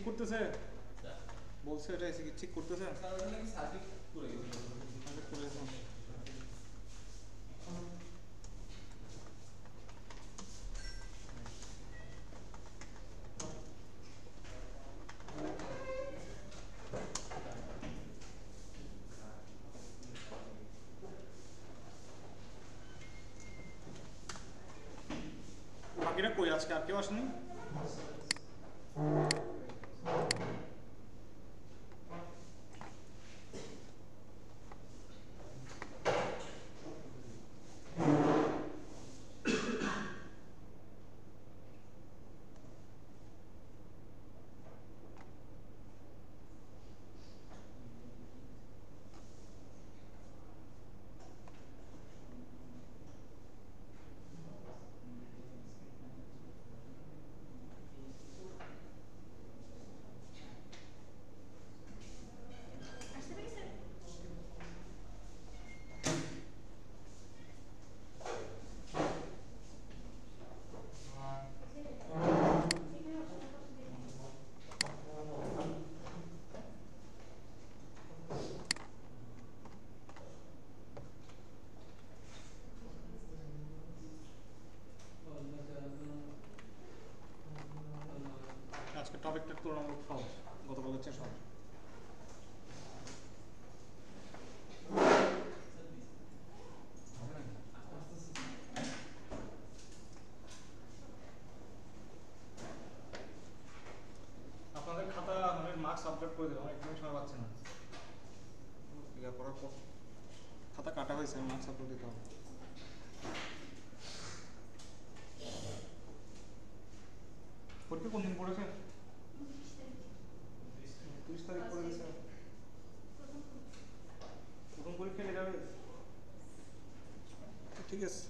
ঠিক করতেছে? বলছে এটা এসি কি ঠিক করতেছে? বাকিরা কই? আজকে আর কেউ আসেনি আসতে পেরেছেন আজকে টপিকটা তুলনামূলক সহজ গতকাল হচ্ছে সহজ আপনাদের খাতা আমি মার্কস আপলোড করে দিলাম একদমই সময় পাচ্ছে না। করার পর খাতা কাটা হয়েছে মার্কস আপলোড দিতে হবে পরীক্ষা কোন দিন পড়েছে তিরিশ তারিখ পড়ে গেছে প্রথম পরীক্ষা এটা যাবে ঠিক আছে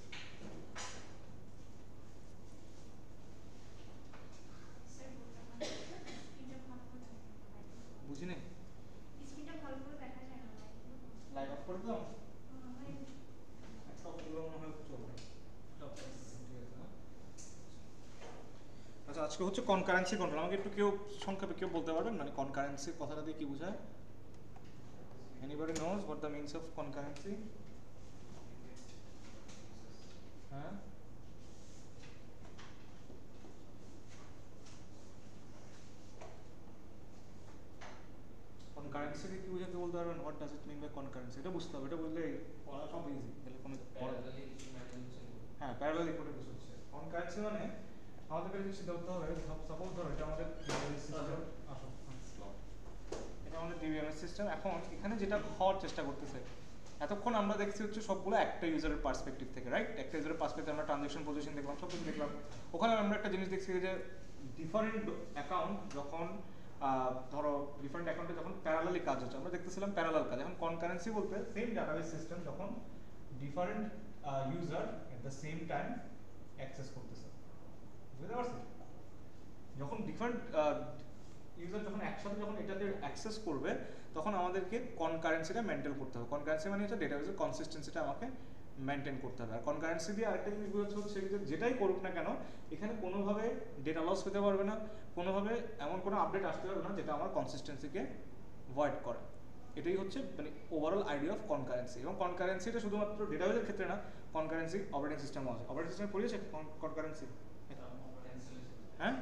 স্যার বলতে স্ক্রিনটা ভালো করে বুঝি নাই স্ক্রিনটা ভালো করে দেখা যায় না লাইভ অফ করে দাও হয় সবগুলো মনে হয় চলবে ঠিক আছে, হ্যাঁ? আচ্ছা আজকে হচ্ছে কনকারেন্সি কন্ট্রোল আমাকে একটু কেউ সংক্ষেপে কেউ বলতে পারবেন? মানে কনকারেন্সি কথাটা দিয়ে কি বোঝায়? Anybody knows what the means of concurrency হ্যাঁ? কনকারেন্সি কি বোঝাতে বলতে পারবেন? What does it mean by concurrency এটা বুঝতে হবে। এটা বুঝলে পড়া সব ইজি তাহলে কোনো হ্যাঁ প্যারালাল কনকারেন্সি মানে আমাদের কাছে চিন্তা করতে হবে সাপোজ ধরো এটা আমাদের সিস্টেম আসো এটা আমাদের ডিবিএমএস সিস্টেম এখন এখানে যেটা হওয়ার চেষ্টা করতেছে এতক্ষণ আমরা দেখছি হচ্ছে সবগুলো একটা ইউজারের পার্সপেক্টিভ থেকে রাইট একটা ইউজারের পার্সপেক্টিভ আমরা ট্রানজাকশন পজিশন দেখলাম সব কিছু দেখলাম। ওখানে আমরা একটা জিনিস দেখছি যে ডিফারেন্ট অ্যাকাউন্ট যখন ধরো ডিফারেন্ট অ্যাকাউন্টে যখন প্যারালালি কাজ হচ্ছে আমরা দেখতেছিলাম প্যারালাল কাজ। এখন কনকারেন্সি বলতে সেম ডাটাবেস সিস্টেম যখন different user at the same time access করতেছে। বুঝতে পারছি যখন ডিফারেন্ট ইউজার যখন একসাথে যখন এটাতে অ্যাক্সেস করবে, তখন আমাদেরকে কনকারেন্সিটা মেনটেন করতে হবে। কনকারেন্সি মানে হচ্ছে ডেটাবেসের কনসিস্টেন্সিটা আমাকে মেনটেন করতে হবে। আর কনকারেন্সি দিয়ে আরেকটা জিনিস বোঝাচ্ছে হচ্ছে যে যেটাই করুক না কেন, এখানে কোনোভাবে ডেটা লস হতে পারবে না, কোনোভাবে এমন কোনো আপডেট আসতে পারবে না যেটা আমার কনসিস্টেন্সিকে ভয়েড করে। এটাই হচ্ছে মানে ওভারঅল আইডিয়া অফ কনকারেন্সি এবং কনকারেন্সিটা শুধুমাত্র ডেটাবেসের ক্ষেত্রে না কনকারেন্সি অপারেটিং সিস্টেমও আছে। অপারেটিং সিস্টেম পড়িয়েছে কনকারেন্সি হ্যাঁ?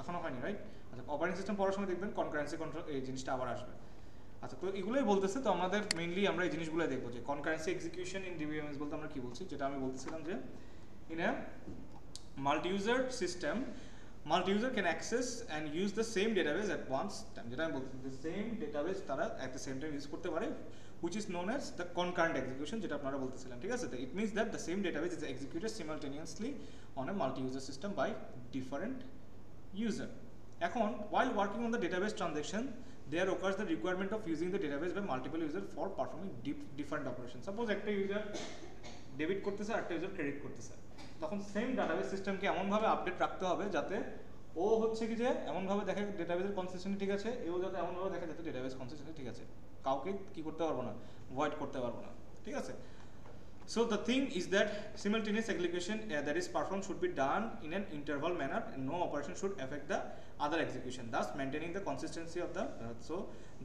এখনও হয়নি রাইট আচ্ছা অপারেটিং সিস্টেম পড়ার সময় দেখবেন কনকারেন্সি কন্ট্রোল এই জিনিসটা আবার আসবে। আচ্ছা তো এগুলোই বলতেছে, তো আমাদের মেইনলি আমরা এই জিনিসগুলো দেখব যে কনকারেন্সি এক্সিকিউশন ইন ডিবিএমএস বলতে আমরা কি বলছি? যেটা আমি বলতেছিলাম যে in a multi user system multi user can access and use the same database at once time যেটা আমি বলছি সেম ডেটাবেস তারা at the same time use করতে পারে which is known as the concurrent execution যেটা আপনারা বলতেছিলেন ঠিক আছে তো it means that the same database is executed simultaneously on a multi-user system by different user এখন while working on the database transaction there occurs the requirement of using the database by multiple user for performing different operations suppose একটা user debit করতেছে আর একটা user credit করতেছে তখন same database সিস্টেমকে এমনভাবে update রাখতে হবে যাতে ও হচ্ছে কি যে এমনভাবে দেখে ডেটাবেসের কনসিস্টেন্সি ঠিক আছে এও যাতে এমনভাবে দেখে যাতে ডেটাবেস কনসিস্টেন্সি ঠিক আছে কাউকে কি করতে পারব না ভয়েড করতে পারব না, ঠিক আছে? So the thing is that simultaneous execution that is perform should be done in an interval manner no operation should affect the other execution thus maintaining the consistency of the so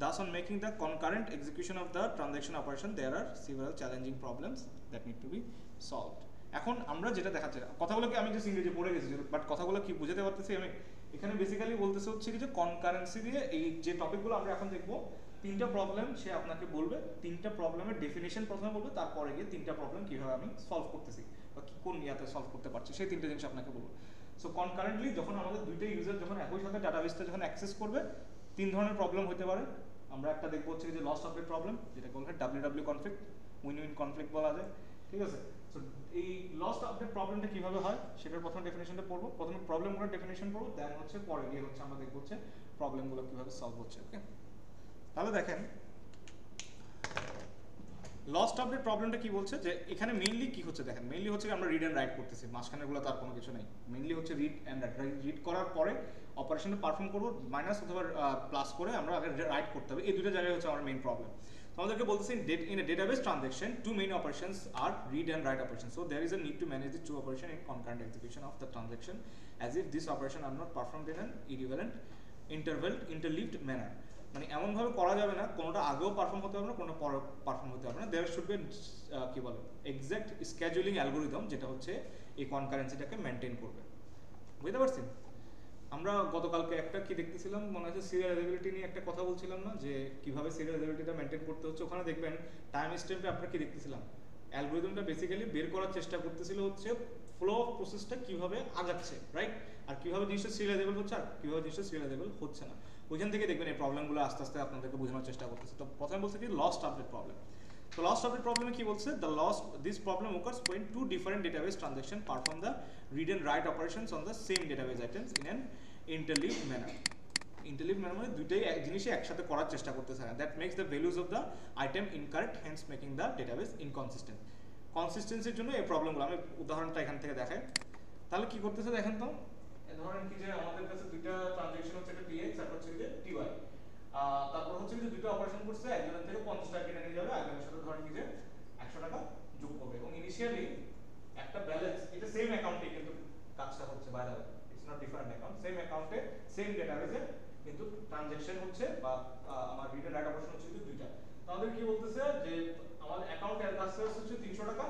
thus on making the concurrent execution of the transaction operation there are several challenging problems that need to be solved এখন আমরা যেটা দেখাচ্ছি কথাগুলো কি আমি যে ইংরেজি পড়ে গেছি বাট কথাগুলো কি বুঝাতে পারতেছি আমি? এখানে বেসিক্যালি বলতেছে হচ্ছে কি যে কনকারেন্সি দিয়ে এই যে টপিকগুলো আমরা এখন দেখব তিনটা প্রবলেম সে আপনাকে বলবে, তিনটা প্রবলেমের ডেফিনেশন প্রথমে বলবে, তারপরে গিয়ে তিনটা প্রবলেম কীভাবে আমি সলভ করতেছি বা কোন ইয়াতে সলভ করতে পারছি, সেই তিনটা জিনিস আপনাকে বলব। সো কনকারেন্টলি যখন আমাদের দুইটা ইউজার যখন একই সাথে ডাটাবেসটা যখন অ্যাক্সেস করবে, তিন ধরনের প্রবলেম হতে পারে। আমরা একটা দেখব হচ্ছে যে লস্ট আপডেট প্রবলেম যেটাকে বলা হয় W W conflict win win conflict বলা যায়, ঠিক আছে? সো এই লস্ট আপডেট প্রবলেমটা কীভাবে হয়, সেটার প্রথম ডেফিনেশনটা পড়ব। প্রথমে প্রবলেমগুলোর ডেফিনেশন পড়ব দেন হচ্ছে পরে গিয়ে হচ্ছে আমরা দেখব হচ্ছে প্রবলেমগুলো কীভাবে সলভ হচ্ছে ওকে তাহলে দেখেন লস্ট আপডেট প্রবলেমটা কি বলছে? যে এখানে মেইনলি কি হচ্ছে দেখেন মেইনলি হচ্ছে আমরা রিড এন্ড রাইট করতেছি মাঝখানেগুলো তার কোনো কিছু নেই। মেইনলি হচ্ছে রিড এন্ড রাইট রিড করার পরে অপারেশনটা পারফর্ম করব মাইনাস অথবা প্লাস করে আমরা আগে রাইট করতে হবে। এই দুটো জায়গায় হচ্ছে আমার মেইন প্রবলেম তো আমাদেরকে বলতেছি in a database transaction two main operations are read and write operation so there is a need to manage the two operation in concurrent execution of the transaction as if this operation are not performed in an equivalent interval, interleaved manner মানে এমনভাবে করা যাবে না, কোনোটা আগেও perform হতে হবে না, কোনোটা পরে পারফর্ম হতে হবে না। দেয়ার শুড বি কি বলে এক্সাক্ট স্কেজুলিং অ্যালগোরিদম যেটা হচ্ছে এই কনকারেন্সিটাকে মেনটেন করবে। বুঝতে পারছেন? আমরা গতকালকে একটা কি দেখতেছিলাম, মনে হচ্ছে সিরিয়ালাইজেবিলিটি নিয়ে একটা কথা বলছিলাম না, যে কীভাবে সিরিয়ালাইজেবিলিটিটা মেনটেন করতে হচ্ছে, ওখানে দেখবেন টাইম স্ট্যাম্পে আমরা কি দেখতেছিলাম? অ্যালগোরিদমটা বেসিক্যালি বের করার চেষ্টা করতেছিল হচ্ছে ফ্লো অফ প্রসেসটা কীভাবে আগাচ্ছে রাইট আর কীভাবে জিনিসটা সিরিয়ালাইজেবল হচ্ছে, আর কীভাবে জিনিসটা সিরিয়ালাইজেবল হচ্ছে না। ওইখান থেকে দেখবেন এই প্রবলেমগুলো আস্তে আস্তে আপনাদেরকে বোঝানোর চেষ্টা করতেছে। তো প্রথমে বলছে কি লস্ট আপডেট প্রবলেম তো লস্ট আপডেট প্রবলেমে কি বলছে? The lost this problem occurs when two different database transaction perform the read and write operations on the same database items in an interleaved manner. Interleaved manner মানে দুইটাই এক, জিনিসই একসাথে করার চেষ্টা করতেছে না। That makes the values of the item incorrect hence making the database inconsistent কনসিস্টেন্সির জন্য এই প্রবলেমগুলো আমি উদাহরণটা এখান থেকে দেখাই। তাহলে কি করতেছে দেখেন তো? ধরেন কি যে আমাদের কাছে দুইটা ট্রানজাকশন হচ্ছে একটা টিএক্স আর হচ্ছে যে টিওয়াই তারপর হচ্ছে যে দুটো অপারেশন করছে, একজনের থেকে 50 টাকা কেটে নিয়ে যাবে একজনের সাথে ধরেন কি যে 100 টাকা যোগ করবে। এবং ইনিশিয়ালি একটা ব্যালেন্স এটা সেম অ্যাকাউন্টে কিন্তু কাজটা হচ্ছে by it's not different account same অ্যাকাউন্টে সেম ডেটাবেসে কিন্তু ট্রানজাকশন হচ্ছে বা আমার রিটার্ন রাইট অপারেশন হচ্ছে দুইটা। তাহলে কি বলতেছে যে আমাদের অ্যাকাউন্টে কাছে হচ্ছে 300 টাকা,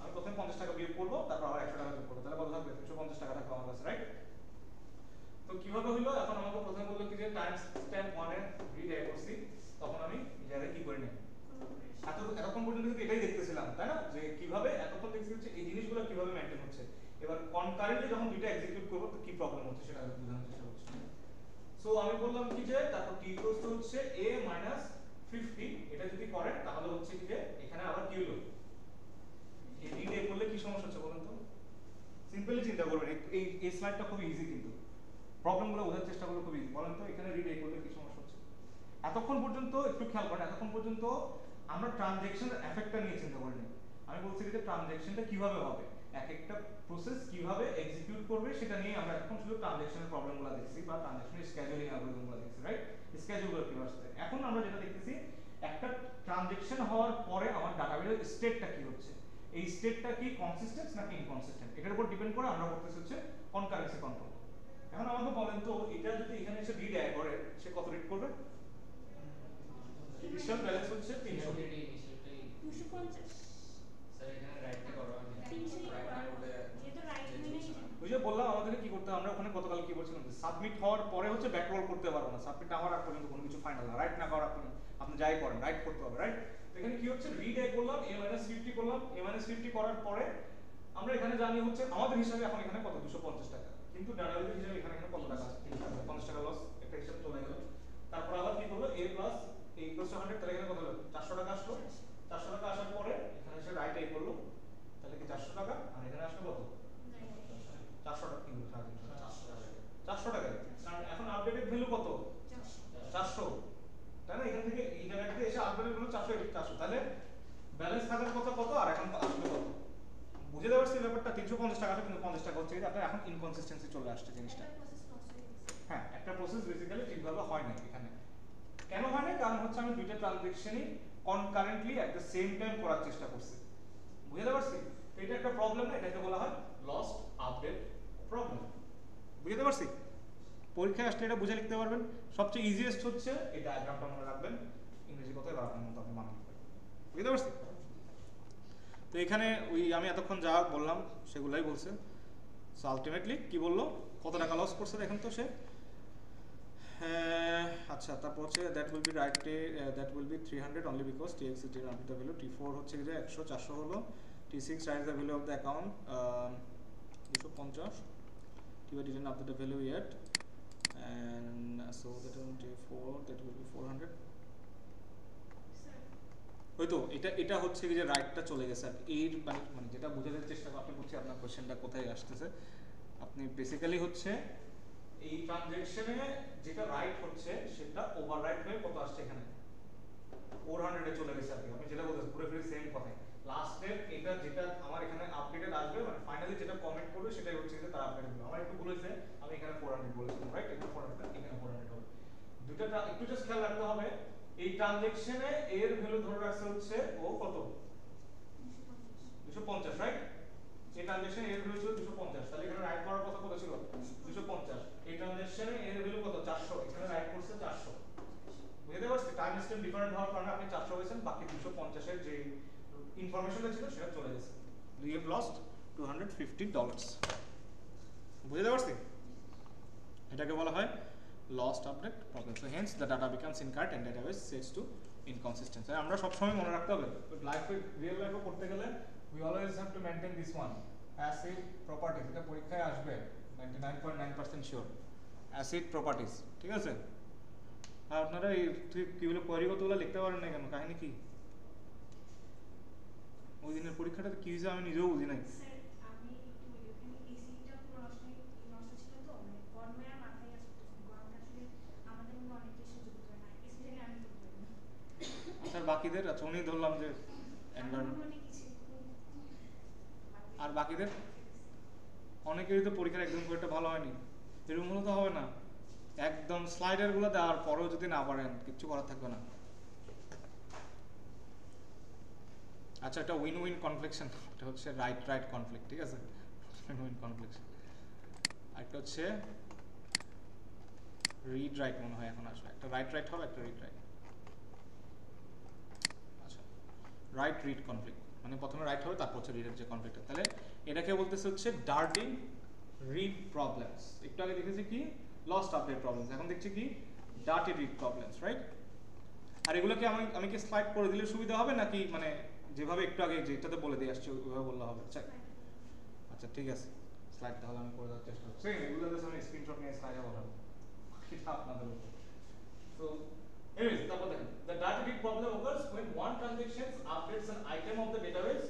আমি প্রথমে 50 টাকা বিয়োগ করব, তারপর আবার 100 টাকা যোগ করব। তাহলে কত থাকবে? 350 টাকা থাকবে আমার কাছে রাইট কীভাবে হইল? এখন আমাকে প্রথমে বলল কি যে টাইম স্ট্যাম্প 1 এর রিড আই করছি। তখন আমি জায়গায় কি করে নিই এত, এতক্ষণ পর্যন্ত কিন্তু এটাই দেখতেছিলাম, তাই না? যে কীভাবে, এতক্ষণ দেখছি হচ্ছে এই জিনিসগুলো কীভাবে মেইনটেইন হচ্ছে। এবার কনকারেন্টলি যখন দুইটা এক্সিকিউট করব, তো কি প্রবলেম হচ্ছে সেটা আমি বোঝানোর চেষ্টা করছি। সো আমি বললাম কি যে, তারপর t ইকুয়ালস টু হচ্ছে? A মাইনাস 50 এটা যদি করেন, তাহলে হচ্ছে কি যে, এখানে আবার কি হলো এই রিড করলে কি সমস্যা হচ্ছে বলুন তো? সিম্পলি চিন্তা করবেন, এই এই স্লাইডটা খুব ইজি কিন্তু। প্রবলেমগুলো বোঝার চেষ্টা করলে খুব ইজি বলেন তো, এখানে রিড করলে কি সমস্যা হচ্ছে? এতক্ষণ পর্যন্ত একটু খেয়াল করেন, এতক্ষণ পর্যন্ত আমরা ট্রানজ্যাকশনের এফেক্টটা নিয়ে চিন্তা করিনি। আমি বলছি যে ট্রানজেকশনটা কীভাবে হবে? এক একটা প্রসেস কীভাবে এক্সিকিউট করবে সেটা নিয়ে আমরা এখন শুধু ট্রানজ্যাকশনের প্রবলেমগুলো দেখছি বা ট্রানজ্যাকশনের স্কেজুলিং অ্যালগরিদমগুলো দেখছি রাইট স্কেজুলগুলো কীভাবে আসছে এখন আমরা যেটা দেখতেছি, একটা ট্রানজেকশন হওয়ার পরে আমার ডাটাবেসের স্টেটটা কি হচ্ছে? এই স্টেটটা কি কনসিস্টেন্ট নাকি ইনকনসিস্টেন্ট এটার উপর ডিপেন্ড করে আমরা করতেছি হচ্ছে কনকারেন্সি কন্ট্রোল এখন আমাকে বলেন তো এটা যদি এখানে এসে রিড অ্যাড করে সে কত রিড করবে? ইনিশিয়াল ব্যালেন্স হচ্ছে 300 দুশো পঞ্চাশ। তিনশো যেহেতু রাইট মিনে ওই যে বললাম আমাদেরকে কি করতে হবে? আমরা ওখানে গতকাল কি বলছিলাম? সাবমিট হওয়ার পরে হচ্ছে ব্যাকরোল করতে পারব না। সাবমিট না হওয়ার আগ পর্যন্ত কোনো কিছু ফাইনাল না। রাইট না করার পর্যন্ত। আপনি যাই করেন রাইট করতে হবে রাইট এখানে কি হচ্ছে? রিড এ করলাম a 50 করলাম। A 50 করার পরে আমরা এখানে জানি হচ্ছে আমাদের হিসাবে এখন এখানে কত? 250 টাকা। কিন্তু ডাটাবেসের হিসাবে এখানে এখানে কত টাকা আছে? 50 টাকা লস একটা হিসাব চলে গেল। তারপর আবার কি করল? A plus a equals to 100 তাহলে এখানে কত হলো? 400 টাকা আসলো। 400 টাকা আসার পরে এখানে এসে রাইট এ করল। তাহলে কি 400 টাকা? আর এখানে আসলো কত? 400 টাকা সাড়ে তিনশো টাকা। চারশো টাকা। কারণ এখন আপডেটেড ভ্যালু কত? চারশো। তাই না? এখান থেকে এই জায়গাটাতে এসে আপডেটেড ভ্যালু চারশো এটি চারশো। তাহলে ব্যালেন্স থাকার কথা কত? আর এখন আসবে কত? বুঝতে পারছি ব্যাপারটা তিনশো পঞ্চাশ টাকা কিন্তু পঞ্চাশ টাকা হচ্ছে আপনার এখন ইনকনসিস্টেন্সি চলে আসছে জিনিসটা। হ্যাঁ একটা প্রসেস বেসিক্যালি ঠিকভাবে হয় না এখানে। কেন হয় না কারণ হচ্ছে আমি দুইটা ট্রানজেকশনই concurrently at the same time করার চেষ্টা করছি। বুঝতে পারছি? এটা একটা প্রবলেম না, এটাকে বলা হয় লস্ট আপডেট প্রবলেম বুঝতে পারছি? পরীক্ষায় আসলে এটা বুঝে লিখতে পারবেন। সবচেয়ে ইজিয়েস্ট হচ্ছে এই ডায়াগ্রামটা মনে রাখবেন। ইংরেজি কথায় বা আপনার মতো আপনি মানে বুঝতে পারছি? তো এখানে ওই আমি এতক্ষণ যা বললাম সেগুলাই বলছে। সো আলটিমেটলি কি বলল? কত টাকা লস করছে দেখেন তো সে? হ্যাঁ, আচ্ছা তারপর হচ্ছে that will be right that will be three hundred only because T X T right the value T four হচ্ছে যে একশো চারশো হলো। T six right the value of the account দুশো পঞ্চাশ T Y didn't update the value yet uh, so that will be 4 that will be 400 sir ওই তো এটা এটা হচ্ছে যে রাইটটা চলে গেছে। আর এর মানে মানে যেটা বোঝাতে চেষ্টা করতে বুঝছি আপনার কোশ্চেনটা কোথায় আসতেছে? আপনি বেসিক্যালি হচ্ছে এই ট্রানজ্যাকশনে যেটা রাইট হচ্ছে, সেটা ওভাররাইট হয়ে কত আসছে এখানে? 400 এ চলে গেছে আর আমি যেটা বলতেছি পুরো পুরো সেম কথাই। লাস্টের এটা যেটা আমার এখানে আপডেটেড আসবে মানে ফাইনালি যেটা কমেন্ট করবে, সেটাই হচ্ছে যে তার আপডেট দিবে আমার একটু বলেছে আমি এখানে 400 বলেছিলাম রাইট এটা 400 এখানে 400 হবে। দুটো একটু জাস্ট খেয়াল রাখতে হবে এই ট্রানজ্যাকশনে এর ভ্যালু ধরে রাখছে হচ্ছে ও কত? দুশো পঞ্চাশ 250 রাইট এই ট্রানজ্যাকশনে এর ভ্যালু ছিল 250 তাহলে এখানে রাইট করার কথা কত ছিল? 250 এই ট্রানজ্যাকশনে এর ভ্যালু কত? 400 এখানে রাইট করছে 400 বুঝতে পারছি টাইম স্টেপ ডিফারেন্ট হওয়ার কারণে আপনি 400 হয়েছেন বাকি 250 এর যে ইনফরমেশনটা ছিল সেটা চলে গেছে। ইউ হ্যাভ লস্ট 250 ডলার্স বুঝতে পারছি এটাকে বলা হয় lost update problem so hence the data becomes incorrect and database sets to inconsistent আমরা সব সময় মনে রাখতে হবে লাইফে রিয়েল লাইফে করতে গেলে we always have to maintain this one acid properties এটা পরীক্ষায় আসবে 99.9% শিওর অ্যাসিড প্রপার্টিজ ঠিক আছে? আর আপনারা এই তুই কি বলে কোয়ারিগতগুলো লিখতে পারেন না কেন? কাহিনী কি? ওই দিনের পরীক্ষাটাতে কি হয়েছে আমি নিজেও বুঝি নাই স্যার আমি একটু বলি ওখানে এসিটা পুরো নষ্ট হয়ে- নষ্ট ছিল তো মানে গরমে আর মাথায় আসতো গরমটা আসলে আমাদের মধ্যে অনেক বেশি যুক্ত হয় না এসি থেকে আমি যুক্ত হই না আর বাকিদের আচ্ছা উনি ধরলাম যে আর বাকিদের? অনেকেরই তো পরীক্ষার একদম খুব একটা ভালো হয়নি। এরকম হলে তো হবে না। একদম স্লাইডারগুলো দেওয়ার পরেও যদি না পারেন, কিচ্ছু করার থাকবে না। আচ্ছা এটা উইন উইন কনফ্লিকশন এটা হচ্ছে রাইট রাইট কনফ্লিক্ট ঠিক আছে? উইন উইন কনফ্লিকশন একটা হচ্ছে রিড রাইট মনে হয় এখন আসবে একটা রাইট রাইট হবে, একটা রিড রাইট আচ্ছা রাইট রিড কনফ্লিক্ট মানে প্রথমে রাইট হবে তারপর হচ্ছে রিডের যে কনফ্লিক্টটা তাহলে এটাকে বলতেছে হচ্ছে ডার্টিং রিড প্রবলেমস একটু আগে দেখেছি কি? লস্ট আপডেট প্রবলেমস এখন দেখছি কি? ডার্টি রিড প্রবলেমস রাইট আর এগুলোকে আমি আমি কি স্লাইড করে দিলে সুবিধা হবে নাকি মানে যেভাবে একটু আগে যেটাতে বলে দিয়ে আসছি ওইভাবে বললে হবে? আচ্ছা আচ্ছা ঠিক আছে। স্লাইড তাহলে আমি করে দেওয়ার চেষ্টা করছি। এগুলো আমি স্ক্রিনশট নিয়ে স্লাইডে এটা আপনাদের উপর। So, anyways, the data read problem occurs when one transaction updates an item of the database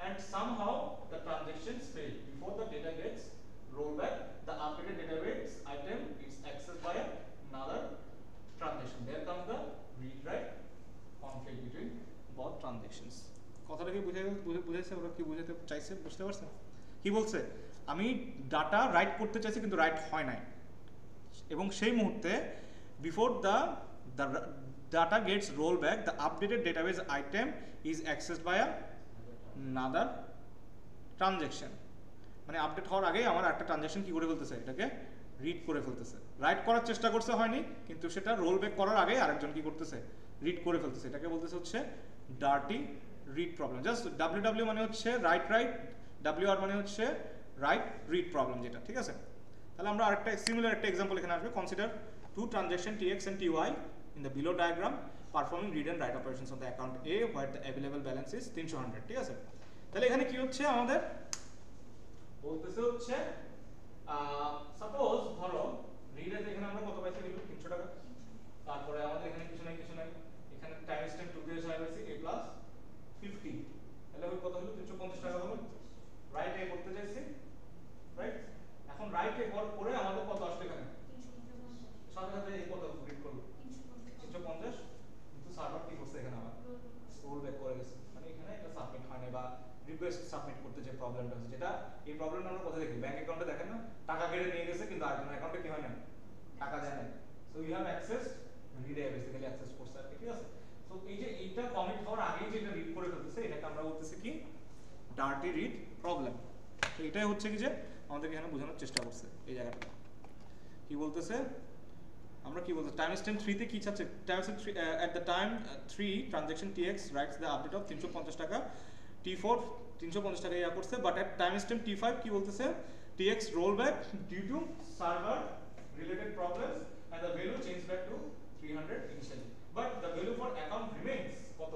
and somehow the transactions fail before the data gets rolled back. The updated database item is accessed by another transaction. There comes the read write conflict between both transactions. কথাটা কি বুঝে বুঝেছে ওরা কি বুঝাতে চাইছে বুঝতে পারছেন কি বলছে আমি ডাটা রাইট করতে চাইছি কিন্তু রাইট হয় নাই এবং সেই মুহূর্তে before the the data gets roll back the updated database item is accessed by another transaction মানে আপডেট হওয়ার আগেই আমার একটা ট্রানজ্যাকশন কি করে ফেলতেছে? এটাকে রিড করে ফেলতেছে। রাইট করার চেষ্টা করছে হয়নি, কিন্তু সেটা রোল ব্যাক করার আগে আরেকজন কি করতেছে? রিড করে ফেলতেছে। এটাকে বলতেছে হচ্ছে dirty read problem just W W মানে হচ্ছে রাইট রাইট ডাব্লিউ আর মানে হচ্ছে রাইট রিড প্রবলেম যেটা, ঠিক আছে? তাহলে আমরা আরেকটা সিমিলার একটা এক্সাম্পল এখানে আসবে। Consider two transaction TX and TY in the below diagram performing read and write operations on the account A what the available balance is তিনশো হান্ড্রেড ঠিক আছে? তাহলে এখানে কি হচ্ছে আমাদের? বলতেছে হচ্ছে সাপোজ ধরো রিডের এখানে আমরা কত পাইছি বিলো তিনশো টাকা। তারপরে আমাদের এখানে কিছু নাই কিছু নাই। এখানে টাইম স্ট্যাম্প টু দিয়ে সাহেব আছে এ প্লাস ফিফটি তাহলে ওই কত হলো? তিনশো পঞ্চাশ টাকা হলো। রাইট এ করতে চাইছি রাইট এখন রাইট এ করে আমাদের কত আসবে এখানে? সাথে সাথে এই কত? রিড তিনশো পঞ্চাশ? কিন্তু সার্ভার কি করছে এখানে আবার? রোল ব্যাক করে গেছে। মানে এখানে এটা সাবমিট হয় বা রিকোয়েস্ট সাবমিট করতে যে প্রবলেমটা হচ্ছে। যেটা এই প্রবলেমটা আমরা কোথায় দেখি? ব্যাংক অ্যাকাউন্টে দেখেন না? টাকা কেটে নিয়ে গেছে, কিন্তু আরেকজন অ্যাকাউন্টে কি হয় না টাকা যায় না সো ইউ হ্যাভ অ্যাক্সেস রিডে বেসিক্যালি অ্যাক্সেস করছে আর ঠিক আছে? সো এই যে এইটা কমিট হওয়ার আগেই যেটা রিড করে ফেলতেছে, এটাকে আমরা বলতেছি কি? ডার্টি রিড প্রবলেম তো এটাই হচ্ছে কি যে আমাদেরকে এখানে বোঝানোর চেষ্টা করছে এই জায়গাটা। কি বলতেছে? আমরা কি বলতে টাইম স্ট্যাম্প থ্রিতে কি চাচ্ছে? Time stamp three at the time three transaction T X writes the update of তিনশো পঞ্চাশ টাকা টি ফোর তিনশো পঞ্চাশ টাকা ইয়া করছে but at time stamp T five কি বলতেছে? T X roll back due to server related problems and the value change back to three hundred initially but the value for account remains কত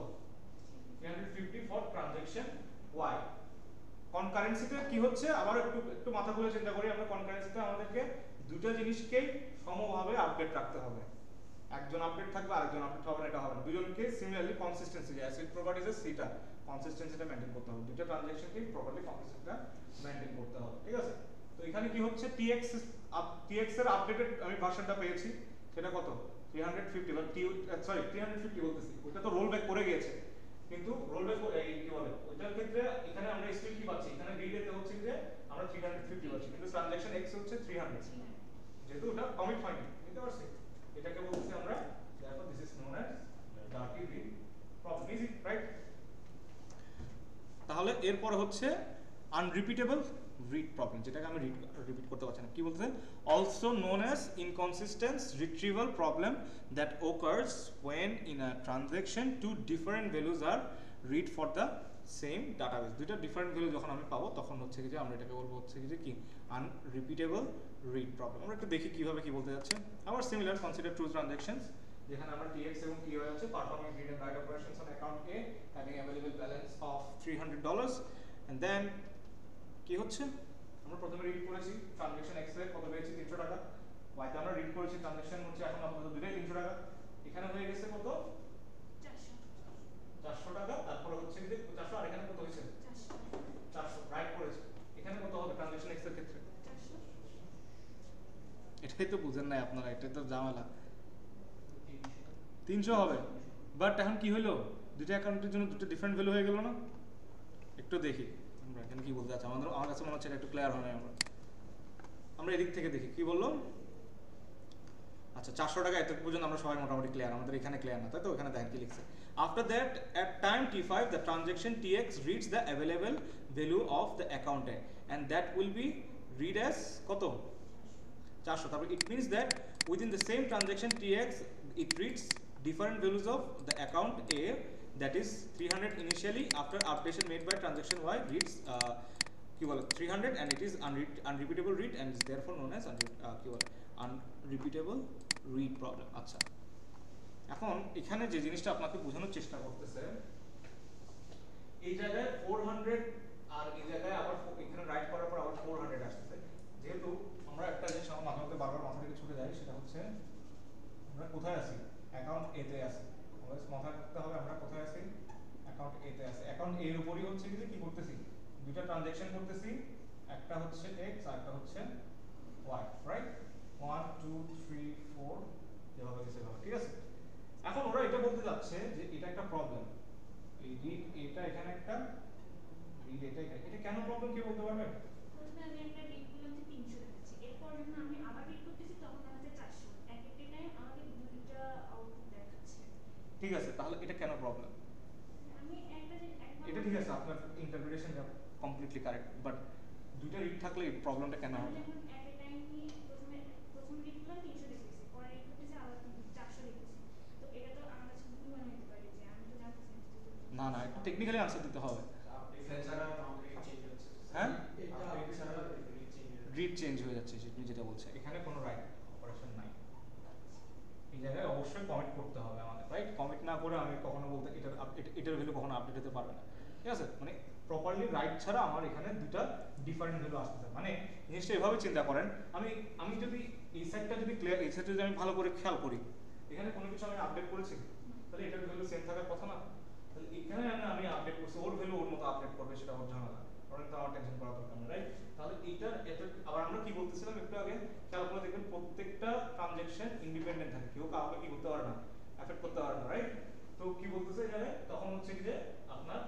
350 for transaction Y কনকারেন্সিতে কি হচ্ছে? আবার একটু একটু মাথা খুলে চিন্তা করি, আমরা কনকারেন্সিতে আমাদেরকে দুটো জিনিসকেই সমভাবে আপডেট রাখতে হবে। একজন আপডেট থাকবে, আরেকজন আপডেট হবে না, এটা হবে না। দুজনকে সিমিলারলি কনসিস্টেন্সি যে অ্যাসিড প্রপার্টিজের সিটা কনসিস্টেন্সিটা মেইনটেইন করতে হবে। দুটো ট্রানজ্যাকশনকে প্রপারলি কনসিস্টেন্সিটা মেইনটেইন করতে হবে, ঠিক আছে? তো এখানে কি হচ্ছে? টিএক্স টিএক্স এর আপডেটেড আমি ভার্সনটা পেয়েছি। সেটা কত? 350 বা টি সরি 350 বলতেছি। ওটা তো রোল ব্যাক করে গিয়েছে। কিন্তু রোল ব্যাক কি বলে? ওইটার ক্ষেত্রে এখানে আমরা স্টিল কি পাচ্ছি? এখানে রিডেতে হচ্ছে যে আমরা 350 পাচ্ছি। কিন্তু ট্রানজ্যাকশন এক্স হচ্ছে 300 যেহেতু ওটা কমিট হয়নি, বুঝতে পারছি এটাকে বলছি আমরা therefore this is known as dirty read problem easy right? তাহলে এরপর হচ্ছে আনরিপিটেবল রিড প্রবলেম যেটাকে আমি রিড রিপিট করতে পারছি না। কি বলতে also known as inconsistence retrieval problem that occurs when in a transaction two different values are read for the same database দুইটা ডিফারেন্ট ভ্যালু যখন আমি পাবো, তখন হচ্ছে কি যে আমরা এটাকে বলব হচ্ছে কি যে কি? আনরিপিটেবল রিড প্রবলেম আমরা একটু দেখি কীভাবে কি বলতে যাচ্ছে। আবার সিমিলার কনসিডার টু ট্রানজ্যাকশনস যেখানে আমরা TX এবং TY আছে performing read and write operations on account A, having available balance of $300 and then, কি হচ্ছে? আমরা প্রথমে রিড করেছি ট্রানজাকশন এক্সের কত পেয়েছি? 300 টাকা। Y তে আমরা রিড করেছি ট্রানজাকশন হচ্ছে এখন আপাতত দুটোই 300 টাকা। এখানে হয়ে গেছে কত চারশো 400 টাকা তারপরে হচ্ছে যে 400 আর এখানে কত হয়েছে চারশো 400 রাইট করেছি এখানে কত হবে ট্রানজাকশন এক্সের ক্ষেত্রে চারশো এটাই তো বুঝেন নাই আপনারা, এটাই তো ঝামেলা। তিনশো হবে। বাট এখন কি হলো দুটো অ্যাকাউন্টের জন্য দুটো ডিফারেন্ট ভ্যালু হয়ে গেল না? একটু দেখি। আমরা এখানে কি বলতে চাচ্ছি আমাদের, আমার কাছে মনে হচ্ছে একটু ক্লিয়ার হয় না আমরা। আমরা এদিক থেকে দেখি, কি বলল? আচ্ছা চারশো টাকা এত পর্যন্ত আমরা সবাই মোটামুটি ক্লিয়ার আমাদের এখানে ক্লিয়ার না, তাই তো? এখানে দেখেন কি লিখছে। After that at time T five the transaction T X reads the available value of the অ্যাকাউন্টে and that will be read as কত? চারশো। তারপর it means that within the same transaction T X it reads different values of the account A that is three hundred initially after updation made by transaction Y reads কি বলে three hundred and it is unrepeatable read and is therefore known as কি বলে unrepeatable read problem আচ্ছা। এখন এখানে যে জিনিসটা আপনাকে বোঝানোর চেষ্টা করতেছে, এই জায়গায় ফোর হান্ড্রেড আর এই জায়গায় আবার এখানে রাইট করার পর আবার ফোর হান্ড্রেড আসতেছে। যেহেতু আমরা একটা জিনিস আমার মাথার মধ্যে বারবার মাথা থেকে ছুটে যায়, সেটা হচ্ছে আমরা কোথায় আছি? অ্যাকাউন্ট এ তে আছি। আমাদের মাথায় রাখতে হবে আমরা কোথায় আছি? অ্যাকাউন্ট এ তে আছি। অ্যাকাউন্ট এর উপরই হচ্ছে কি যে কি করতেছি? দুটো ট্রানজাকশন করতেছি। একটা হচ্ছে এক্স আর একটা হচ্ছে Y write one two three four যেভাবে গেছে ঠিক আছে? এখন ওরা এটা বলতে যাচ্ছে যে এটা একটা প্রবলেম এই রিড এটা এখানে একটা রিড এটা এখানে, এটা কেন প্রবলেম কি বলতে পারবেন ঠিক আছে তাহলে এটা কেন প্রবলেম আমি একটা যে একবার এটা ঠিক আছে আপনার ইন্টারপ্রিটেশনটা কমপ্লিটলি কারেক্ট বাট দুইটা রিড থাকলে প্রবলেমটা কেন আমি হবে যখন at a time ই প্রথমে প্রথম রিড করলাম তিনশো দেখতেছি পরে রিড করতেছি আবার চারশো দেখতেছি তো এটা তো আমার কাছে ভুল মনে হতে পারে যে আমি তো জানতেছি না না টেকনিক্যালি আনসার দিতে হবে। হ্যাঁ? রিড চেঞ্জ হয়ে যাচ্ছে তুমি যেটা বলছে। এখানে কোনো রাইট অপারেশন নাই। এই জায়গায় অবশ্যই কমিট করতে হবে আমাদের রাইট কমিট না করে আমি কখনো বলতে এটার এটার ভ্যালু কখনো আপডেট হতে পারবে না। ঠিক আছে? মানে প্রপারলি রাইট ছাড়া আমার এখানে দুটা ডিফারেন্ট ভ্যালু আসতেছে। মানে জিনিসটা এভাবে চিন্তা করেন, আমি আমি যদি এই সাইডটা যদি ক্লিয়ার এই সাইডটা যদি আমি ভালো করে খেয়াল করি, এখানে কোনো কিছু আমি আপডেট করেছি? তাহলে এটার ভ্যালু সেম থাকার কথা না? তাহলে এখানে আমি আপডেট করছি, ওর ভ্যালু ওর মতো আপডেট করবে, সেটা ওর ঝামেলা টেনশন করা রাইট তাহলে আবার আমরা কি বলতেছিলাম একটু আগে? দেখবেন প্রত্যেকটা ট্রানজ্যাকশন ইন্ডিপেন্ডেন্ট থাকে। করতে পারে না এফেক্ট করতে পারে না রাইট তো কি বলতেছে তখন হচ্ছে কি যে আপনার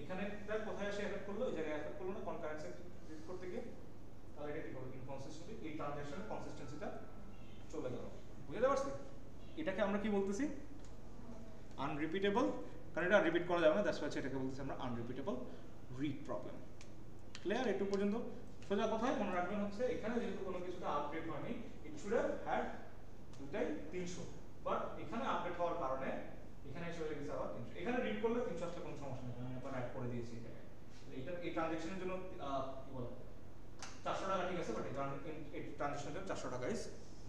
এখানে কোথায় করল? এই জায়গায় করল না? কনকারেন্সি করতে গিয়ে? তাহলে এটা কি এই চলে বুঝতে পারছি? এটাকে আমরা কি বলতেছি? আনরিপিটেবল কারণ এটা রিপিট করা যাবে না দ্যাটস ওয়াই এটাকে বলতেছি আমরা আনরিপিটেবল রিড প্রবলেম ক্লিয়ার একটু পর্যন্ত। সোজা কথায় মনে রাখবেন হচ্ছে এখানে যেহেতু কোনো কিছুতে আপডেট হয়নি ইট শুড হ্যাভ হ্যাড দুটাই তিনশো। বাট এখানে আপডেট হওয়ার কারণে এখানে এসে হয়ে গেছে আবার তিনশো। এখানে রিড করলে তিনশো আসলে কোনো সমস্যা নেই আমি আবার অ্যাড করে দিয়েছি এটাকে। এটা এই ট্রানজেকশনের জন্য কি বলে? চারশো টাকা ঠিক আছে বাট এই ট্রানজেকশনের জন্য চারশো টাকা ইজ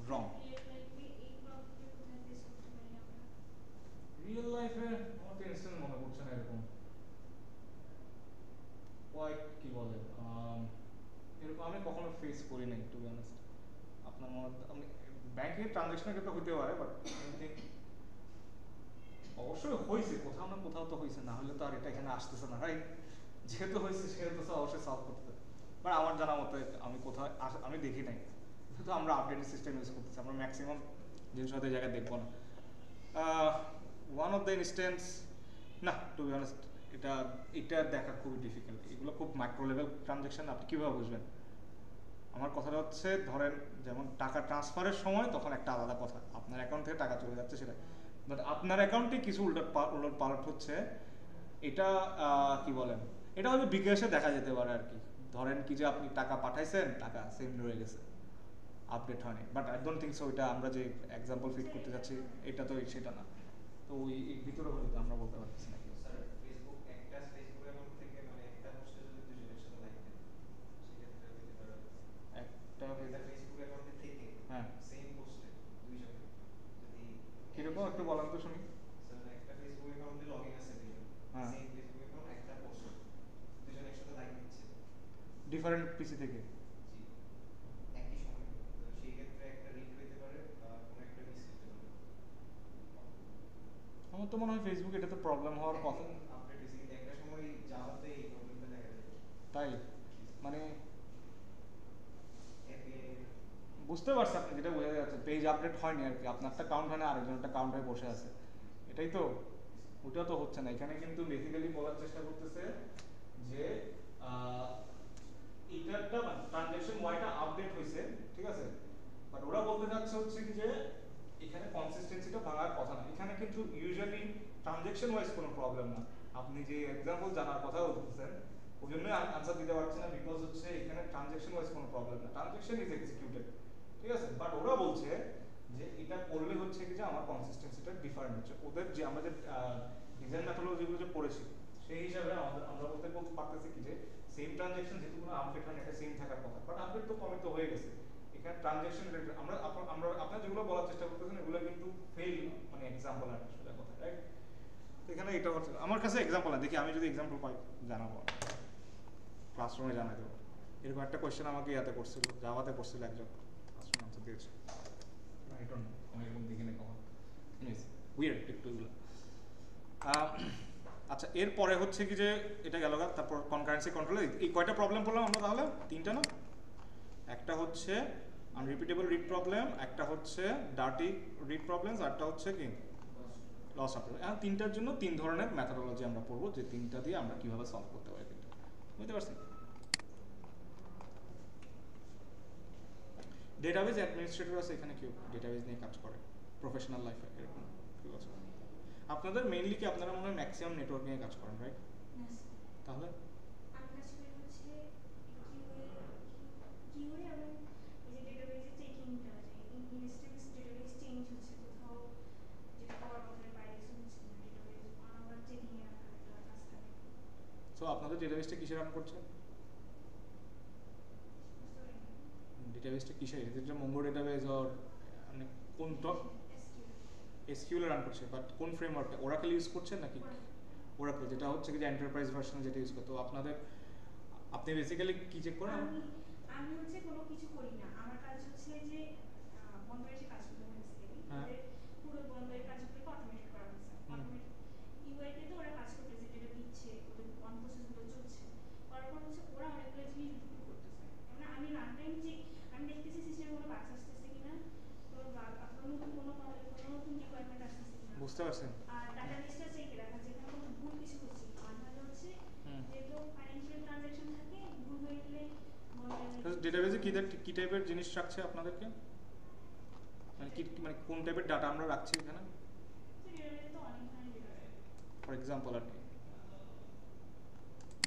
রং রিয়েল লাইফে আমরা রিয়েল লাইফে আমার? তো ইনস্ট্যান্ট মনে পড়ছে না এরকম। কোয়াইট কি বলে এরকম আমি কখনো ফেস করি নাই টু বি অনেস্ট আপনার মনে আমি ব্যাংকের ট্রানজাকশনের ক্ষেত্রে হতে পারে বাট অবশ্যই হয়েছে, কোথাও না কোথাও তো হয়েছে, না হলে তো আর এটা এখানে আসতেছে না রাইট যেহেতু হয়েছে, সেহেতু তো অবশ্যই সলভ করতে বাট আমার জানা মতে, আমি কোথাও আমি দেখি নাই। যেহেতু আমরা আপডেটেড সিস্টেম ইউজ করতেছি, আমরা ম্যাক্সিমাম জিনিস হয়তো জায়গায় দেখব না। ওয়ান অফ দ্য ইনস্টেন্স না টু বি অনেস্ট এটা এটা দেখা খুবই ডিফিকাল্ট এগুলো খুব মাইক্রো লেভেল ট্রানজ্যাকশন আপনি কীভাবে বুঝবেন? আমার কথাটা হচ্ছে, ধরেন যেমন টাকা ট্রান্সফারের সময় তখন একটা আলাদা কথা। আপনার অ্যাকাউন্ট থেকে টাকা চলে যাচ্ছে সেটা। বাট আপনার অ্যাকাউন্টে কিছু উল্টো উলট পালট হচ্ছে, এটা কি বলেন? এটা হয়তো বিকাশে দেখা যেতে পারে আর কি। ধরেন কি যে আপনি টাকা পাঠাইছেন, টাকা সেম রয়ে গেছে। আপডেট হয়নি। But I don't think so এটা আমরা যে এক্সাম্পল ফিট করতে যাচ্ছি, এটা তো সেটা না। তো ওই ভিতরে হলে তো আমরা বলতে পারতেছি না স্যার ফেসবুক একটা ফেসবুক অ্যাকাউন্ট থেকে মানে একটা পোস্টে যদি দুজনের সাথে লাইক দেন সেক্ষেত্রে পেতে পারে একটা একটা ফেসবুক অ্যাকাউন্টে থেকে হ্যাঁ। সেম পোস্টে দুইজনে। যদি কীরকম? একটু বলেন তো শুনি। স্যার একটা ফেসবুক অ্যাকাউন্টে লগইন আছে দুইজন। হ্যাঁ। সেম ফেসবুক অ্যাকাউন্ট একটা পোস্ট একসাথে লাইক দিচ্ছে ডিফারেন্ট পিসি থেকে? জি। একই সময়। তো সেই ক্ষেত্রে একটা রিড হইতে পারে বা কোনো একটা মিস হইতে পারে। আমার তো মনে হয় ফেসবুক এটাতে প্রবলেম হওয়ার কথা। আপডেট একটা সময় জাভাতে এই প্রবলেমটা দেখা যায়। তাই? মানে বুঝতে পারছি আপনি যেটা বোঝা যাচ্ছে। পেজ আপডেট হয়নি আর কি, আপনারটা কাউন্ট হয় না আরেকজনটা কাউন্ট হয়ে বসে আছে। এটাই তো, ওটা তো হচ্ছে না। এখানে কিন্তু বেসিক্যালি বলার চেষ্টা করতেছে যে এটারটা ট্রানজ্যাকশন ওয়াইটা আপডেট হয়েছে, ঠিক আছে? বাট ওরা বলতে চাচ্ছে হচ্ছে কি যে, এখানে কনসিস্টেন্সিটা ভাঙার কথা না। এখানে কিন্তু ইউজুয়ালি ট্রানজ্যাকশন ওয়াইজ কোনো প্রবলেম না। আপনি যে এক্সাম্পল জানার কথা বলতেছেন ওই জন্যই আনসার দিতে পারছি না বিকজ হচ্ছে এখানে ট্রানজ্যাকশন ওয়াইজ কোনো প্রবলেম না। ট্রানজ্যাকশন ইজ এক্সিকিউটেড ঠিক আছে? বাট ওরা বলছে যে এটা করলে হচ্ছে কি যে আমার কনসিস্টেন্সিটা ডিফারেন্ট হচ্ছে। ওদের যে আমরা যে ডিজাইন মেথোলজিগুলো যে পড়েছি, সেই হিসাবে আমাদের, আমরা বলতে বলতে পারতেছি কি যে সেম ট্রানজ্যাকশন যেহেতু কোনো আপডেট হয় এটা সেম থাকার কথা। বাট আপডেট তো কমে তো হয়ে গেছে। এখানে ট্রানজ্যাকশন আমরা আপ- আমরা, আপনারা যেগুলো বলার চেষ্টা করতেছেন, এগুলো কিন্তু ফেল মানে এক্সাম্পল আর সোজা কথা রাইট এখানে এটা হচ্ছে, আমার কাছে এক্সাম্পল না দেখি আমি যদি এক্সাম্পল পাই, জানাব। ক্লাসরুমে জানাই দেবো। এরকম একটা কোয়েশ্চেন আমাকে ইয়াতে করছিল জাভাতে করছিল একজন। একটু এগুলো আচ্ছা এরপরে হচ্ছে কি যে এটা গেল গা, তারপর কনকারেন্সি কন্ট্রোল এই কয়টা প্রবলেম বললাম আমরা তাহলে? তিনটা না? একটা হচ্ছে আনরিপিটেবল রিড প্রবলেম একটা হচ্ছে ডার্টি রিড প্রবলেমস আরটা হচ্ছে কি? লস অফ এখন তিনটার জন্য তিন ধরনের ম্যাথাডোলজি আমরা পড়ব যে তিনটা দিয়ে আমরা কীভাবে সলভ করতে পারি তিনটা বুঝতে পারছি ডেটাবেজ অ্যাডমিনিস্ট্রেটর আছে এখানে কেউ ডেটাবেজ নিয়ে কাজ করে। প্রফেশনাল লাইফে এরকম কেউ আছে। আপনাদের মেইনলি কি আপনারা মনে হয় ম্যাক্সিমাম নেটওয়ার্ক নিয়ে কাজ করেন রাইট তাহলে? সো আপনাদের ডেটাবেসটা কিসে রান করছে বুঝতে পারিনি ডেটাবেসটা কিসের? এটা মঙ্গো ডেটাবেস অর মানে কোন টপ এসকিউএল রান করছে বাট কোন ফ্রেমওয়ার্কটা ওরাকেল ইউজ করছেন নাকি? ওরাকেল যেটা হচ্ছে যে এন্টারপ্রাইজ ভার্সন যেটা ইউজ করে। তো আপনাদের, আপনি বেসিক্যালি কি চেক করেন? আমি হচ্ছে কোনো কিছু করি না। আমার কাজ হচ্ছে যে আহ, বন্দরে যে কাজগুলো হয় বেসিক্যালি হ্যাঁ। ওদের পুরো বন্দরের কাজগুলোকে অটোমেট করা হয়েছে হুম। অটোমেট ইউআইতে তো ওরা কাজ করতেছে যেটা দিচ্ছে ওদের অন প্রসেসগুলো চলছে করার পর হচ্ছে ওরা অনেকগুলো জিনিস ইমপ্রুভ করতেছে মানে আমি রান টাইম যে আমি দেখতেছি সিস্টেমে কোনো বাগ আসতেছে কিনা কোনো বাগ আপনার নতুন কোনো মডেলে কোনো নতুন রিকোয়ারমেন্ট আসতেছে কিনা বুঝতে পারছেন আর ডাটাবেসটা চেক রাখা যেখানে কোনো ভুল কিছু হচ্ছে কিনা আর নাহলে হচ্ছে হুম। যেহেতু ফাইন্যান্সিয়াল ট্রানজাকশন থাকে ভুল হয়ে গেলে বন্দরের- ডেটাবেসে কি কি টাইপের জিনিস রাখছে আপনাদেরকে মানে কি মানে কোন টাইপের ডাটা আমরা রাখছি এখানে। ফর এক্সাম্পল আর কি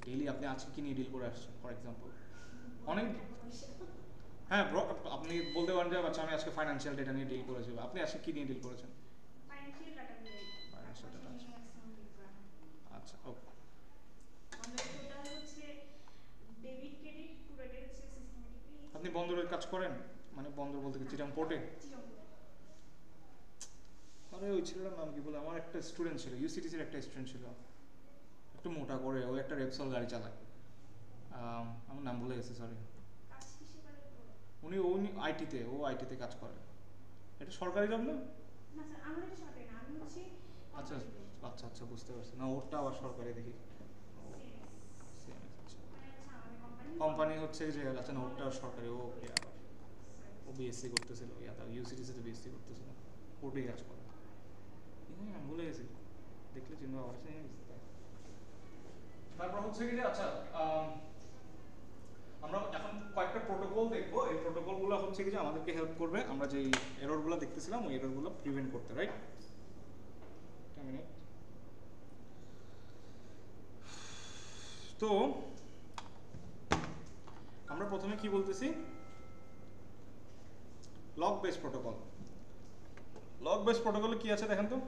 ডেইলি আপনি আজকে কি নিয়ে ডিল করে আসছেন ফর এক্সাম্পল অনেক হ্যাঁ ব্রো আপনি বলতে পারেন যে আচ্ছা আমি আজকে ফাইন্যান্সিয়াল ডেটা নিয়ে ডিল করেছি আপনি আজকে কি নিয়ে ডিল করেছেন Financial data গুলোই। Financial টাকা data, পয়সা নিয়ে maximum deal করা হয়। আচ্ছা ওকে আমাদের total হচ্ছে debit, credit পুরোটাই হচ্ছে systematically আপনি বন্দরের কাজ করেন? মানে বন্দর বলতে কি চিটাং পোর্টে? আরে ওই ছেলেটার নাম কি বলে? আমার একটা স্টুডেন্ট ছিল ইউসিটিসির একটা স্টুডেন্ট ছিল। একটু মোটা করে ও একটা রেপসল গাড়ি চালায়। আমার নাম ভুলে গেছে সরি? উনি উনি আইটিতে ও আইটিতে কাজ করে। এটা সরকারি জব না? আচ্ছা আচ্ছা আচ্ছা বুঝতে পারছি। না ওরটা আবার সরকারি দেখি Yes. CMS, আচ্ছা মানে হচ্ছে আমাদের company- কোম্পানি হচ্ছে যে আচ্ছা না ওরটা সরকারি, ও ও বিএসসি করতেছিল, ইয়া, তার ইউসিটিসিতে বিএসসি করতেছিল, কোর্টেই কাজ করে। আমি ভুলে গেছি। দেখলে চিনবো, আবার চিনে গেছি তাই। তারপর হচ্ছে কি যে আচ্ছা আমরা এখন কয়েকটা প্রোটোকল দেখব। এই প্রোটোকলগুলো হচ্ছে কি যে, আমাদেরকে হেল্প করবে। আমরা যে এররগুলো দেখতেছিলাম, ওই এররগুলো প্রিভেন্ট করতে রাইট তো আমরা প্রথমে কি বলতেছি? Lock based protocol lock based প্রোটোকলে কি আছে দেখেন তো?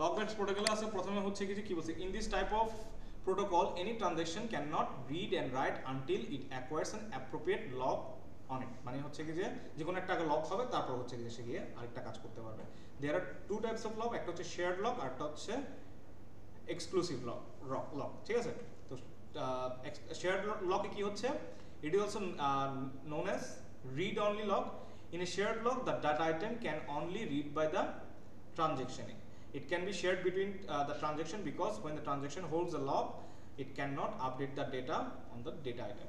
লগ বেস প্রোটোকলে আছে প্রথমে হচ্ছে কি যে কি বলছে? In this type of protocol any any can not read and write until ইট acquires an appropriate log on it মানে হচ্ছে কি যে যে কোনো একটা লগ হবে, তারপর হচ্ছে কি সে গিয়ে আরেকটা কাজ করতে পারবে। There are two types of lock একটা হচ্ছে শেয়ার্ড আর একটা হচ্ছে এক্সক্লুসিভ লক লক ঠিক আছে? তো শেয়ার্ড লকে কি হচ্ছে? It is also known as read only lock in a shared lock the data item can only read by the transaction. It can be shared between uh, the transaction because when the transaction holds a log it cannot update the data on the data item.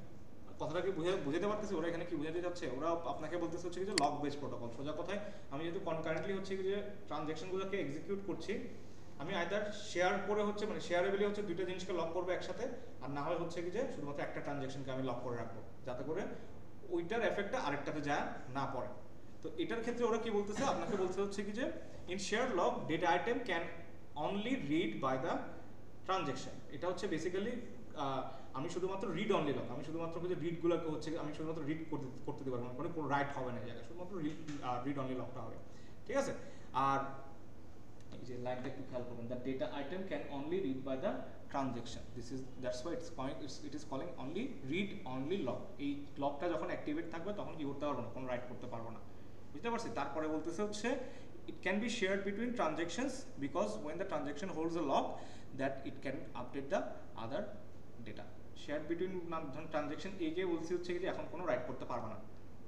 কথাটা কি বুঝে বুঝাতে পারতেছি? ওরা এখানে কি বুঝাতে যাচ্ছে? ওরা আপনাকে বলতেছে হচ্ছে কি যে লক বেস প্রোটোকল সোজা কথায় আমি যেহেতু কনকারেন্টলি হচ্ছে কি যে ট্রানজ্যাকশনগুলোকে এক্সিকিউট করছি আমি আইদার শেয়ার করে হচ্ছে মানে শেয়ারেবলি হচ্ছে দুইটা জিনিসকে লক করব একসাথে, আর না হয় হচ্ছে কি যে শুধুমাত্র একটা ট্রানজ্যাকশনকে আমি লক করে রাখব, যাতে করে ওইটার এফেক্টটা আরেকটাতে যায় না পড়ে। তো এটার ক্ষেত্রে ওরা কি বলতেছে? আপনাকে বলতে হচ্ছে কি যে in share lock data item can only read by the transaction এটা হচ্ছে বেসিক্যালি আমি শুধুমাত্র রিড অনলি লক আমি শুধুমাত্র যে রিডগুলোকে হচ্ছে আমি শুধুমাত্র রিড করতে করতে দিতে পারব মানে কোনো রাইট হবে না জায়গায়, শুধুমাত্র রিড অনলি লকটা হবে। ঠিক আছে? আর যে লাইনটা একটু খেয়াল করবেন the data item can only read by the transaction this is that's why it's calling it is calling only read only lock এই লকটা যখন অ্যাক্টিভেট থাকবে, তখন কি করতে পারব না, কোনো রাইট করতে পারব না। বুঝতে পারছি? তারপরে বলতেছে হচ্ছে, it can be shared between transactions because when the transaction holds a lock that it can update the other data. Shared between transaction এ বলছি হচ্ছে কি যে এখন কোনো রাইট করতে পারবে না।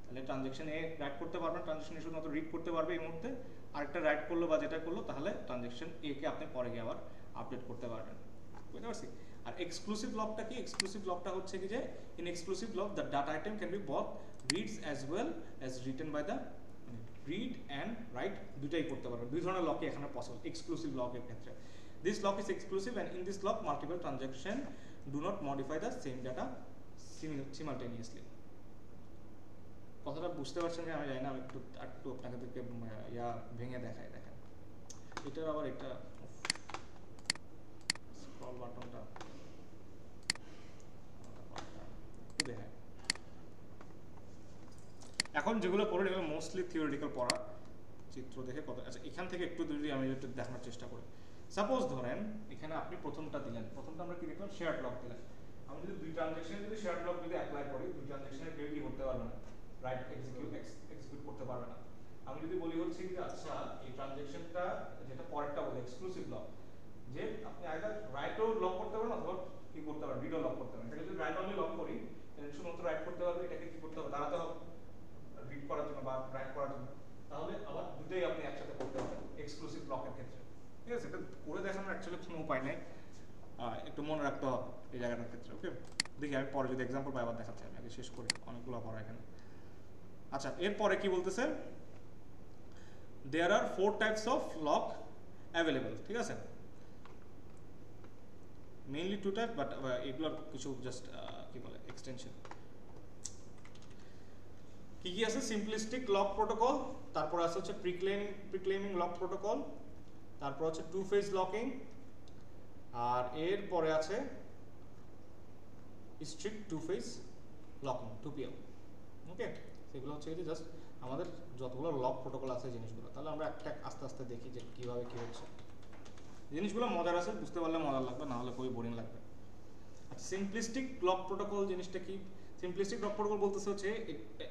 তাহলে ট্রানজেকশন এ রাইট করতে পারবে না ট্রানজেকশন এ শুধুমাত্র রিড করতে পারবে এই মুহূর্তে। আরেকটা রাইট করল বা যেটা করল, তাহলে ট্রানজেকশন এ কে আপনি পরে গিয়ে আবার আপডেট করতে পারবেন। বুঝতে পারছি? আর এক্সক্লুসিভ লকটা কি? এক্সক্লুসিভ লকটা হচ্ছে কি যে in exclusive lock the data item can be both reads as well as written by the read and write দুটাই করতে পারবেন দুই ধরনের লকই এখানে পসিবল এক্সক্লুসিভ লকের ক্ষেত্রে। This lock is exclusive and in this lock multiple transaction do not modify the same data simultaneously কথাটা বুঝতে পারছেন যে আমি জানি না, আমি একটু একটু আপনাদেরকে ইয়া ভেঙে দেখাই, দেখেন। এটার আবার এটা স্ক্রল বাটনটা এখন যেগুলো পড়েন এগুলো মোস্টলি থিওরিটিক্যাল পড়া, চিত্র দেখে কত আচ্ছা এখান থেকে একটু যদি আমি একটু দেখানোর চেষ্টা করি। সাপোজ ধরেন, এখানে আপনি প্রথমটা দিলেন। প্রথমটা আমরা কি দেখলাম? শেয়ার ব্লক দিলেন। আমি যদি দুই ট্রানজাকশনে যদি শেয়ার ব্লক যদি অ্যাপ্লাই করি, দুই ট্রানজাকশনে কেউ কি করতে পারবে না। রাইট এক্সিকিউট এক্সিকিউট করতে পারবে না। আমি যদি বলি হচ্ছে কি আচ্ছা এই ট্রানজাকশনটা যেটা পরেরটা বলে এক্সক্লুসিভ লক যে আপনি আইদার রাইটও লক করতে পারেন অথবা কি করতে পারেন রিডও লক করতে পারেন। এটাকে যদি রাইট অনলি লক করি, তাহলে শুধুমাত্র রাইট করতে পারবে, এটাকে কি করতে হবে, দাঁড়াতে হবে রিড করার জন্য বা রাইট করার জন্য। তাহলে আবার দুটোই আপনি একসাথে করতে পারবেন এক্সক্লুসিভ ব্লকের ক্ষেত্রে। ঠিক আছে, এটা করে দেখানোর অ্যাকচুয়ালি কোনো উপায় নেই। একটু মনে রাখতে হবে এই জায়গাটার ক্ষেত্রে ওকে দেখি আমি পরে যদি এক্সাম্পল পাই, আবার দেখাচ্ছি, আমি আগে শেষ করি, অনেকগুলো পড়া এখানে। আচ্ছা এরপরে কি বলতেছে? There are four types of lock available ঠিক আছে? মেইনলি টু টাইপ বাট এগুলোর কিছু জাস্ট কি বলে এক্সটেনশন কি কি আছে? সিম্পলিস্টিক লক প্রোটোকল তারপর আছে হচ্ছে প্রিক্লেম প্রিক্লেমিং লক প্রোটোকল তারপর হচ্ছে টু ফেজ লকিং আর এর পরে আছে strict two phase locking two PL okay সেগুলো হচ্ছে যে জাস্ট আমাদের যতগুলো লক প্রোটোকল আছে জিনিসগুলো, তাহলে আমরা একটা আস্তে আস্তে দেখি যে কীভাবে কী হচ্ছে। জিনিসগুলো মজার আছে, বুঝতে পারলে মজার লাগবে, না হলে খুবই বোরিং লাগবে। সিম্পলিস্টিক লক প্রোটোকল জিনিসটা কি? সিম্পলিস্টিক লক প্রোটোকল বলতেছে হচ্ছে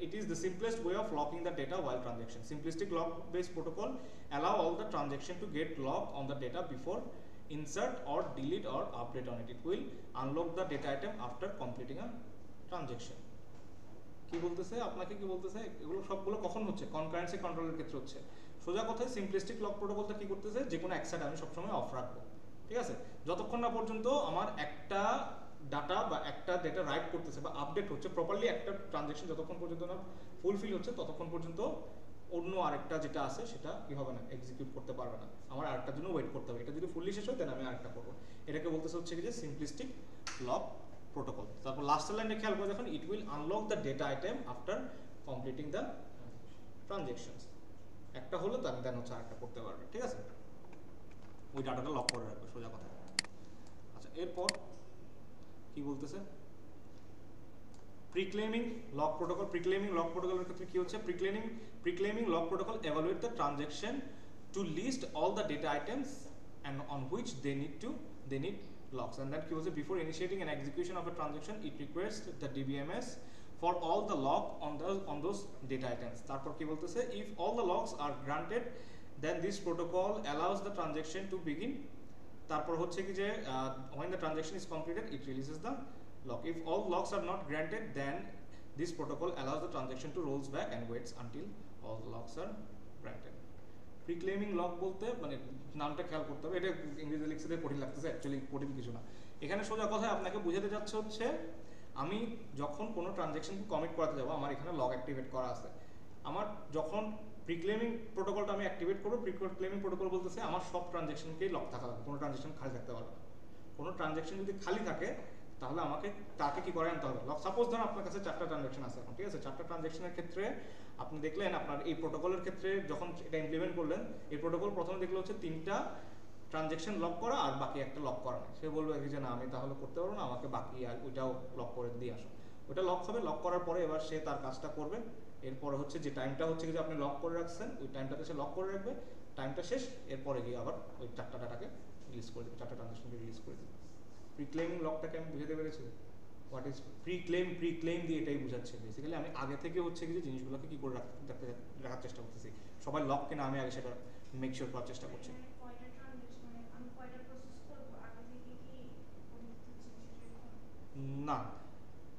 it is the simplest way of locking the data while transaction simplistic lock based protocol allow all the transaction to get lock on the data before insert or delete or update on it. It will unlock the data item after completing a transaction. কি বলতেছে, আপনাকে কি বলতেছে, এগুলো সবগুলো কখন হচ্ছে? Concurrency কন্ট্রোলের ক্ষেত্রে হচ্ছে। সোজা কথায় সিম্পলিস্টিক লক প্রোটোকলটা কি করতেছে? যে কোনো এক সাইড আমি সবসময় অফ রাখব। ঠিক আছে? যতক্ষণ না পর্যন্ত আমার একটা ডাটা বা একটা ডেটা রাইট করতেছে বা আপডেট হচ্ছে প্রপারলি একটা ট্রানজেকশন যতক্ষণ পর্যন্ত না ফুলফিল হচ্ছে, ততক্ষণ পর্যন্ত অন্য আরেকটা যেটা আছে, সেটা কি হবে না এক্সিকিউট করতে পারবে না। আমার আরেকটার জন্য ওয়েট করতে হবে। এটা যদি ফুললি শেষ হয় দেন আমি আরেকটা করব। এটাকে বলতেছে হচ্ছে কি যে সিম্পলিস্টিক লক প্রোটোকল তারপর লাস্টের লাইনে খেয়াল করে দেখুন it will unlock the data item after completing the transactions একটা হলো তার দেন হচ্ছে আরেকটা করতে পারবে, ঠিক আছে? ওই ডাটাটা লক করে রাখবে, সোজা কথা আচ্ছা এরপর কি বলতেছে? Preclaiming lock protocol preclaiming lock প্রোটোকলের ক্ষেত্রে কি হচ্ছে? Preclaiming preclaiming lock protocol evaluate the transaction to list all the data items and on which they need to, they need locks and that কি হচ্ছে before initiating an execution of a transaction it requires the DBMS for all the lock on those on those data items তারপর কি বলতেছে if all the locks are granted then this protocol allows the transaction to begin তারপর হচ্ছে কি যে uh, when the transaction is completed it releases the lock if all locks are not granted then this protocol allows the transaction to rolls back and waits until all the locks are granted Preclaiming lock বলতে মানে নামটা খেয়াল করতে হবে। এটা ইংরেজি লিখতে কঠিন লাগতেছে অ্যাকচুয়ালি কঠিন কিছু না। এখানে সোজা কথায় আপনাকে বুঝাতে যাচ্ছে হচ্ছে, আমি যখন কোনো ট্রানজ্যাকশনকে কমিট করাতে যাব, আমার এখানে লগ অ্যাক্টিভেট করা আছে। আমার যখন প্রিক্লেমিং প্রোটোকলটা আমি অ্যাক্টিভেট করব প্রিক্লেমিং প্রোটোকল বলতেছে, আমার সব ট্রানজ্যাকশনকেই লক থাকা লাগবে, কোনো ট্রানজ্যাকশন খালি থাকতে পারবে কোনো ট্রানজ্যাকশন যদি খালি থাকে তাহলে আমাকে তাকে কি করে আনতে হবে? সাপোজ ধরুন আপনার কাছে চারটা ট্রানজ্যাকশন আছে এখন, ঠিক আছে? চারটা ট্রানজ্যাকশনের ক্ষেত্রে আপনি দেখলেন আপনার এই প্রোটোকলের ক্ষেত্রে যখন এটা ইমপ্লিমেন্ট করলেন, এই প্রোটোকল প্রথমে দেখল হচ্ছে তিনটা ট্রানজেকশন লক করা আর বাকি একটা লক করা নেই। সে বলবে যে না, আমি তাহলে করতে পারব না, আমাকে বাকি আর ওইটাও লক করে দিয়ে আসো। ওটা লক হবে লক করার পরে এবার সে তার কাজটা করবে। এরপরে হচ্ছে যে টাইমটা হচ্ছে যে আপনি লক করে রাখছেন, ওই টাইমটাতে সে লক করে রাখবে। টাইমটা শেষ, এরপরে গিয়ে আবার ওই চারটা ডাটাকে রিলিজ করে দেবে, চারটা ট্রানজ্যাকশনকে রিলিজ করে দেবে। প্রিক্লেমিং লকটাকে আমি বুঝাতে পেরেছি? হোয়াট ইজ প্রিক্লেম প্রিক্লেম দিয়ে এটাই বোঝাচ্ছে বেসিক্যালি আমি আগে থেকে হচ্ছে কি যে জিনিসগুলোকে কি করে রাখতে রাখার চেষ্টা করতেছি। সবাই লক কিনা আমি আগে সেটা মেক শিওর করার চেষ্টা করছি। মানে না।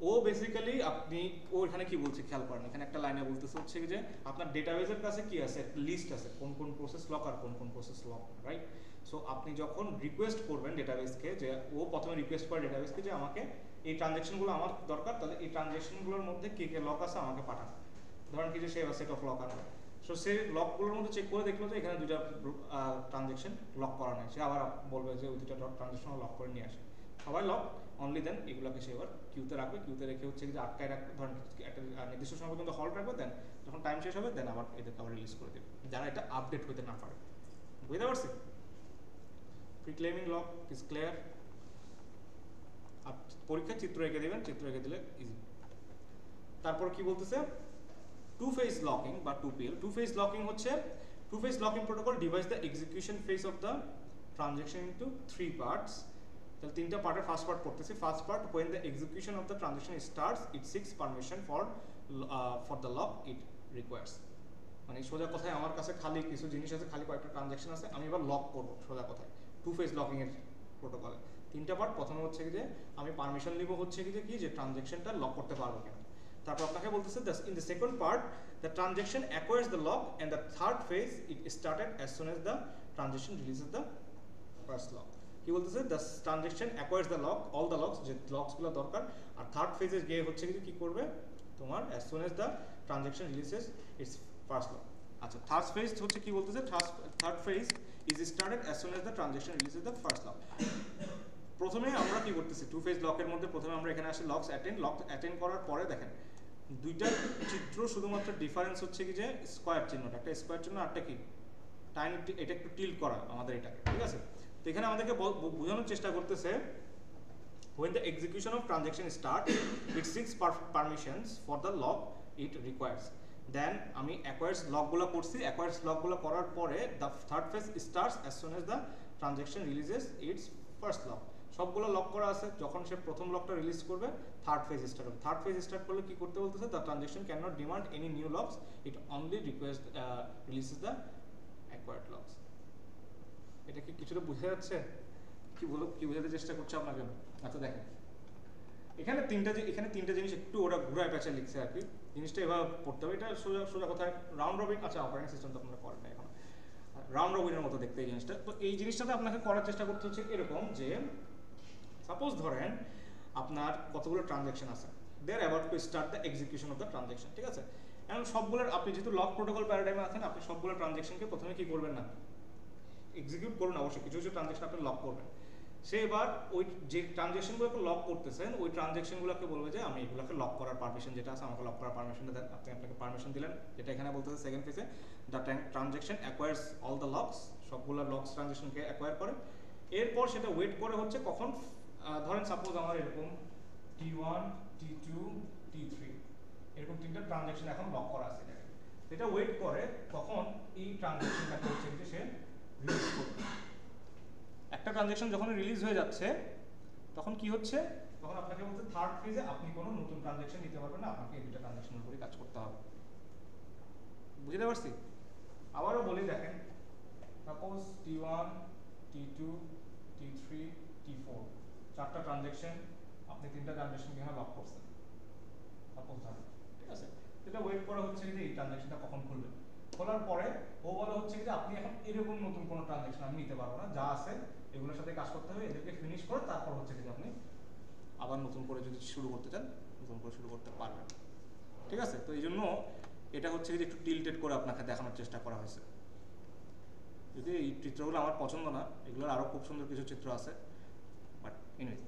ও বেসিক্যালি আপনি ও এখানে কি বলছে খেয়াল করেন এখানে একটা লাইনে বলতেছে হচ্ছে যে আপনার ডেটাবেসের কাছে কি আছে? একটা লিস্ট আছে কোন কোন প্রসেস লক আর কোন কোন প্রসেস লক রাইট সো আপনি যখন রিকোয়েস্ট করবেন ডেটাবেসকে যে, ও প্রথমে রিকোয়েস্ট করে ডেটাবেসকে যে, আমাকে এই ট্রানজ্যাকশনগুলো আমার দরকার, তাহলে এই ট্রানজ্যাকশনগুলোর মধ্যে কে কে লক আছে আমাকে পাঠান। ধরেন কি যে, সে সেট অফ লক আনবে সো সে লকগুলোর মধ্যে চেক করে দেখল যে, এখানে দুইটা ট্রানজ্যাকশন লক করা নেই। সে আবার বলবে যে ওই দুইটা ট্রানজ্যাকশন লক করে নিয়ে আসে। সবাই লক অনলি দেন এগুলোকে সে এবার কিউতে রাখবে। কিউতে রেখে হচ্ছে যে, আটকায় রাখবে। ধরেন একটা নির্দিষ্ট সময় পর্যন্ত হল্ট রাখবে দেন যখন টাইম শেষ হবে দেন আবার এদেরকে আবার রিলিজ করে দেবে। যারা এটা আপডেট হতে না পারে। বুঝতে পারছি? প্রিক্লেমিং লক ইজ ক্লিয়ার আর পরীক্ষায় চিত্র এঁকে দেবেন, চিত্র এঁকে দিলে ইজি তারপর কি বলতেছে? টু ফেজ লকিং বা two PL two phase locking হচ্ছে two phase locking protocol devides the execution phase of the transaction into three parts তাহলে তিনটা পার্টের ফার্স্ট পার্ট পড়তেছি। First part when the execution of the transaction starts, it seeks permission for for the lock it requires মানে সোজা কথায় আমার কাছে খালি কিছু জিনিস আছে, খালি কয়েকটা ট্রানজাকশন আছে, আমি এবার লক করব সোজা কথায়। টু ফেজ লকিং এর প্রোটোকলে তিনটা পার্ট প্রথমে হচ্ছে কি যে আমি পারমিশন নিব হচ্ছে কি? যে কি যে ট্রানজেকশনটা লক করতে পারব কিনা। তারপর আপনাকে বলতেছে in the second part the transaction acquires the lock and the third phase it started as soon as the transaction releases the first lock কি বলতেছে? The transaction acquires the lock all the locks যে লকসগুলো দরকার, আর third ফেজে গিয়ে হচ্ছে কি কি করবে? তোমার as soon as the transaction releases its first lock আচ্ছা থার্ড ফেজ হচ্ছে কি বলতেছে? Third phase is started as soon as the transaction releases the first lock প্রথমে আমরা কি করতেছি? টু ফেজ লকের মধ্যে প্রথমে আমরা এখানে আসি লকস অ্যাটেন্ড লক অ্যাটেন্ড করার পরে দেখেন, দুইটা চিত্র শুধুমাত্র ডিফারেন্স হচ্ছে কি যে স্কোয়ার চিহ্নটা। একটা স্কোয়ার চিহ্ন আরটা কি? টাইম এটা একটু টিল্ট করা আমাদের এটাকে ঠিক আছে? তো এখানে আমাদেরকে বোঝানোর চেষ্টা করতেছে, when the execution of transaction start, it seeks per- permissions for the lock it requires then আমি অ্যাকোয়ার্স লকগুলো করছি। অ্যাকোয়ার্স লকগুলো করার পরে the third phase starts as soon as the transaction releases its first lock সবগুলো lock করা আছে। যখন সে প্রথম লকটা রিলিজ করবে থার্ড ফেজ স্টার্ট হবে। থার্ড ফেজ স্টার্ট করলে কি করতে বলতেছে? The transaction can not demand any new locks it only request releases the acquired locks এটা কি কিছুটা বোঝা যাচ্ছে? কি বলো, কি বোঝাতে চেষ্টা করছে আপনাকে? আচ্ছা দেখেন। এখানে তিনটা এখানে তিনটা জিনিস একটু ওরা ঘুরায় পেঁচা লিখছে আর কি। জিনিসটা এভাবে পড়তে হবে। এটা সোজা সোজা কথায় রাউন্ড রবিন আচ্ছা অপারেটিং সিস্টেম তো আপনারা করেন এখন। রাউন্ড রবিনের মতো দেখতে এই জিনিসটা। তো এই জিনিসটাতে আপনাকে করার চেষ্টা করতে হচ্ছে এরকম যে সাপোজ ধরেন আপনার কতগুলো ট্রানজ্যাকশন আছে। There about to start the execution of the transaction ঠিক আছে? এখন সবগুলোর আপনি যেহেতু লক প্রোটোকল প্যারাডাইমে আছেন, আপনি সবগুলো ট্রানজ্যাকশনকে প্রথমে কি করবেন না? এক্সিকিউট করুন অবশ্যই। কিছু কিছু ট্রানজ্যাকশন আপনি লক করবেন। সে এবার ওই যে ট্রানজ্যাকশনগুলোকে লক করতেছেন ওই ট্রানজ্যাকশনগুলোকে বলবে যে আমি এগুলোকে লক করার পারমিশন যেটা আছে, আমাকে লক করার পারমিশনটা দেন। আপনি আপনাকে পারমিশন দিলেন, যেটা এখানে বলতেছে সেকেন্ড ফেজে the transaction acquires all the locks সবগুলো লকস ট্রানজ্যাকশনকে অ্যাকোয়ার করে। এরপর সেটা ওয়েট করে হচ্ছে কখন? ধরেন সাপোজ আমার এরকম T one T two T three এরকম তিনটা ট্রানজ্যাকশন এখন লক করা আছে এটা ওয়েট করে কখন এই ট্রানজ্যাকশনটাকে হচ্ছে সে রিলিজ করবে। একটা ট্রানজেকশন যখন রিলিজ হয়ে যাচ্ছে, তখন কি হচ্ছে? তখন আপনাকে বলতে থার্ড ফেজে আপনি কোনো নতুন ট্রানজ্যাকশন নিতে পারবেন না, আপনাকে এই দুটো ট্রানজ্যাকশনের উপরে কাজ করতে হবে। বুঝতে পারছি? আবারও বলি দেখেন suppose T one T two T three T four চারটা ট্রানজেকশন আপনি তিনটা ট্রানজেকশন কীভাবে লক করছেন? সাপোজ ধরেন, ঠিক আছে? এটা ওয়েট করা হচ্ছে যে এই ট্রানজ্যাকশনটা কখন খুলবে? খোলার পরে ও বলা হচ্ছে যে আপনি এখন এরকম নতুন কোনো ট্রানজ্যাকশন আমি নিতে পারব না, যা আছে এগুলোর সাথে কাজ করতে হবে, এদেরকে ফিনিশ করে তারপর হচ্ছে যে আপনি আবার নতুন করে যদি শুরু করতে চান, নতুন করে শুরু করতে পারবেন। ঠিক আছে? তো এই জন্য এটা হচ্ছে যে একটু টিলটেড করে আপনাকে দেখানোর চেষ্টা করা হয়েছে। যদি এই চিত্রগুলো আমার পছন্দ না, এগুলোর আরও খুব সুন্দর কিছু চিত্র আছে বাট এনিওয়েজ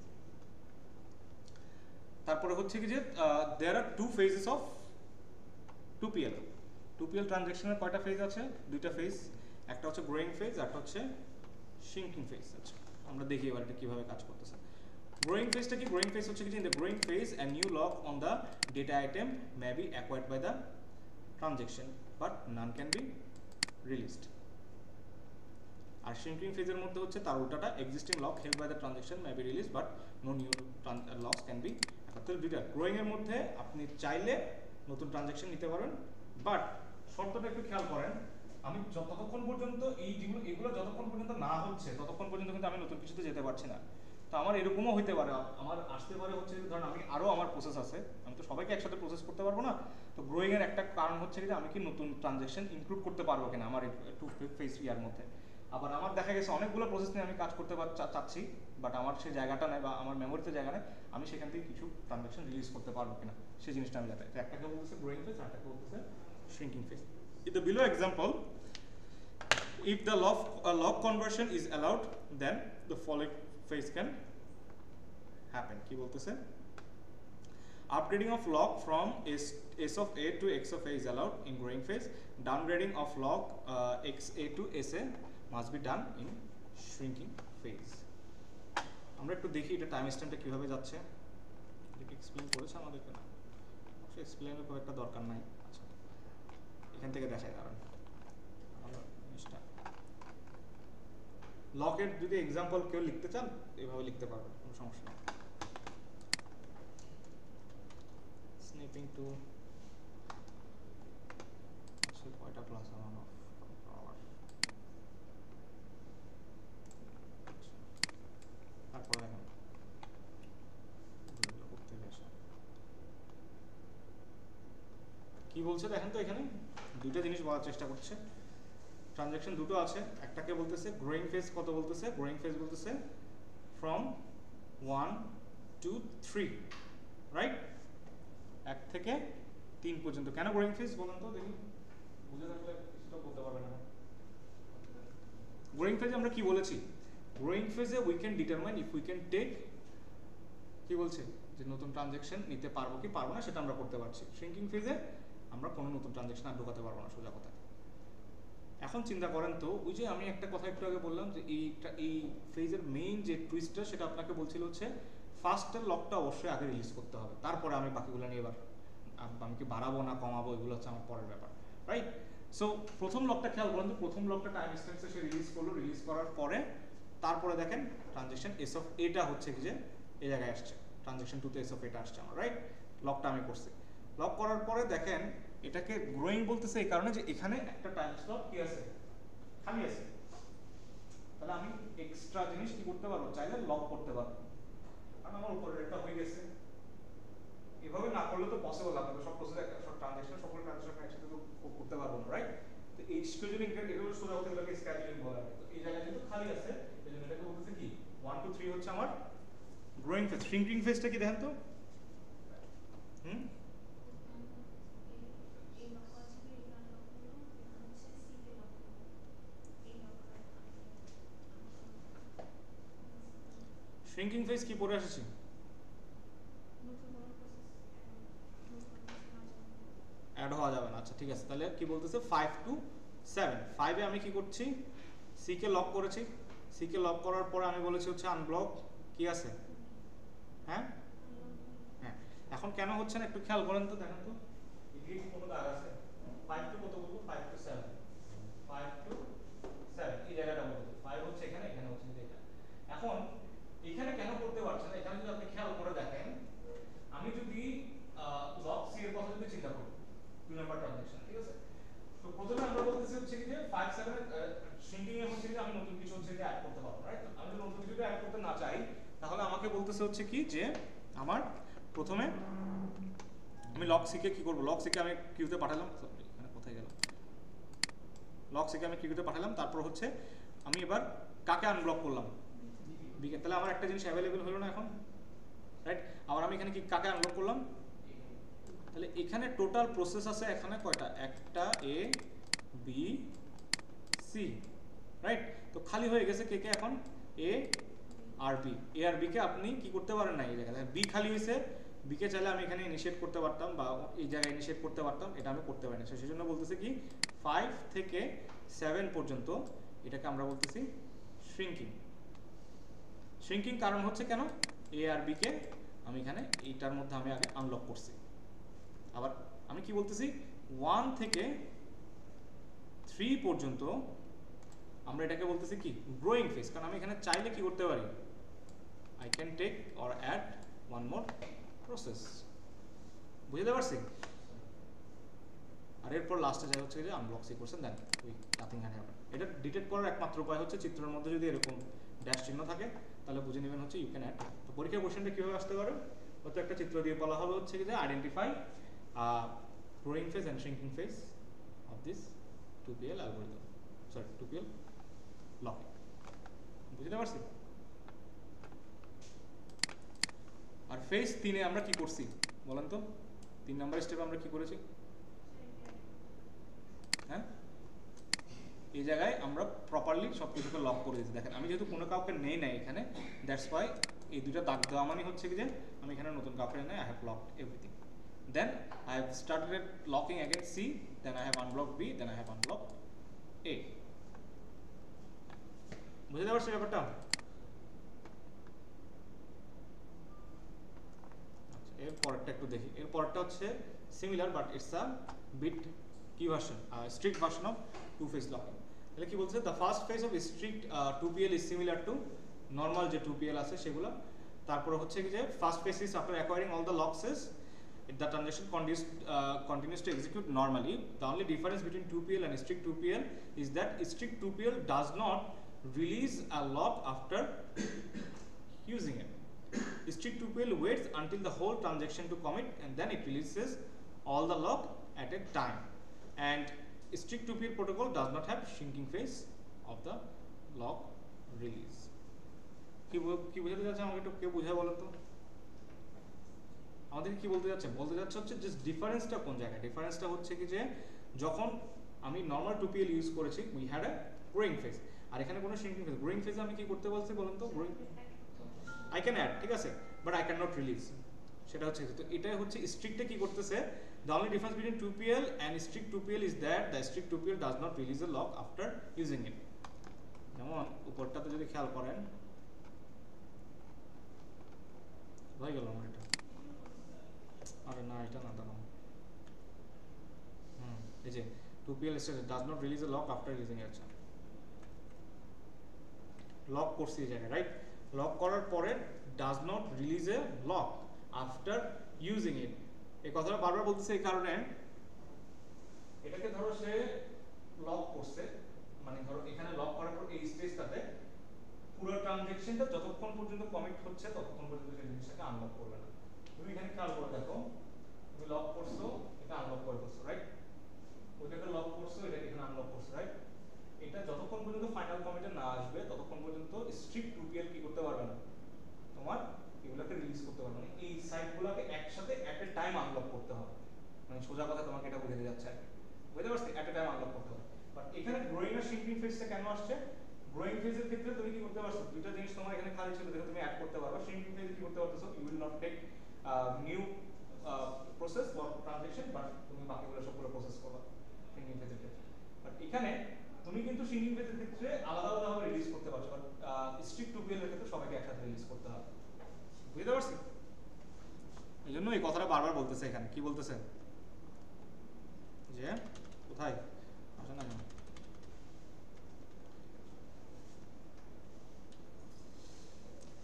তারপরে হচ্ছে কি যে there are two phases of two PL two PL ট্রানজ্যাকশনের কয়টা ফেজ আছে? দুইটা ফেজ একটা হচ্ছে গ্রোয়িং ফেজ একটা হচ্ছে শিঙ্কিং ফেস আচ্ছা আমরা দেখি এবার এটা কীভাবে কাজ করতেছে। গ্রোয়িং ফেসটা কি? গ্রোয়িং ফেস হচ্ছে কি চিন্তা growing phase and new lock on the data item may be acquired by the transaction but none can be released R shrinking ফেজের মধ্যে হচ্ছে তার ওটাটা existing lock held by the transaction may be release but no new lock can be দুইটা গ্রোয়িংয়ের মধ্যে আপনি চাইলে নতুন ট্রানজেকশন নিতে পারেন বাট শর্তটা একটু খেয়াল করেন আমি যতক্ষণ পর্যন্ত এই যেগুলো, এগুলো যতক্ষণ পর্যন্ত না হচ্ছে, ততক্ষণ পর্যন্ত কিন্তু আমি নতুন কিছুতে যেতে পারছি না। তো আমার এরকমও হইতে পারে আমার আসতে পারে হচ্ছে, ধরেন আমি আরও আমার প্রসেস আছে, আমি তো সবাইকে একসাথে প্রসেস করতে পারব না, তো গ্রোয়িংয়ের একটা কারণ হচ্ছে যে আমি কি নতুন ট্রানজাকশন ইনক্লুড করতে পারব কিনা আমার টু ফেস ইয়ার মধ্যে। আবার আমার দেখা গেছে অনেকগুলো প্রসেস নিয়ে আমি কাজ করতে চাচ্ছি বাট আমার সেই জায়গাটা নেই বা আমার মেমোরিতে জায়গা নেই, আমি সেখান থেকে কিছু ট্রানজাকশন রিলিজ করতে পারব কিনা, সেই জিনিসটা আমি যাতে একটাকে বলতেছে গ্রোয়িং ফেস আরেকটাকে বলতেছে shrinking phase. In the below example, if the lock, uh, lock conversion is allowed, then the following phase can happen. কি বলতেছে? Upgrading of lock from S, S of A to X of A is allowed in growing phase. Downgrading of lock uh, XA to SA must be done in shrinking phase. আমরা একটু দেখি এটা time স্ট্যাম্পটা কীভাবে যাচ্ছে এটা explain করেছে আমাদেরকে না এক্সপ্লেনের খুব একটা দরকার নাই আচ্ছা এখান থেকে দেখায় জিনিসটা। লকের যদি এক্সাম্পল কেউ লিখতে চান, এভাবে লিখতে পারবেন কোনো সমস্যা নেই। স্নিপিং টু কয়টা ক্লাস আমার গেছে কি বলছে দেখেন তো এখানে? দুইটা জিনিস বলার চেষ্টা করছে। ট্রানজ্যাকশন দুটো আছে একটাকে বলতেছে গ্রোয়িং ফেজ কত বলতেছে? গ্রোয়িং ফেজ বলতেছে from one two three right এক থেকে তিন পর্যন্ত। কেন গ্রোয়িং ফেজ বলুন তো দেখি। বুঝে থাকলে কিছুটা বলতে পারবে না। গ্রোয়িং ফেজে আমরা কি বলেছি? গ্রোয়িং ফেজে we can determine if we can take কি বলছে? যে নতুন ট্রানজ্যাকশন নিতে পারব কি পারব না সেটা আমরা করতে পারছি। শ্রিঙ্কিং ফেজে আমরা কোনো নতুন ট্রানজ্যাকশন আর ঢোকাতে পারব না সোজা কথা। এখন চিন্তা করেন তো, ওই যে আমি একটা কথা একটু আগে বললাম যে এইটা এই ফেজের মেইন যে টুইস্টটা সেটা আপনাকে বলছিল হচ্ছে ফার্স্টের লকটা অবশ্যই আগে রিলিজ করতে হবে। তারপরে আমি বাকিগুলো নিয়ে এবার আমি কি বাড়াবো না কমাবো, এগুলো হচ্ছে আমার পরের ব্যাপার রাইট সো প্রথম লকটা খেয়াল করুন তো, প্রথম লকটা টাইম স্ট্যাম্পসে সে রিলিজ করল রিলিজ করার পরে তারপরে দেখেন ট্রানজেকশন এস অফ এটা হচ্ছে কি যে এই জায়গায় আসছে। ট্রানজেকশন টুতে এস অফ এটা আসছে আমার রাইট লকটা আমি করছি। লক করার পরে দেখেন এটাকে গ্রোয়িং বলতেছে এই কারণে যে এখানে একটা টাইম স্লট কি আছে? খালি আছে। তাহলে আমি এক্সট্রা জিনিস কি করতে পারব? চাইলে লক করতে পারব। কারণ আমার উপরে রেটটা হয়ে গেছে। এভাবে না করলে তো পসিবল আপনাকে সব প্রসেস সব ট্রানজাকশন সকল ট্রানজাকশন একসাথে তো করতে পারব না রাইট তো এই স্কেজুলিং এগুলো সোজা হতে গেলে স্কেজুলিং বলা হয় তো এই জায়গা যেহেতু খালি আছে। এই জন্য এটাকে বলতেছে কি? 1 2 3 হচ্ছে আমার গ্রোয়িং ফেজ শ্রিঙ্কিং ফেজটা কি দেখেন তো? হুম এই লক আছে কি এখানে লক হলো এখানে হচ্ছে সি তে লক হলো এই লকটা শ্রিঙ্কিং ফেজ কি পড়ে এসেছি? অ্যাড হওয়া যাবে না আচ্ছা ঠিক আছে, তাহলে কি বলতেছে? ফাইভ টু সেভেন ফাইভে আমি কি করছি? সি কে লক করেছি। সি কে লক করার পরে আমি বলেছি হচ্ছে আনব্লক কি আছে? হ্যাঁ? হ্যাঁ। এখন কেন হচ্ছে না? একটু খেয়াল করেন তো, দেখেন তো। কোনো দাগ আছে? ফাইভ টু কত বলব five two seven five two seven এই জায়গাটা বলব ফাইভ হচ্ছে এখানে এখানে হচ্ছে যে এটা এখন এখানে কেন করতে পারছে না এখানে যদি আপনি খেয়াল করে দেখেন আমি যদি লক সি এর কথা যদি চিন্তা করি দুই নাম্বার ট্রানজাকশন ঠিক আছে তো প্রথমে আমরা বলতেছি হচ্ছে কি যে 5 7 শ্রিঙ্কিং এ হচ্ছে যে আমি নতুন কিছু হচ্ছে যে অ্যাড করতে পারব রাইট আমি যদি নতুন কিছু অ্যাড করতে না চাই তাহলে আমাকে বলতেছে হচ্ছে কি যে আমার প্রথমে আমি লক সিকে কি করব? লক সিকে আমি কিউতে পাঠালাম। এখানে কোথায় গেল? লক সিকে আমি কিউতে পাঠালাম। তারপর হচ্ছে আমি এবার কাকে আনব্লক করলাম? বিকে তাহলে আমার একটা জিনিস অ্যাভেলেবেল হলো না এখন? রাইট আবার আমি এখানে কি কাকে আনব্লক করলাম? তাহলে এখানে টোটাল প্রসেস আছে এখানে কয়টা? একটা এ বি সি রাইট তো খালি হয়ে গেছে কে কে এখন? এ আর বি এ আর বি কে আপনি কি করতে পারেন না? এই জায়গায় বি খালি হয়েছে বিকে চাইলে আমি এখানে ইনিশিয়েট করতে পারতাম বা এই জায়গায় ইনিশিয়েট করতে পারতাম, এটা আমি করতে পারি না সেই জন্য বলতেছি কি ফাইভ থেকে সেভেন পর্যন্ত এটাকে আমরা বলতেছি শ্রিঙ্কিং শ্রিঙ্কিং কারণ হচ্ছে কেন? এ আর বি কে আমি এখানে এইটার মধ্যে আমি আগে আনলক করছি। আবার আমি কি বলতেছি ওয়ান থেকে থ্রি পর্যন্ত আমরা এটাকে বলতেছি কি গ্রোয়িং ফেজ কারণ আমি এখানে চাইলে কি করতে পারি? I can take or add one more process বুঝতে পারছি? আর এরপর লাস্টে যাই হচ্ছে যে আনব্লক সি করছেন then we nothing han happen এটা ডিটেক্ট করার একমাত্র উপায় হচ্ছে চিত্রের মধ্যে যদি এরকম ড্যাশ চিহ্ন থাকে, তাহলে বুঝে নেবেন হচ্ছে ইউ ক্যান অ্যাড তো পরীক্ষার কোশ্চেনটা কীভাবে আসতে পারে? হয়তো একটা চিত্র দিয়ে বলা হবে হচ্ছে যে identify and shrinking phase of this two PL algorithm sorry two PL locking বুঝতে পারছি? আর ফেজ তিনে আমরা কি করছি? বলেন তো, তিন নাম্বার স্টেপে আমরা কি করেছি? হ্যাঁ? এই জায়গায় আমরা প্রপারলি সব কিছুকে লক করে দিয়েছি। দেখেন, আমি যেহেতু কোনো কাউকে নেই নাই এখানে দ্যাটস ওয়াই এই দুটা দাগ দেওয়া মানে হচ্ছে যে, আমি এখানে নতুন কাউকে নেই I have locked everything then I have started locking again C then I have unblock B then I have unblock A বুঝতে পারছি ব্যাপারটা আচ্ছা এর পরেরটা একটু দেখি। এর পরেরটা হচ্ছে similar but it's a bit কি version strict version of two phase locking তাহলে কি বলছে? The first phase of strict two P L is similar to normal যে টু পিএল আছে সেগুলো। তারপরে হচ্ছে কি যে first phase is after acquiring all the locks the transaction continues, to execute normally. The only difference between 2PL and strict 2PL is that strict 2PL does not release a lock after using it. Strict 2PL waits until the whole transaction to commit and then it releases all the lock at a time. And strict 2PL protocol does not have shrinking phase of the lock release. কি কি বোঝাতে যাচ্ছে আমাকে একটু কে বুঝায় বলো তো আমাদের কি বলতে যাচ্ছে বলতে যাচ্ছে হচ্ছে যে ডিফারেন্সটা কোন জায়গায় ডিফারেন্সটা হচ্ছে কি যে যখন আমি normal two P L use করেছি we had a growing phase আর এখানে কোনো শ্রিঙ্কিং ফেজ গ্রোয়িং ফেজে আমি কি করতে বলছি বলুন তো গ্রোয়িং আই ক্যান অ্যাড ঠিক আছে? But I can not release সেটা হচ্ছে তো এটাই হচ্ছে স্ট্রিক্টে কি করতেছে? The only difference between 2PL and strict 2PL is that the strict 2PL does not release a lock after using it. যেমন, উপরটাতে যদি খেয়াল করেন। হয়ে গেল আমার এটা। আরে না, এটা না, দাঁড়াও। হুম, এই যে 2PL states does not release a lock after using it আচ্ছা লক করছি এই জায়গায় রাইট লক করার পরে does not release a lock after using it এই কথাটা বারবার বলতেছে এই কারণে। এটাকে ধরো সে লক করছে মানে ধরো এখানে লক করার পর এই স্পেসটাতে পুরো ট্রানজেকশনটা যতক্ষণ পর্যন্ত কমিট হচ্ছে, ততক্ষণ পর্যন্ত সেই জিনিসটাকে আনলক করবে না। তুমি এখানে খেয়াল করে দেখো, তুমি লক করছ, এটা আনলক করে দিচ্ছো রাইট ওইটাকে লক করছ এটা এখানে আনলক করছ রাইট এটা যতক্ষণ পর্যন্ত ফাইনাল কমিটে না আসবে, ততক্ষণ পর্যন্ত স্ট্রিক্ট টুপিএল কি করতে পারবে না। তোমার এগুলোকে রিলিজ করতে পারবে না। এই সাইটগুলোকে একসাথে এট এ টাইম আনলক করতে হবে। মানে সোজা কথা তোমাকে এটা বুঝাতে যাচ্ছে। বুঝতে পারছি? এট এ টাইম আনলক করতে হবে। বাট এখানে গ্রোয়িং আর শিঙ্কিং ফেজটা কেন আসছে? গ্রোয়িং ফেজের ক্ষেত্রে তুমি কি করতে পারছ? দুইটা জিনিস তোমার এখানে খালি ছিল দেখো তুমি অ্যাড করতে পারবে। শিঙ্কিং ফেজে কি করতে পারতেছো? You will not take new process for transaction but তুমি বাকিগুলো সবগুলো প্রসেস করবে শিঙ্কিং ফেজের ক্ষেত্রে। বাট এখানে তুমি কিন্তু সিঙ্গিং পেজের ক্ষেত্রে আলাদা আলাদা ভাবে রিলিজ করতে পারছ বাট স্ট্রিক্ট টুপিএল এর ক্ষেত্রে সবাইকে একসাথে রিলিজ করতে হবে বুঝতে পারছি এই এই কথাটা বারবার বলতেছে এখানে কি বলতেছে যে কোথায় আসে না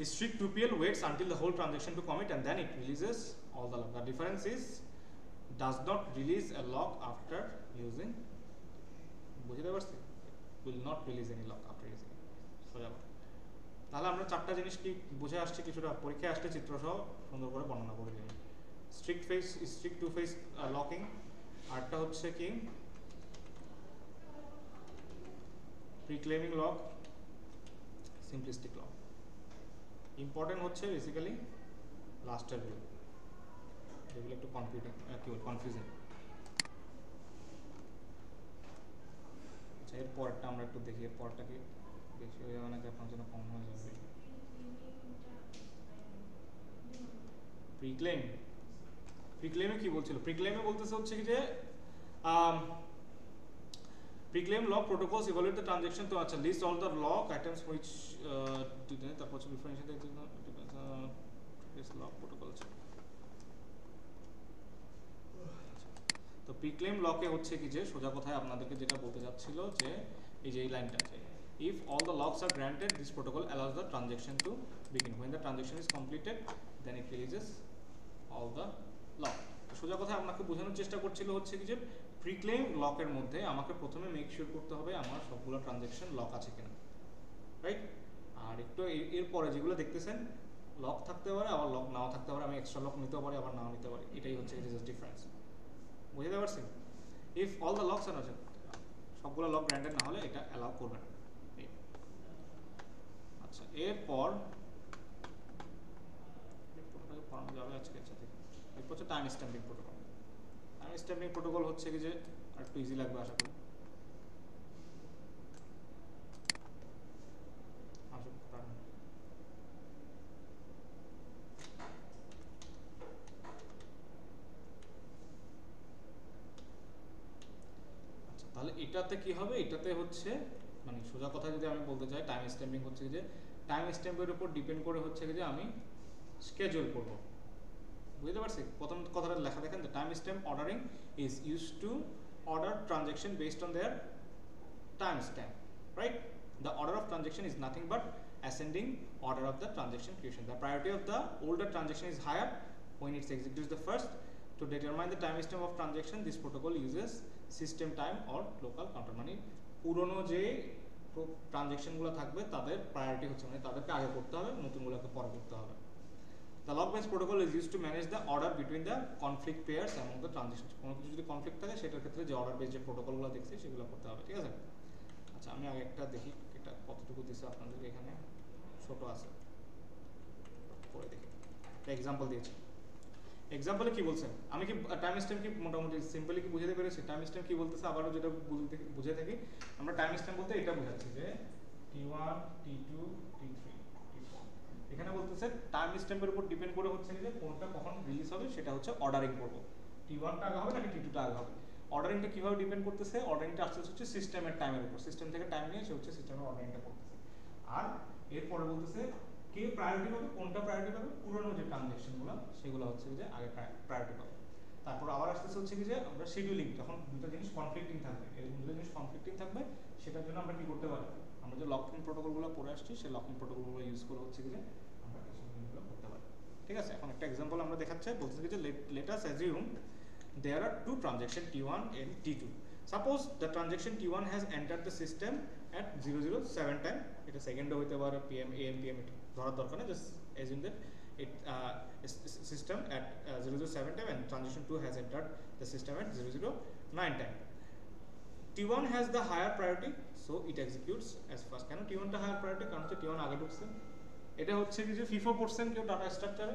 strict 2PL waits until the whole transaction to commit and then it releases all the lock. The difference is does not release a lock after using বুঝতে পারছি will not release any lock after using it. সোজা। তাহলে আমরা চারটা জিনিস কি বুঝে আসছি, কিছুটা পরীক্ষায় আসলে চিত্র সহ সুন্দর করে বর্ণনা করে দিই strict phase strict two phase locking আরটা হচ্ছে কি? Preclaiming lock simplistic lock important হচ্ছে বেসিক্যালি লাস্টেরগুলো যেগুলো একটু কনফিউটিং বল কনফিউজিং আচ্ছা এর পরটা আমরা একটু দেখি, এর পরটা কি? বেশি হয়ে যাবে নাকি আপনার জন্য কম হয়ে যাবে? প্রিক্লেম প্রিক্লেমে কি বলছিল? প্রিক্লেমে বলতেছে হচ্ছে কি যে preclaim lock protocols evaluate the transaction তো আচ্ছা list all the lock items which তারপর হচ্ছে ডিফারেন্সিয়েট লক প্রোটোকল তো প্রিক্লেম লকে হচ্ছে কি যে সোজা কথায় আপনাদেরকে যেটা বলতে যাচ্ছিল যে এই যে এই লাইনটা আছে, if all the locks are granted, this protocol allows the transaction to begin. When the transaction is completed, then it releases all the lock. সোজা কথা আপনাকে বোঝানোর চেষ্টা করছিল হচ্ছে কি যে প্রিক্লেম লকের মধ্যে আমাকে প্রথমে মেক শিওর করতে হবে আমার সবগুলো ট্রানজাকশন লক আছে কিনা রাইট আর একটু এরপরে যেগুলো দেখতেছেন লক থাকতে পারে, আবার লক নাও থাকতে পারে, আমি এক্সট্রা লক নিতে পারি, আবার নাও নিতে পারি, এটাই হচ্ছে ডিফারেন্স বুঝতে পারছি? ইফ অল দ্য লকস আর সবগুলো লক গ্র্যান্ডেড না হলে এটা অ্যালাউ করবে না। আচ্ছা এরপর পড়ানো যাবে আজকের সাথে। এরপর হচ্ছে time stamping protocol time stamping protocol হচ্ছে কি যে আর একটু ইজি লাগবে আশা করি আসুন পারেন আচ্ছা তাহলে এটাতে কি হবে? এটাতে হচ্ছে মানে সোজা কথা যদি আমি বলতে চাই টাইম স্ট্যাম্পিং হচ্ছে যে টাইম স্ট্যাম্পের উপর ডিপেন্ড করে হচ্ছে যে আমি স্কেজুল করব। বুঝতে পারছি? প্রথম কথাটা লেখা দেখেন time stamp ordering is use to order transaction based on their time stamp right the order of transaction is nothing but ascending order of the transaction creation the priority of the older transaction is higher when it's execute the first to determine the time stamp of transaction this protocol uses system time or local counter মানে পুরনো যে ট্রানজেকশনগুলো থাকবে, তাদের priority হচ্ছে মানে তাদেরকে আগে করতে হবে নতুনগুলোকে পরে করতে হবে। The log based protocol is used to manage the order between the conflict pairs among the transactions. কোনো কিছু যদি কনফ্লিক্ট থাকে, সেটার ক্ষেত্রে যে অর্ডার বেস যে প্রোটোকলগুলো দেখছি, সেগুলো করতে হবে, ঠিক আছে? আচ্ছা আমি আগে একটা দেখি এটা কতটুকু দিছে আপনাদের এখানে, ছোট আছে। পরে দেখি। এক্সাম্পল দিয়েছি। এক্সাম্পলে কি বলছেন? আমি কি টাইম স্ট্যাম্প কি মোটামুটি সিম্পলি কি বুঝাতে পেরেছি? টাইম স্ট্যাম্প কি বলতেছে? আবারও যেটা বুঝে থাকি। আমরা টাইম স্ট্যাম্প বলতে এটা বোঝাচ্ছি যে T one T two T three এখানে বলতেছে টাইম স্ট্যাম্পের উপর ডিপেন্ড করে হচ্ছে যে কোনটা কখন রিলিজ হবে, সেটা হচ্ছে অর্ডারিং করব। টি ওয়ানটা আগে হবে নাকি টি টুটা আগে হবে? অর্ডারিংটা কীভাবে ডিপেন্ড করতেছে? অর্ডারিংটা আসতে হচ্ছে সিস্টেমের টাইমের উপর। সিস্টেম থেকে টাইম নিয়ে সে হচ্ছে সিস্টেমের অর্ডারিংটা করতেছে। আর এরপরে বলতেছে কে প্রায়োরিটি পাবে, কোনটা প্রায়োরিটি পাবে, পুরনো যে ট্রানজ্যাকশনগুলো সেগুলো হচ্ছে যে আগে প্রায়োরিটি পাবে তারপর আবার আসতেছে হচ্ছে কি যে আমরা শিডিউলিং যখন দুটো জিনিস কনফ্লিক্টিং থাকবে, এরকম দুটো জিনিস কনফ্লিক্টিং থাকবে, সেটার জন্য আমরা কি করতে পারি আমরা যে লকিং প্রোটোকলগুলো পড়ে আসছি, সেই লকিং প্রোটোকলগুলো ইউজ করে হচ্ছে কি যে আমরা জিনিসগুলো করতে পারি ঠিক আছে এখন একটা এক্সাম্পল আমরা দেখাচ্ছি, বলতেছে কি যে let us assume there are two transaction T1 and T2. Suppose the transaction T1 has entered the system at 007 time. এটা সেকেন্ডে হইতে পারে PM AM PM এটা ধরার দরকার নেই just assume it system at zero zero seven time and transaction two has entered the system at zero zero nine time T one has the higher priority so it executes as first কেন? T ওয়ানটা higher priority কারণ হচ্ছে T one আগে ঢুকছে। এটা হচ্ছে কি যে ফিফো পার্সেন্ট কেউ ডাটা স্ট্রাকচারে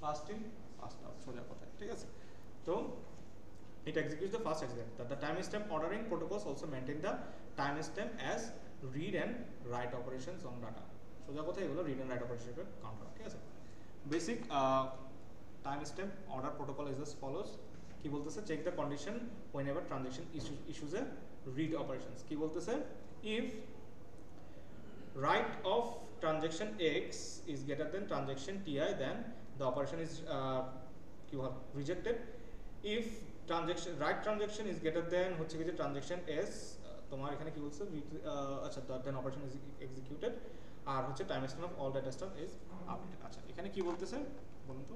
ফার্স্ট ইন ফার্স্ট আউট সোজা কথা, ঠিক আছে? তো it executes the first execute the time stamp ordering protocols also maintain the time stamp as read and write operations on data সোজা কথা এগুলো রিটার্ন রাইট অপারেশন হিসেবে কাউন্ট ঠিক আছে? Basic time stamp order protocol is as follows কি বলতেছে? Check the condition whenever transaction issues a read operations কি বলতেছে? If write of transaction X is greater then transaction T I then the operation is কি বল rejected if transaction write transaction is greater then হচ্ছে কি যে transaction S তোমার এখানে কি বলছে? আচ্ছা দেন অপারেশন ইজ এক্সিকিউটেড আর হচ্ছে stamp of all data stuff is updated আচ্ছা এখানে কি বলতেছে? বলুন তো।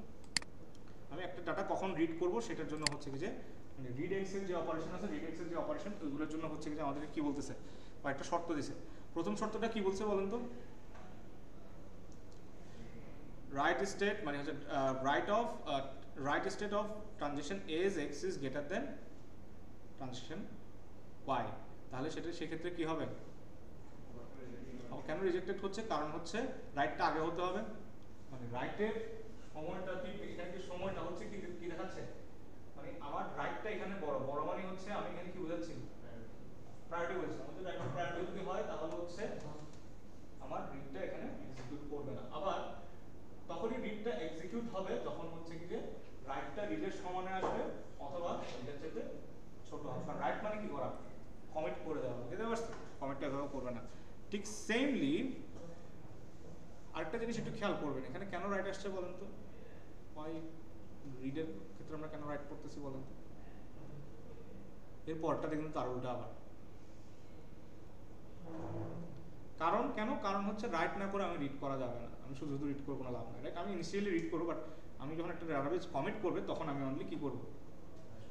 আমি একটা ডাটা কখন রিড করব সেটার জন্য হচ্ছে কি যে মানে রিড এক্সেল যে অপারেশন আছে রিড এক্সেল যে অপারেশন ওইগুলোর জন্য হচ্ছে কি যে আমাদেরকে কি বলতেছে? বা একটা শর্ত দিছে। প্রথম শর্তটা কি বলছে বলেন তো? রাইট স্টেট মানে হচ্ছে write of write state of transaction as X is greater then transaction Y তাহলে সেটা, সেক্ষেত্রে কি হবে? কেন রিজেক্টেড হচ্ছে কারণ হচ্ছে রাইটটা আগে হতে হবে। মানে রাইটের সময়টা কি এখানে কি সময়টা হচ্ছে কি কি দেখাচ্ছে? মানে আমার রাইটটা এখানে বড়। বড় মানে হচ্ছে আমি এখানে কি বোঝাচ্ছি? প্রায়োরিটি বলছি। আমাদের রাইট প্রায়োরিটি যদি হয় তাহলে হচ্ছে আমার রিডটা এখানে এক্সিকিউট করবে না। আবার তখনই রিডটা এক্সিকিউট হবে যখন হচ্ছে কি যে রাইটটা রিডের সমানে আসবে অথবা রিডের চাইতে ছোট হবে। কারণ রাইট মানে কি করা? কমিট করে দেওয়া। বুঝতে পারছি কমিটটা এভাবে করবে না। ঠিক সেমলি আরেকটা জিনিস একটু খেয়াল করবেন, এখানে কেন রাইট আসছে বলেন তো? ওয়াই রিডের ক্ষেত্রে আমরা কেন রাইট করতেছি বলেন তো? এর পরটা দেখুন তার উল্টা আবার। কারণ, কেন? কারণ হচ্ছে রাইট না করে আমি রিড করা যাবে না। আমি শুধু শুধু রিড করব না, লাভ নাই। আমি ইনিশিয়ালি রিড করব বাট আমি যখন একটা ডাটাবেজ কমিট করবে, তখন আমি অনলি কি করব?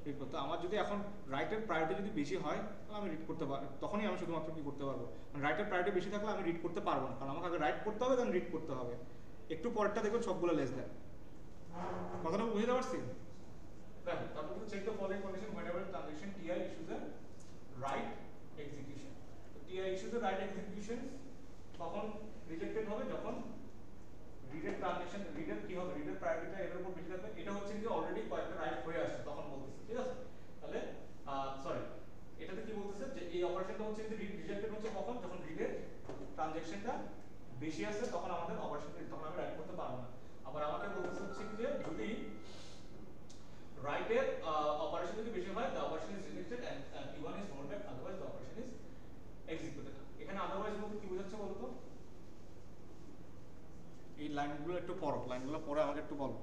রিড করতে। আমার যদি এখন রাইটের প্রায়োরিটি যদি বেশি হয়, তাহলে আমি রিড করতে পারব তখনই আমি শুধুমাত্র কি করতে পারব? মানে রাইটের প্রায়োরিটি বেশি থাকলে আমি রিড করতে পারব না। কারণ আমাকে আগে রাইট করতে হবে দেন রিড করতে হবে। একটু পরেরটা দেখবেন সবগুলো লেস দেন কথাটা বুঝতে পারছি? দেখো তারপর চেক দ্য ফলোইং কন্ডিশন তো ti issues a write execution, তখন রিজেক্টেড হবে যখন রিডের ট্রানজেকশন রিডের কি হবে? রিডের প্রায়োরিটিটা এর উপর বেশি থাকবে। এটা হচ্ছে কি অলরেডি কয়েকটা রাইট হয়ে আসছে তখন বলতেছে ঠিক আছে? তাহলে সরি এটাতে কি বলতেছে? যে এই অপারেশনটা হচ্ছে যে রিড রিজেক্টেড হচ্ছে কখন? যখন রিডের ট্রানজেকশনটা বেশি আসছে তখন আমাদের অপারেশন তখন আমি রাইট করতে পারব না। আবার আমাকে বলতেছে হচ্ছে যে যদি রাইটের অপারেশন যদি বেশি হয় operation is rejected and uh, T1 is rolled back otherwise the operation is executed. এখানে otherwise বলতে কি বোঝাচ্ছে বলতো? এই লাইনগুলো একটু পড়ো লাইনগুলো পড়ে আমাকে একটু বলো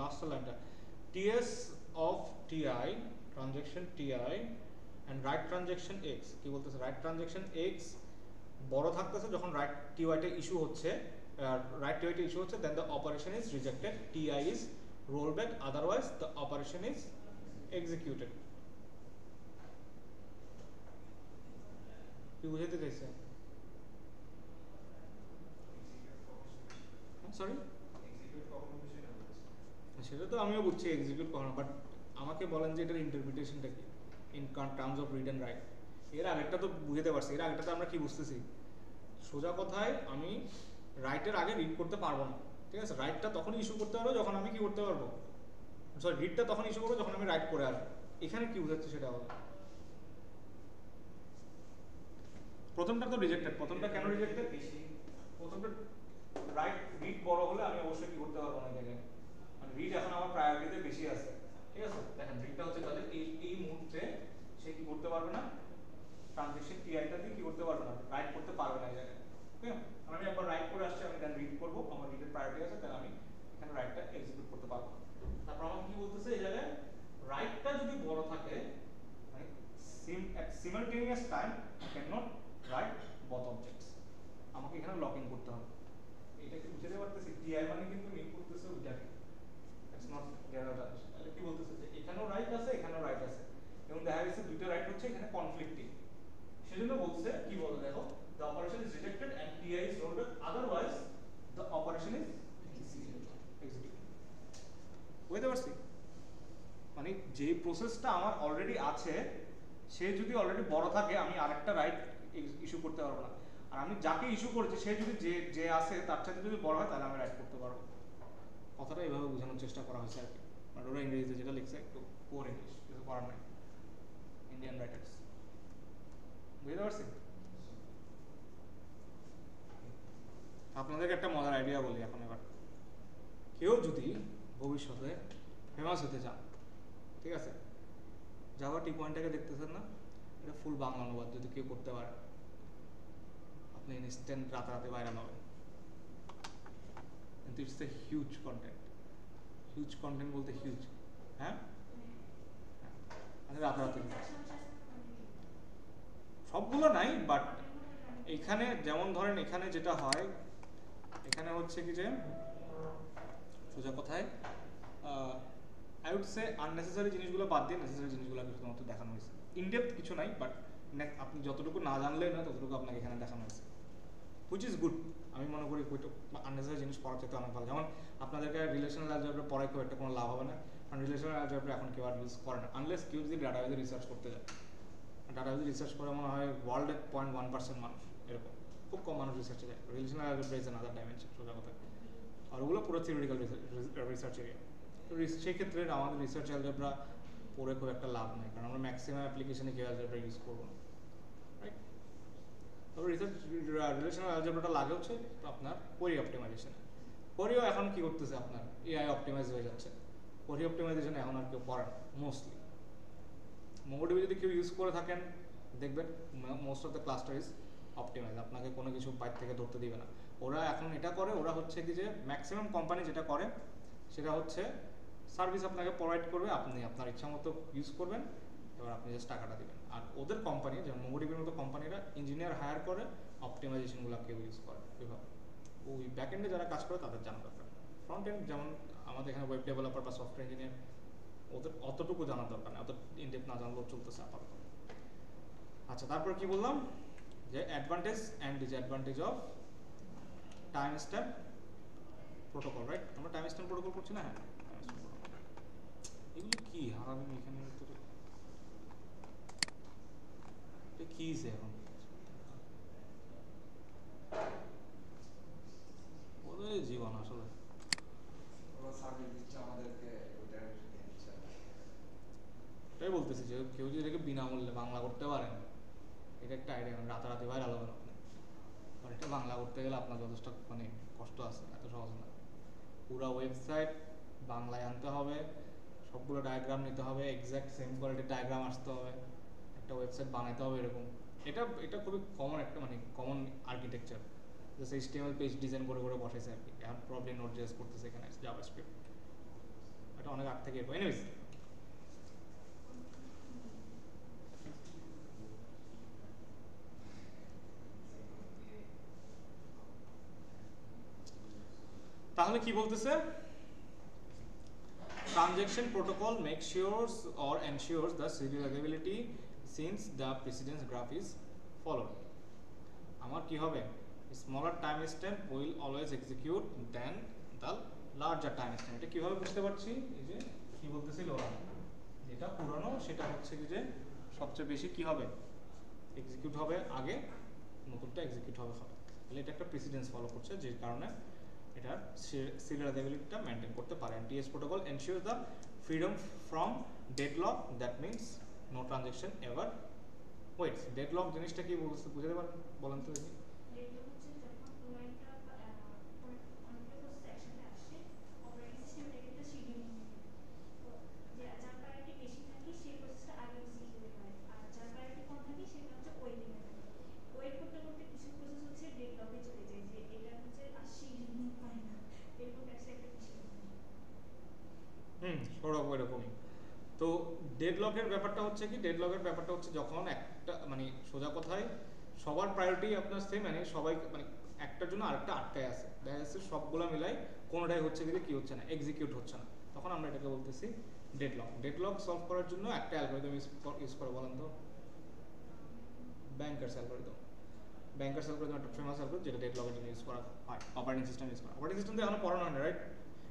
লাস্ট লাইনটা ts of ti transaction ti and write transaction x কি বলতেছে write transaction x বড় থাকতেছে যখন write ty টা ইস্যু হচ্ছে write ty টা ইস্যু হচ্ছে then the operation is rejected ti is rollback otherwise the operation is executed কি বুঝাইতে চাইছে কখন সরি কখন সেটা তো আমিও বুঝছি এক্সিকিউট করানো বাট আমাকে বলেন যে এটার ইন্টারপ্রিটেশনটা কি? In terms of read and write এর আগেরটা তো বুঝতে পারছি, এর আগেরটাতে আমরা কি বুঝতেছি? সোজা কথায় আমি রাইটের আগে রিড করতে পারব না, ঠিক আছে? রাইটটা তখন ইস্যু করতে পারব, যখন আমি কি করতে পারব? সরি রিডটা তখন ইস্যু করব, যখন আমি রাইট করে আসব। এখানে কি বোঝাচ্ছে সেটা হবে প্রথমটা তো রিজেক্টেড প্রথমটা কেন রিজেক্টেড প্রথমটা রাইট রিড বড় হলে আমি অবশ্যই কি করতে পারব না জায়গায়? মানে রিড এখন আমার প্রায়োরিটিতে বেশি আছে। ঠিক আছে? দেখেন রিডটা হচ্ছে তাহলে এই এই মুহূর্তে সে কি করতে পারবে না? ট্রানজেকশন টিআইটা দিয়ে কি করতে পারবে না? রাইট করতে পারবে না এই জায়গায়। ওকে আমি একবার রাইট করে আসছি, আমি দেন রিড করব। আমার রিডের প্রায়োরিটি আছে, তাহলে আমি এখানে রাইটটা এক্সিকিউট করতে পারব। তারপর আমাকে কি বলতেছে এই জায়গায়? রাইটটা যদি বড় থাকে মানে সিম simultaneous time, I cannot write both objects আমাকে এখানে লকিং করতে হবে। এটা কি বুঝতে পারতেছি? টিআই মানে কিন্তু মিন করতেছে ওইটাকে। ইটস নট তাহলে কি বলতেছে যে এখানেও রাইট আছে, এখানেও রাইট আছে। এবং দেখা গেছে দুইটা রাইট হচ্ছে, এখানে কনফ্লিক্টিং সেজন্য বলছে, কি বলে দেখো? The operation is rejected and ti is rolled back, otherwise the operation is বুঝতে পারছি? মানে যে প্রসেসটা আমার অলরেডি আছে, সে যদি অলরেডি বড় থাকে, আমি আরেকটা রাইট ইস্যু করতে পারব না। আর আমি যাকে ইস্যু করেছি, সে যদি যে যে আছে, তার সাথে যদি বড় হয়, তাহলে আমি রাইট করতে পারব। কথাটা এইভাবে বোঝানোর চেষ্টা করা হয়েছে আর কি। বাট ওরা ইংরেজিতে যেটা লিখছে একটু পুয়ার ইংলিশ কিছু করার নাই ইন্ডিয়ান রাইটার্স বুঝতে পারছি আপনাদেরকে একটা মজার আইডিয়া বলি এখন এবার। কেউ যদি ভবিষ্যতে ফেমাস হতে চান, ঠিক আছে? জাভা টি পয়েন্টটাকে দেখতেছেন না? এটা ফুল বাংলা অনুবাদ, যদি কেউ করতে পারে। আপনি ইনস্ট্যান্ট রাতারাতি ভাইরাল হবেন। কিন্তু it's a huge content huge content বলতে হিউজ হ্যাঁ? মানে রাতারাতি সবগুলো নাই বাট এখানে যেমন ধরেন এখানে যেটা হয়, এখানে হচ্ছে কি যে, সোজা কথায় আই উড সে আননেসেসারি জিনিসগুলো বাদ দিয়ে নেসেসারি জিনিসগুলো শুধুমাত্র দেখানো হয়েছে। ইনডেপথ কিছু নাই বাট আপনি যতটুকু না জানলে না, ততটুকু আপনাকে এখানে দেখানো হয়েছে। হুইচ ইজ গুড আমি মনে করি আননেসেসারি জিনিস পড়ার চাইতে অনেক ভালো। যেমন আপনাদেরকে রিলেশনাল অ্যালজেব্রা পড়ায় খুব একটা কোনো লাভ হবে না। কারণ রিলেশনাল অ্যালজেব্রা এখন কেউ আর ইউজ করে না। আনলেস কেউ যদি ডাটাবেজে রিসার্চ করতে যায়। ডাটাবেজে রিসার্চ করে মনে হয় ওয়ার্ল্ডে পয়েন্ট ওয়ান পার্সেন্ট মানুষ, এরকম। খুব কম মানুষ রিসার্চে যায়। Relational algebra is another dimension সোজা কথা। আর ওগুলো পুরো থিওরিটিক্যাল রিসার্চ এরিয়া তো সেই ক্ষেত্রে আমাদের রিসার্চ অ্যালজেব্রা পড়ে খুব একটা লাভ নেই। কারণ আমরা ম্যাক্সিমাম অ্যাপ্লিকেশনে কেউ অ্যালজেব্রা ইউজ করব না। তবে রিসার্চ রিলেশনাল অ্যালজেব্রাটা লাগে হচ্ছে আপনার কোরি অপটিমাইজেশনে কোরিও এখন কি করতেছে আপনার? এআই অপটিমাইজ হয়ে যাচ্ছে। কোরি অপটিমাইজেশন এখন আর কেউ পড়ে না মোস্টলি মোমোডিবি যদি কেউ ইউজ করে থাকেন, দেখবেন most of the cluster is optimize আপনাকে কোনো কিছু বাইর থেকে ধরতে দিবে না। ওরা এখন এটা করে, ওরা হচ্ছে কি যে ম্যাক্সিমাম কোম্পানি যেটা করে, সেটা হচ্ছে সার্ভিস আপনাকে প্রোভাইড করবে, আপনি আপনার ইচ্ছা মতো ইউজ করবেন, এবার আপনি জাস্ট টাকাটা দিবেন। আর ওদের কোম্পানি যেমন মোমোডিবির মতো কোম্পানিরা ইঞ্জিনিয়ার হায়ার করে অপটিমাইজেশনগুলো কেউ ইউজ করে এভাবে ওই ব্যাক এন্ডে যারা কাজ করে, তাদের জানা দরকার। ফ্রন্ট এন্ড যেমন আমাদের এখানে ওয়েব ডেভেলপার বা সফটওয়্যার ইঞ্জিনিয়ার ওদের অতটুকু জানার দরকার নেই অত ইনডেপ না জানলেও চলতেছে আপাতত। আচ্ছা তারপর কি বললাম? যে advantage and disadvantage of time stamp protocol right আমরা টাইম স্ট্যাম্প প্রোটোকল করছি না? হ্যাঁ এগুলো কি? হারামি এখানে ভিতরে এটা কি এখন ওদের জীবন আসলে এটাই বলতেছি যে কেউ যদি এটাকে বিনামূল্যে বাংলা করতে পারেন এটা একটা আইডিয়া রাতারাতি ভাইরাল হবেন আপনি আর এটা বাংলা করতে গেলে আপনার যথেষ্ট মানে কষ্ট আছে এত সহজ না পুরো ওয়েবসাইট বাংলায় আনতে হবে সবগুলো ডায়াগ্রাম নিতে হবে এক্স্যাক্ট সেম কোয়ালিটির ডায়াগ্রাম আসতে হবে একটা ওয়েবসাইট বানাতে হবে এরকম। এটা এটা খুবই কমন একটা মানে common architecture just HTML page design করে করে বসাইছে আর কি। এখন প্রবলেম নোট জেস করতেছে এখানে জাভাস্ক্রিপ্ট এটা অনেক আগ থেকে এনিওয়েজ তাহলে কি বলতেছে? Transaction protocol makes sure or ensures the serializability since the precedence graph is followed. আমার কি হবে? smaller time stamp will always execute than the larger time stamp. এটা কীভাবে বুঝতে পারছি? এই যে কি বলতেছিল ওরা যেটা পুরানো, সেটা হচ্ছে কি যে সবচেয়ে বেশি কি হবে? এক্সিকিউট হবে, আগে নতুনটা এক্সিকিউট হবে হবে। তাহলে এটা একটা প্রেসিডেন্স ফলো করছে, যে কারণে এটা সিরিয়ালাইজেবিলিটিটা মেনটেন করতে পারে। TS protocol ensure the freedom from deadlock that means no transaction ever wait deadlock জিনিসটা কি বুঝতে বুঝতে পারেন বলেন তো দেখি যেগুলো হচ্ছে যখন কোনো একটা আহ, কোনো অনেকগুলো প্রসেস একসাথে আসে অপারেটিং সিস্টেম থেকে একটা শিডিউল তো যে যার প্রায়োরিটি বেশি থাকে সেই প্রসেসটা আগে এক্সিকিউট হয় আর যার প্রায়োরিটি কম থাকে সেটা হচ্ছে ওয়েটিং এ থাকে ওয়েট করতে করতে কিছু প্রসেস হচ্ছে ডেডলকে চলে যায় যে এটা হচ্ছে আর শিডিউল হয় না এরকম একটা একটা কিছু হুম ওরকম ওইরকমই তো ডেডলকের ব্যাপারটা হচ্ছে কি? ডেডলকের ব্যাপারটা হচ্ছে যখন একটা মানে সোজা কথায় সবার প্রায়োরিটি আপনার সেম মানে সবাই মানে একটার জন্য আরেকটা আটকায় আছে। দেখা যাচ্ছে সবগুলো মিলাই কোনোটাই হচ্ছে কি যে কি হচ্ছে না এক্সিকিউট হচ্ছে না। তখন আমরা এটাকে বলতেছি ডেডলক ডেডলক সলভ করার জন্য একটা অ্যালগোরিদম ইউজ করে বলেন তো। ব্যাংকার্স অ্যালগোরিদম ব্যাংকার্স অ্যালগোরিদম একটা ফেমাস অ্যালগোরিদম যেটা ডেডলকের জন্য ইউজ করা হয় অপারেটিং সিস্টেম ইউজ করা অপারেটিং সিস্টেম তো এখনও পড়ানো হয় না রাইট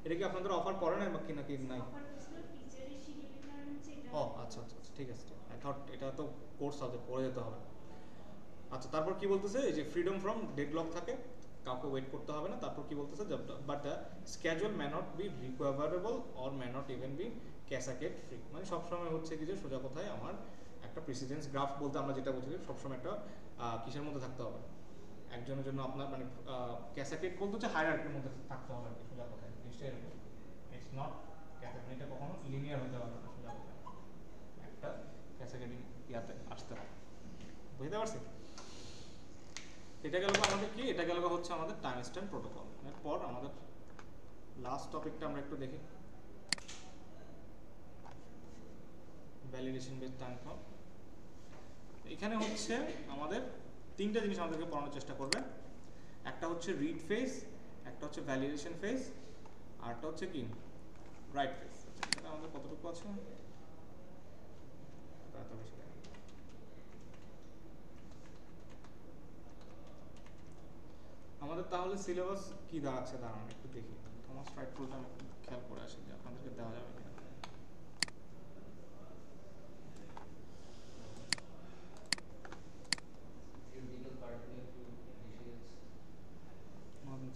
এটা কি আপনাদের অফার করে না বা কি, নাকি নাই অফার করছিল টিচারের শিডিউলের কারণে হচ্ছে এটা ও আচ্ছা আচ্ছা আচ্ছা, ঠিক আছে আই থট এটা তো কোর্স আছে পড়ে যেতে হবে। আচ্ছা তারপর কি বলতেছে? যে ফ্রিডম ফ্রম ডেডলক থাকে কাউকে ওয়েট করতে হবে না তারপর কি বলতেছে? But the schedule may not be recoverable or may not even be cascade free মানে সবসময় হচ্ছে কি যে সোজা কথায় আমার একটা প্রেসিডেন্স গ্রাফ বলতে আমরা যেটা বলছি সবসময় একটা কিসের মধ্যে থাকতে হবে? একজনের জন্য আপনার মানে ক্যাসাকেট বলতে হচ্ছে হায়ারার্কির মধ্যে থাকতে হবে আর কি সোজা কথায়। জিনিসটা এরকম। ইটস নট ক্যাসাকেট এটা কখনো লিনিয়ার হতে পারবে না। ক্যাসাকেটিং ইয়াতে, আসতে হবে। বুঝতে পারছি এটা গেল আমাদের কি? এটা গেল হচ্ছে আমাদের টাইম স্ট্যাম্প প্রোটোকল এরপর আমাদের লাস্ট টপিকটা আমরা একটু দেখি। ভ্যালিডেশন বেস টাইম ফর্ম এখানে হচ্ছে আমাদের তিনটা জিনিস আমাদেরকে পড়ানোর চেষ্টা করবে। একটা হচ্ছে রিড ফেজ একটা হচ্ছে ভ্যালিডেশন ফেজ আরটা হচ্ছে কি? রাইট ফেজ এটা আমাদের কতটুকু আছে? আমাদের তাহলে সিলেবাস কি দাঁড়াচ্ছে দাঁড়ান, একটু দেখি। থমাস রাইট রুলটা আমি খেয়াল করে আসি যে আপনাদেরকে দেওয়া যাবে কিনা।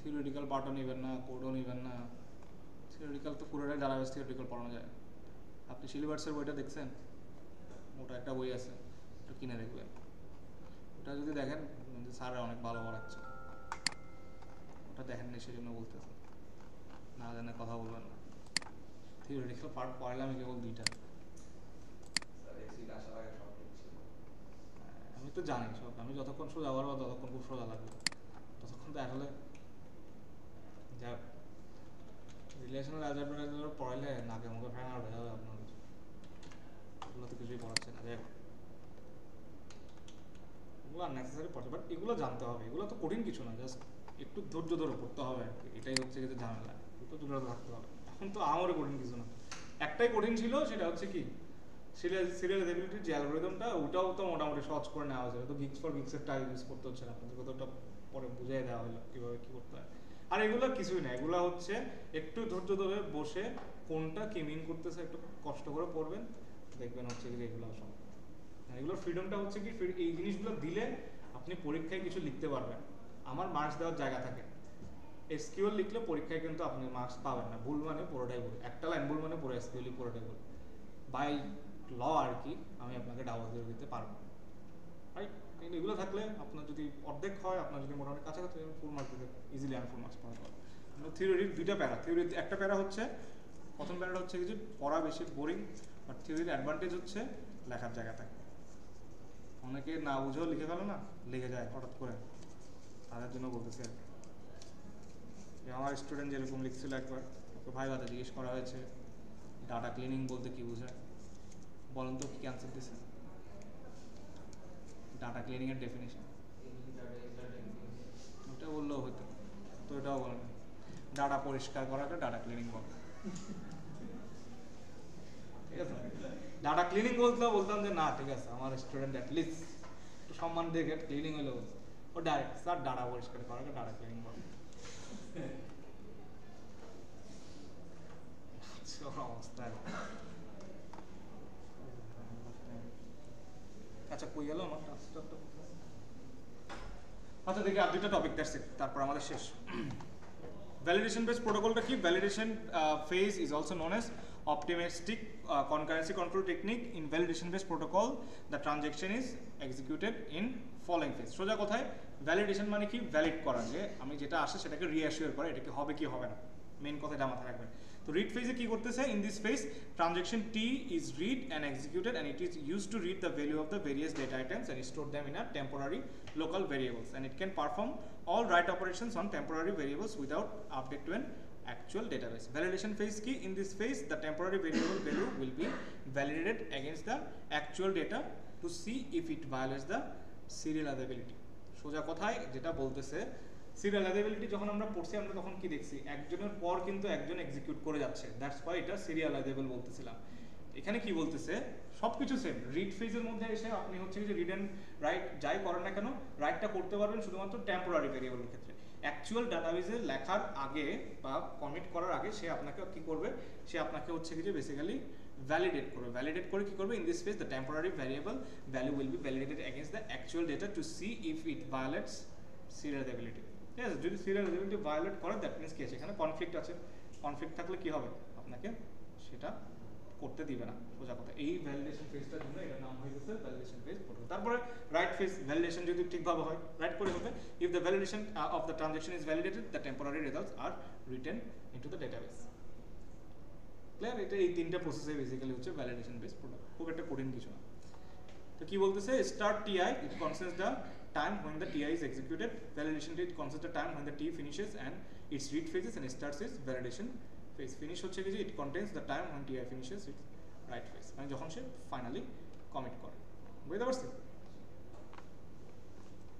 থিওরিটিক্যাল পার্টও নেবেন না কোডও নেবেন না। থিওরিটিক্যাল তো পুরোটাই ডাটাবেস থিওরিটিক্যাল পড়ানো যায়। আপনি সিলেবাসের বইটা দেখছেন? ওটা একটা বই আছে ওটা কিনে দেখবেন। ওটা যদি দেখেন স্যার অনেক ভালো পড়াচ্ছে। ওটা দেখেননি সেই জন্য বলতেছে। না জানে কথা বলবেন না। থিওরিটিক্যাল পার্ট পড়াইলাম আমি কেবল দুইটা। ঠিক আমি তো জানি সব। আমি যতক্ষণ সোজা পারব ততক্ষণ খুব সোজা লাগবে। ততক্ষণ তো আসলে যা রিলেশনাল অ্যালজেব্রা পড়াইলে নাকে মুখে ফ্যান আউট হয়ে যাবে আপনার। তো কিছুই পড়াচ্ছে না এগুলো আননেসেসারি পড়ছে বাট এগুলো জানতে হবে। এগুলো তো কঠিন কিছু না জাস্ট একটু ধৈর্য ধরে পড়তে হবে। এটাই হচ্ছে ঝামেলা, একটু থাকতে হবে। এখন তো আমারও কঠিন কিছু না। একটাই কঠিন ছিল, সেটা হচ্ছে কি? সিরিয়াল যে অ্যালগোরিদমটা, ওটাও তো মোটামুটি সহজ করে নেওয়া হয়েছে তো গিক্স ফর গিক্সের টাইপ ইউজ করতে হচ্ছে না, আপনাদের কতটা পরে বুঝিয়ে দেওয়া হলো কীভাবে কী করতে হয়। আর এগুলো কিছুই না, এগুলো হচ্ছে একটু ধৈর্য ধরে বসে কোনটা কি মিন করতেছে একটু কষ্ট করে পড়বেন। দেখবেন হচ্ছে কি এগুলো আর এগুলোর ফ্রিডমটা হচ্ছে কি এই জিনিসগুলো দিলে আপনি পরীক্ষায় কিছু লিখতে পারবেন। আমার মার্কস দেওয়ার জায়গা থাকে। এসকিউএল লিখলে পরীক্ষায় কিন্তু আপনি মার্কস পাবেন না। ভুল মানে পুরোটাই ভুল। একটা লাইন ভুল মানে পুরো এসকিউএল পুরোটাই ভুল। বাই ল আর কি, আমি আপনাকে ডাবল জিরো দিতে পারব। রাইট কিন্তু এগুলো থাকলে আপনার যদি অর্ধেক হয়, আপনার যদি মোটামুটি কাছাকাছি ফুল মার্কস দিতে ইজিলি আমি ফুল মার্কস পাওয়া যাবে। থিওরির দুইটা প্যারা। থিওরি একটা প্যারা হচ্ছে, প্রথম প্যারাটা হচ্ছে কিছু পড়া বেশি বোরিং আর থিওরির অ্যাডভান্টেজ হচ্ছে লেখার জায়গা থাকে অনেকে না বুঝেও লিখে ফেলো না, লিখে যায় হঠাৎ করে। তাদের জন্য বলতেছি আর কি। আমার স্টুডেন্ট যেরকম লিখছিল একবার, ওকে ভাই বাদে জিজ্ঞেস করা হয়েছে ডাটা ক্লিনিং বলতে কি বোঝায়? বলেন তো কি ক্যান্সার দিছে? ডাটা ক্লিনিং এর ডেফিনেশন. ওটা বললেও হতো তো এটাও বলেন। ডাটা পরিষ্কার করাটা ডাটা ক্লিনিং বলে। ঠিক আছে? ডাটা ক্লিনিং বলতে বলতাম যে না ঠিক আছে আমার স্টুডেন্ট অ্যাটলিস্ট একটু সম্মান দিয়ে ক্লিনিং হলে ও ডাইরেক্ট স্যার ডাটা পরিষ্কার করাকে ডাটা ক্লিনিং বলে আচ্ছা, আচ্ছা কই গেল আচ্ছা দেখি আর দুইটা টপিক ইট তারপর আমাদের শেষ। ভ্যালিডেশন বেস প্রোটোকলটা কি validation phase is also known as optimistic concurrency control technique in validation validation protocol protocol. The transaction is executed in following phase. সোজা কথায় ভ্যালিডেশন মানে কি? ভ্যালিড করা। যে আমি যেটা আসে সেটাকে reassure করা। এটা কি হবে কি হবে না। মেইন কথা জামা থাকবে তো রিড ফেজে কি করতেছে? In this phase transaction T is read and executed and it is use to read the value of the various data items and store them in a temporary local variables and it can perform all write operations on temporary variables without update to an actual database. Validation phase key. In this phase, the temporary variable value will be validated against the actual data to see if it violates the serializability. সোজা কথায় যেটা বলতেছে serialisability যখন আমরা পড়ছি, আমরা তখন কি দেখছি? একজনের পর কিন্তু একজন এক্সিকিউট করে যাচ্ছে। দ্যাটস ওয়াই এটা সিরিয়ালাইজেবল বলতেছিলাম। এখানে কি বলতেছে? সবকিছু সেম রিড ফেজের মধ্যে এসে আপনি হচ্ছে যে রিড এন্ড রাইট যাই করেন না কেন রাইটটা করতে পারবেন শুধুমাত্র টেম্পোরারি ভেরিয়েবলের ক্ষেত্রে। অ্যাকচুয়াল ডাটাবেজে লেখার আগে বা কমিট করার আগে সে আপনাকে কি করবে? সে আপনাকে হচ্ছে কি যে বেসিক্যালি ভ্যালিডেট করবে। ভ্যালিডেট করে কি করবে? In this phase the temporary variable value will be validated against the actual data to see if it violates serializability ঠিক আছে যদি সিরিয়ালাইজেবিলিটি ভায়োলেট করে দ্যাট মিনস কি আছে? এখানে কনফ্লিক্ট আছে। কনফ্লিক্ট থাকলে কি হবে? আপনাকে সেটা করতে দিবে না, সোজা কথা। এই ভ্যালিডেশন ফেজটার জন্য এটার নাম হয়ে গেছে ভ্যালিডেশন ফেজ প্রোটোকল তারপরে রাইট ফেজ ভ্যালিডেশন যদি ঠিকভাবে হয় রাইট করে হবে। If the validation of the transaction is validated the temporary results are written into the database clear এটা এই তিনটা প্রসেসে বেসিক্যালি হচ্ছে ভ্যালিডেশন বেস প্রোটোকল খুব একটা কঠিন কিছু না। তো কি বলতেছে? Start T I it considers the time when the TI is executed. Validation date considers the time when the T finishes and its read phases and starts its validation phase. Finish হচ্ছে কি যে it contains the time when TI finishes its write phase. মানে যখন সে finally commit করে বুঝতে পারছেন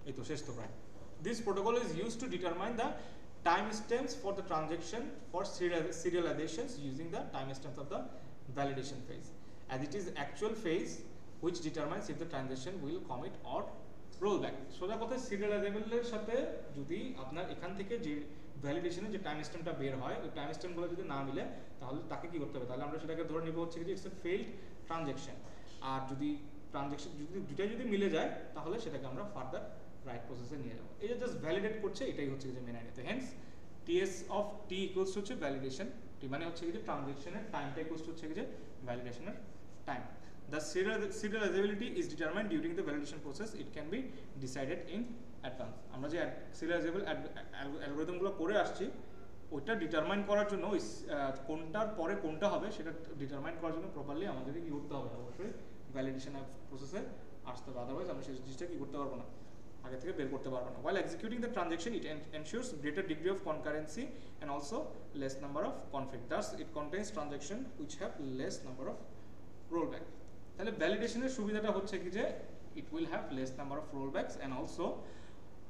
এই তো শেষ তো প্রায় This protocol is used to determine the timestamps for the transaction for serial serializations using the time timestamps of the validation phase. As it is actual phase which determines if the transaction will commit or back সোজা কথা সিরিয়ালাইজেবলের সাথে যদি আপনার এখান থেকে যে ভ্যালিডেশনে যে time স্ট্যাম্পটা বের হয়, ওই টাইম স্ট্যাম্পগুলো যদি না মিলে, তাহলে তাকে কি করতে হবে? তাহলে আমরা সেটাকে ধরে নিব হচ্ছে যে ইটস এ ফেইল্ড ট্রানজ্যাকশন আর যদি ট্রানজ্যাকশন যদি দুটাই যদি মিলে যায়, তাহলে সেটাকে আমরা ফার্দার রাইট প্রসেসে নিয়ে যাব। এই যে জাস্ট ভ্যালিডেট করছে, এটাই হচ্ছে যে main idea hence TS of T equals হচ্ছে ভ্যালিডেশন টি মানে হচ্ছে যে ট্রানজ্যাকশনের টাইমটা ইকুয়ালস হচ্ছে যে ভ্যালিডেশনের time The serializability is determined during the validation process. It can be decided in advance. আমরা যে serializable অ্যালগরিদমগুলো করে আসছি ওইটা ডিটারমাইন করার জন্য কোনটার পরে কোনটা হবে সেটা ডিটারমাইন করার জন্য প্রপারলি আমাদেরকে কি করতে হবে অবশ্যই ভ্যালিডেশন প্রসেসে আসতে হবে আদারওয়াইজ আমরা সেই জিনিসটা কি করতে পারব না আগে থেকে বের করতে পারব না while executing the transaction it ensures greater degree of concurrency and also less number of conflict thus it contains transaction which have less number of rollback তাহলে ভ্যালিডেশনের সুবিধাটা হচ্ছে কি যে it will have less number of roll backs and also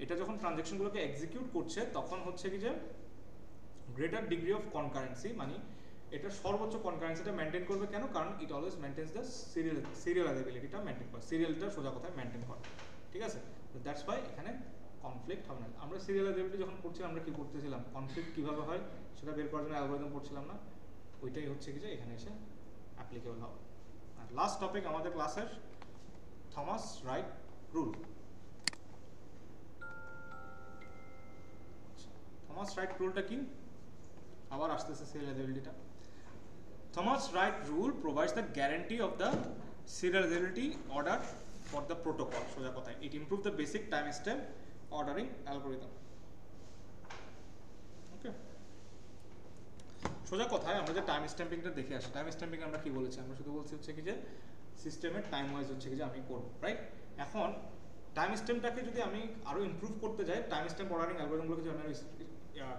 এটা যখন ট্রানজ্যাকশনগুলোকে execute করছে, তখন হচ্ছে কি যে গ্রেটার ডিগ্রি অফ কনকারেন্সি মানে এটা সর্বোচ্চ কনকারেন্সিটা মেনটেন করবে কেন? কারণ it always maintains the serial সিরিয়ালাইজেবিলিটিটা maintain করে সিরিয়ালটা সোজা কথায় মেনটেন করে, ঠিক আছে? দ্যাটস ওয়াই এখানে কনফ্লিক্ট হবে না। আমরা সিরিয়ালাইজেবিলিটি যখন পড়ছিলাম আমরা কি করতেছিলাম? কনফ্লিক্ট কীভাবে হয় সেটা বের করার জন্য অ্যালগোরিদম পড়ছিলাম না? ওইটাই হচ্ছে কি যে এখানে এসে অ্যাপ্লিকেবল হবে। লাস্ট টপিক আমাদের ক্লাসের Thomas write rule Thomas write রুলটা কি? আবার আসতেছে serial Thomas write rule provides the guarantee of the serial order for the protocol সোজা কথায় it improve the basic time step ordering algorithm সোজা কথায় আমরা যে টাইম স্ট্যাম্পিংটা দেখে আসি টাইম স্ট্যাম্পিং আমরা কি বলেছি? আমরা শুধু বলছি হচ্ছে কি যে সিস্টেমের টাইম ওয়াইজ হচ্ছে কি যে আমি করব রাইট এখন টাইম স্ট্যাম্পটাকে যদি আমি আরও ইমপ্রুভ করতে যাই টাইম স্ট্যাম্প অর্ডারিং অ্যালগরিদমগুলোকে যদি আমি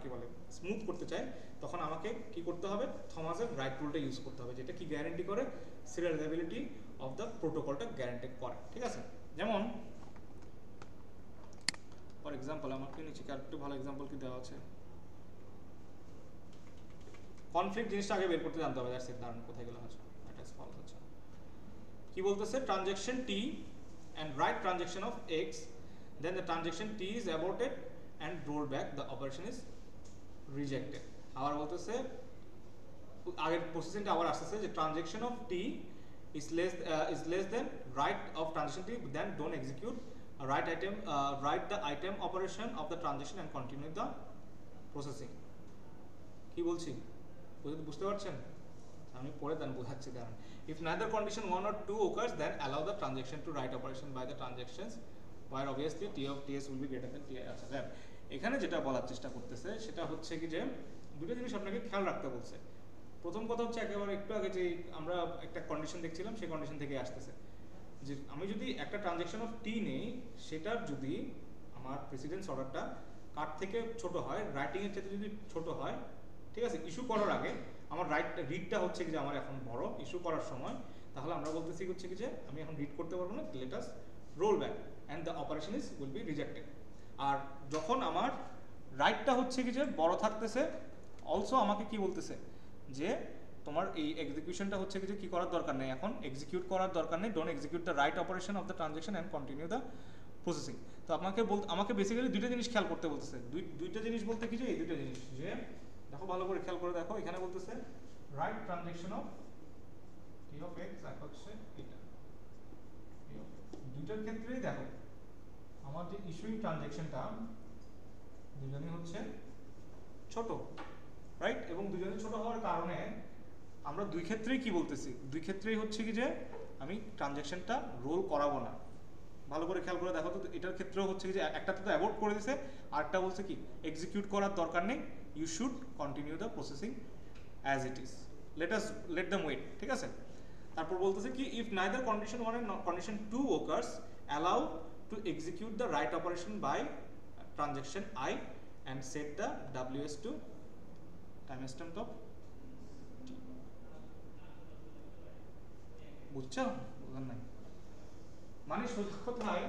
কি বলে স্মুথ করতে চাই, তখন আমাকে কি করতে হবে? থমাসের রাইট রুলটা ইউজ করতে হবে, যেটা কি গ্যারান্টি করে? সিরিয়ালাইজেবিলিটি অফ দ্য প্রোটোকলটা গ্যারান্টি করে, ঠিক আছে? যেমন ফর এক্সাম্পল আমাকে নিচে আরেকটু ভালো এক্সাম্পল কি দেওয়া আছে? কনফ্লিক্ট জিনিসটা আগে বের করতে জানতে হবে দ্যাটস ইট কারণ কোথায় গেলে হচ্ছে কি বলতেছে? Transaction T and write transaction of X then the transaction T is aborted and roll back the operation is rejected আবার বলতেছে, আগের প্রসেসিংটা আবার আসতেছে যে transaction of T is less is less then write of transaction T then don't execute write item write the item operation of the transaction and continue the processing কি বলছি? বুঝতে বুঝতে পারছেন? আমি পরে দেন বোঝাচ্ছি দাঁড়ান if neither condition one or two occurs, then allow the transaction to write operation by the transactions, where obviously T of ts will be greater than ti আচ্ছা দেখ এখানে যেটা বলার চেষ্টা করতেছে, সেটা হচ্ছে কি যে, দুটো জিনিস আপনাকে খেয়াল রাখতে বলছে। প্রথম কথা হচ্ছে একেবারে একটু আগে যে আমরা একটা কন্ডিশন দেখছিলাম, সেই কন্ডিশন থেকে আসতেছে। যে আমি যদি একটা ট্রানজেকশন অফ টি নেই, সেটার যদি আমার প্রেসিডেন্স অর্ডারটা কার থেকে ছোট হয় রাইটিংয়ের ক্ষেত্রে যদি ছোট হয় ঠিক আছে? ইস্যু করার আগে আমার রাইট রিডটা হচ্ছে কি যে আমার এখন বড় ইস্যু করার সময়। তাহলে আমরা বলতেছি হচ্ছে কি যে, আমি এখন রিড করতে পারব না let us roll back and the operation is will be rejected আর যখন আমার রাইটটা হচ্ছে কি যে, বড় থাকতেছে অলসো আমাকে কি বলতেছে? যে তোমার এই এক্সিকিউশনটা হচ্ছে কি যে, কি করার দরকার নেই এখন? এক্সিকিউট করার দরকার নেই। Don't execute the write operation of the transaction and continue the processing তো আমাকে বল, আমাকে বেসিক্যালি দুইটা জিনিস খেয়াল করতে বলতেছে। দুই, দুইটা জিনিস বলতে কি যে, এই দুইটা জিনিস যে দেখো, ভালো করে খেয়াল করে দেখো, এখানে বলতেছে write transaction of T of X হচ্ছে এটা। দুইটার ক্ষেত্রেই দেখো, আমার যে ইস্যুইং ট্রানজেকশনটা দুজনই হচ্ছে ছোট রাইট এবং দুজনে ছোট হওয়ার কারণে আমরা দুই ক্ষেত্রেই কি বলতেছি? দুই ক্ষেত্রেই হচ্ছে কি যে, আমি ট্রানজেকশনটা রোল করাবো না। ভালো করে খেয়াল করে দেখো তো, এটার ক্ষেত্রেও হচ্ছে কি যে একটাতে তো অ্যাভোর্ড করে দিছে, আরেকটা বলছে কি এক্সিকিউট করার দরকার নেই। You should continue the processing as it is let us let them wait ঠিক আছে? তারপর বলতেছে কি if neither condition one and condition two occurs allow to execute the write operation by transaction I and set the WS to time stamp of বুঝছ? বুঝলেন নাই। মানে সোজা কথায়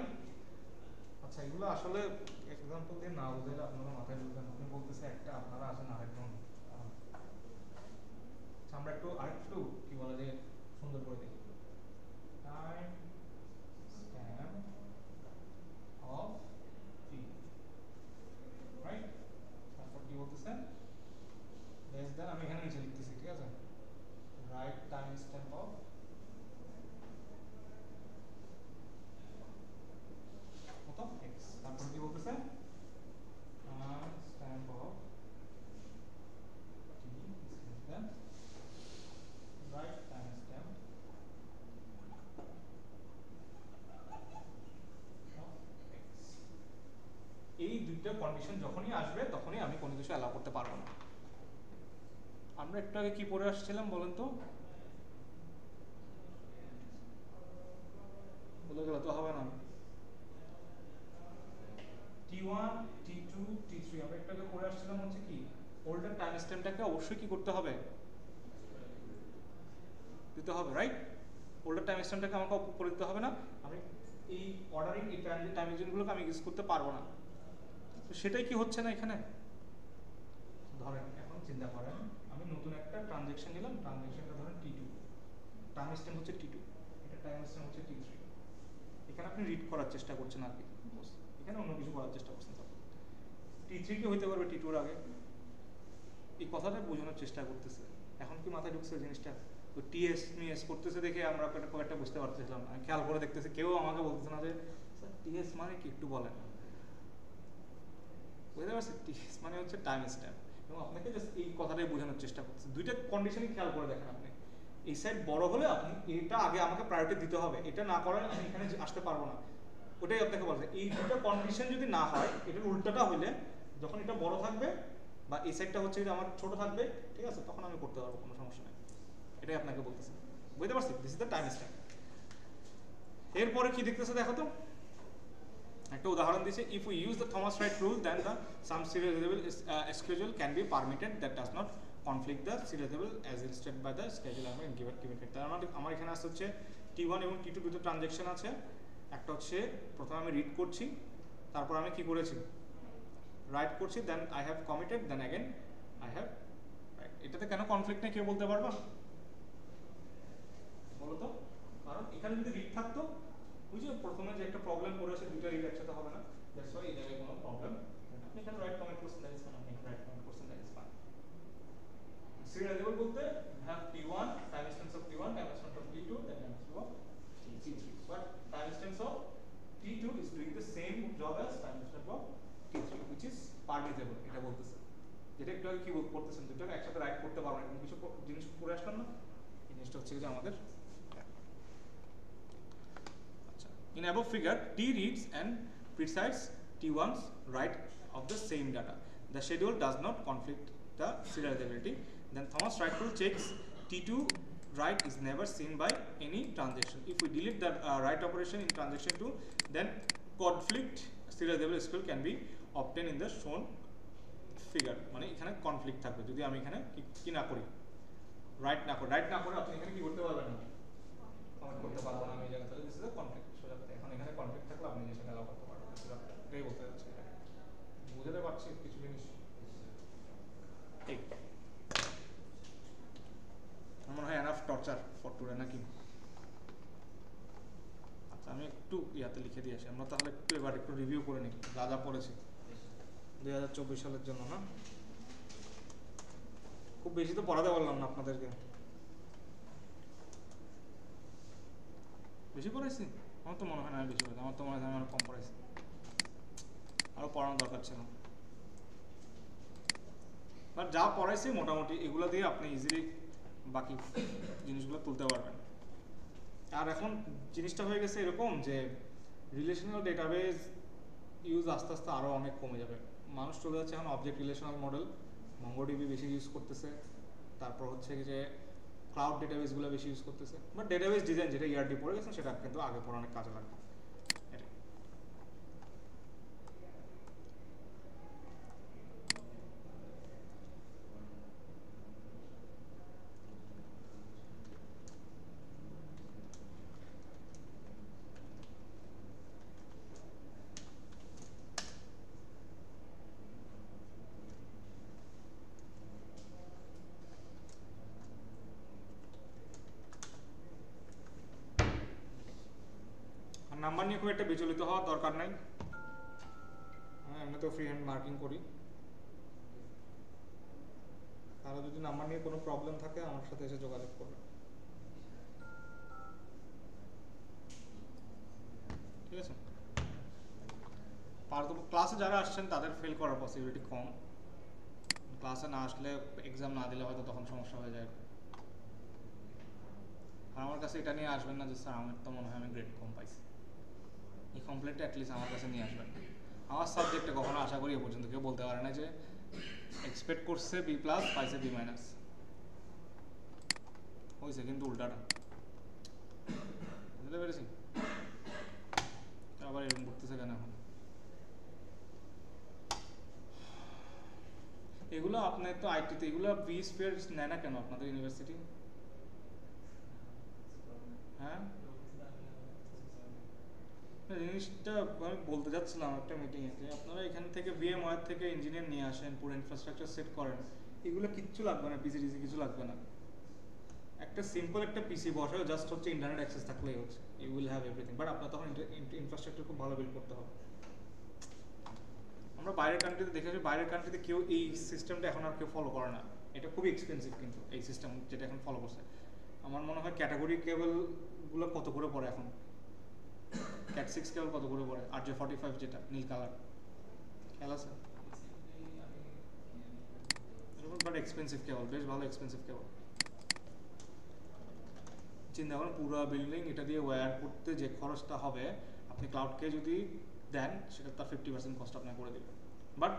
আচ্ছা এগুলো আসলে এক্সাম্পল দিয়ে না বুঝাইলে আপনারা মাথায় ঢুকবে না। বলতেছি একটা আপনারা আসেন আচ্ছা, আমরা একটু আরেকটু কি বলা যায় সুন্দর করে দেখি। Time stamp of T write তারপর কি বলতেছে? লেস দেন আমি এখানে নিচে লিখতেছি ঠিক আছে? রাইট টাইম স্ট্যাম্প অফ কত x তারপর কি বলতেছে stamp of t is less than right time stamp of x এই দুইটা কন্ডিশন যখনই আসবে তখনই আমি কোনো কিছু অ্যালাউ করতে পারব না। আমরা একটু আগে কি পড়ে আসছিলাম বলেন তো? বলে তো হবে না। T1, T2, T3 আমরা একটু আগে পড়ে আসছিলাম হচ্ছে কি ওল্ডার টাইম স্ট্যাম্পটাকে অবশ্যই কি করতে হবে? দিতে হবে রাইট ওল্ডার টাইম স্ট্যাম্পটাকে আমাকে দিতে হবে না। আমি এই অর্ডারিং এই টাইম এজেন্টগুলোকে আমি ইউজ করতে পারব না। তো সেটাই কি হচ্ছে না এখানে? ধরেন, এখন চিন্তা করেন, আমি নতুন একটা ট্রানজেকশন নিলাম ট্রানজেকশনটা ধরেন টি টু টাইম স্ট্যাম্প হচ্ছে টি টু এটা টাইম স্ট্যাম্প হচ্ছে টি থ্রি এখানে আপনি রিড করার চেষ্টা করছেন আর কি। এখানে অন্য কিছু করার চেষ্টা করছেন টি থ্রি কি হইতে পারবে টি টুর আগে? এই কথাটা বোঝানোর চেষ্টা করতেছে। এখন কি মাথায় ঢুকছে জিনিসটা? তো টিএস মিএস করতেছে দেখে আমরা একটা খুব বুঝতে পারতেছিলাম খেয়াল করে দেখতেছি, কেউ আমাকে বলতেছে না যে, স্যার টিএস মানে কি? একটু বলেন। পারছি টিএস মানে হচ্ছে টাইম স্ট্যাম্প এবং আপনাকে জাস্ট এই কথাটাই বোঝানোর চেষ্টা করছে। দুইটা কন্ডিশনই খেয়াল করে দেখেন আপনি। এই সাইড বড় হলে আপনি এটা আগে আমাকে প্রায়োরিটি দিতে হবে। এটা না করার আমি এখানে আসতে পারব না। ওটাই আপনাকে বলছে। এই দুটো কন্ডিশন যদি না হয়, এটার উল্টাটা হইলে যখন এটা বড় থাকবে বা এই সাইডটা হচ্ছে যে আমার ছোট থাকবে, ঠিক আছে, তখন আমি করতে পারব, কোনো সমস্যা নেই। এটাই আপনাকে বলতেছে। বুঝতে পারছি this is the time stamp এরপরে কি দেখতেছে দেখো তো? একটা উদাহরণ দিছে if we use the Thomas write rule then the some serializable schedule can be permitted that does not conflict the serializable as illustrated by the schedule আমি given given তার মানে আমার এখানে আসতে হচ্ছে টি ওয়ান এবং টি টু দুটো transaction আছে। একটা হচ্ছে প্রথমে আমি রিড করছি, তারপর আমি কি করেছি? রাইট করছি then I have committed then again I have এটাতে কেন কনফ্লিক্ট নেই কেউ বলতে পারবা? বলো তো। কারণ এখানে যদি রিড থাকতো বুঝে প্রথমে যে একটা প্রবলেম পড়েছে দুটো রিড একসাথে হবে না? দ্যাটস ওয়াই এই জায়গায় কোনো প্রবলেম আপনি এখানে রাইট কমেন্ট করছেন দ্যাট ইজ ফাইন আপনি রাইট কমেন্ট করছেন দ্যাট ইজ ফাইন serializable বলতে, have t1 time instance of t1 time instance of t2 time instance of t3 but time instance of t2 is doing the same job as time instance of t3 which is parsable এটা বলতেছে। যেটা একটু কি বলতেছেন দুটো একসাথে right করতে পারব না কিছু জিনিস করে আসলাম না। এই জিনিসটা হচ্ছে যে আমাদের in above figure t reads and precises t1's write of the same data the schedule does not conflict the serializability then thomas write rule checks t2 write is never seen by any transaction if we delete the uh, write operation in transaction 2 then conflict serializable SQL can be obtained in the shown figure মানে এখানে conflict থাকবে যদি আমি এখানে কি- না করি right না করি রাইট না করে আপনি এখানে কি করতে পারবেন না কমেন্ট করতে পারব না আমি এই জায়গাতে দিস ইজ আ কনফ্লিক্ট এখন কনফ্লিক্ট থাকলে আপনি জিনিসটা অ্যালাউ করতে পারবেন। এটাই বলতে যাচ্ছি বুঝতে পারছি কিছু জিনিস। মনে হয় এনাফ টর্চার ফর টুডে নাকি? আচ্ছা আমি একটু ইয়াতে লিখে দিয়ে আসি। আমরা তাহলে একটু এবার একটু রিভিউ করে নিই। যা যা পড়েছি। দুই হাজার চব্বিশ সালের জন্য, না? খুব বেশি তো পড়াতে পারলাম না আপনাদেরকে। বেশি পড়াইছি? আমার তো মনে হয় না আমি বেশি আমার তো মনে হয় আমি কম পড়াইছি আরও পড়ানোর দরকার ছিল। বাট যা পড়াইছি মোটামুটি এগুলো দিয়ে আপনি ইজিলি বাকি জিনিসগুলো তুলতে পারবেন। আর এখন জিনিসটা হয়ে গেছে এরকম যে রিলেশনাল ডেটাবেজ ইউজ আস্তে আস্তে আরও অনেক কমে যাবে। মানুষ চলে যাচ্ছে এখন অবজেক্ট রিলেশনাল মডেল মঙ্গোডিবি বেশি ইউজ করতেছে। তারপর হচ্ছে যে ক্লাউড ডেটাবেসগুলো বেশি ইউজ করতেছে। বাট ডেটাবেস ডিজাইন যেটা ইয়ারডি পড়ে গেছে, সেটা কিন্তু আগে পড়ে অনেক কাজে লাগবে এটাই। আর নাম্বার নিয়ে খুব একটা বিচলিত হওয়ার দরকার নাই। আমি এমনিতেও ফ্রি হ্যান্ড মার্কিং করি। কারও যদি নাম্বার নিয়ে কোনো প্রবলেম থাকে, আমার সাথে এসে যোগাযোগ করবে। ঠিক আছে? পারতো ক্লাসে যারা আসছেন, তাদের ফেল করার পসিবিলিটি কম। ক্লাসে না আসলে এক্সাম না দিলে হয়তো তখন সমস্যা হয়ে যায়। আর আমার কাছে এটা নিয়ে আসবেন না যে, স্যার, আমার তো মনে হয় আমি গ্রেড কম পাইছি। এই কমপ্লেনটা অ্যাটলিস্ট আমার কাছে নিয়ে আসবেন। আমার সাবজেক্টে কখনো আশা করি এ পর্যন্ত কেউ বলতে পারে না যে এক্সপেক্ট করছে বি প্লাস পাইছে বি মাইনাস হয়েছে কিন্তু উল্টাটা। বুঝতে পেরেছি? আবার এরকম করতেছে কেন এখন? এগুলো আপনার তো আইটিতে এগুলো বি স্পেয়ার নেয় না কেন আপনাদের ইউনিভার্সিটি হ্যাঁ? জিনিসটা আমি বলতে যাচ্ছিলাম একটা মিটিংয়ে যে আপনারা এখান থেকে ভিএম ওয়ার থেকে ইঞ্জিনিয়ার নিয়ে আসেন, পুরো ইনফ্রাস্ট্রাকচার সেট করেন, এগুলো কিচ্ছু লাগবে না পিসি টিসি কিছু লাগবে না। একটা সিম্পল একটা পিসি বসাও জাস্ট হচ্ছে ইন্টারনেট অ্যাক্সেস থাকলেই হচ্ছে you will have everything but আপনার তখন ইনফ্রাস্ট্রাকচার খুব ভালো বিল্ড করতে হবে। আমরা বাইরের কান্ট্রিতে দেখেছি, বাইরের কান্ট্রিতে কেউ এই সিস্টেমটা এখন আর কেউ ফলো করে না। এটা খুবই এক্সপেন্সিভ কিন্তু, এই সিস্টেম যেটা এখন ফলো করছে। আমার মনে হয় ক্যাটাগরি কেবলগুলো কত করে পড়ে এখন? ক্যাট সিক্স কেবল কত করে পড়ে? আর জে ফর্টি ফাইভ যেটা, নীল কালার। খেয়াল আছে? বাট এক্সপেন্সিভ কেবল, বেশ ভালো এক্সপেন্সিভ কেবল। চিন্তা করুন, পুরো বিল্ডিং এটা দিয়ে ওয়্যার করতে যে খরচটা হবে, আপনি ক্লাউডকে যদি দেন, সেটা তার ফিফটি পার্সেন্ট কস্ট আপনার করে দেবে। বাট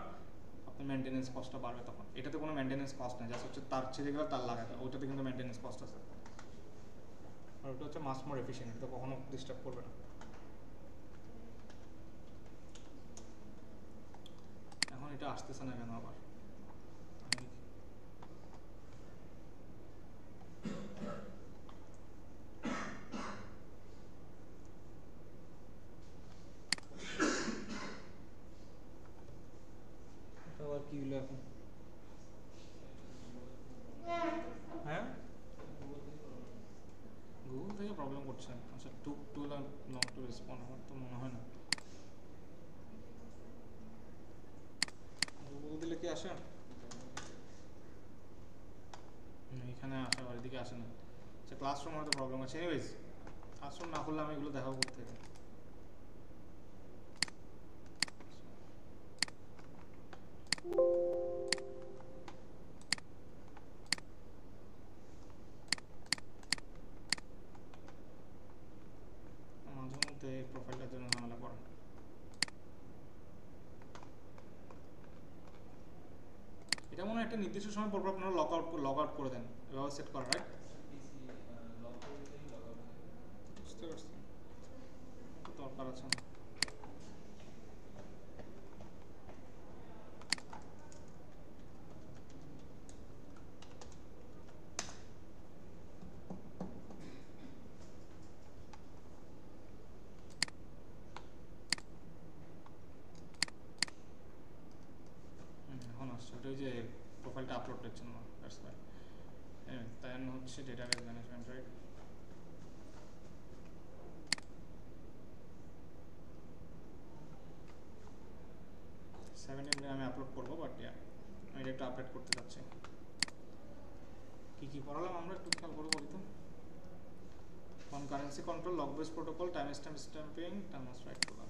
আপনার মেনটেনেন্স কস্টটা বাড়বে তখন। এটাতে কোনো মেনটেনেন্স কস্ট নেই জাস্ট হচ্ছে তার ছেড়ে গেলে তার লাগাতে ওইটাতে কিন্তু মেনটেনেন্স কস্ট আছে। আর ওটা হচ্ছে মাস মোর এফিসিয়েন্ট এটা কখনো ডিস্টার্ব করবে না। এখন এটা আসতেছে না কেন আবার কি হলো এখন আসল না করলে আমি এগুলো দেখাবো করতে মাঝে মধ্যে জন্য এটা মনে হয় একটা নির্দিষ্ট সময় পরপর আপনারা লগ আউট লগ আউট করে দেন। এভাবে সেট করা রাইট সেভেন্টিন আমি আপলোড করব বাট আমি এটা একটু আপডেট করতে চাচ্ছি। কী কী পড়ালাম আমরা? একটু খেয়াল করে বলি তো। Currency control log base protocol time stamp stamping terms write করলাম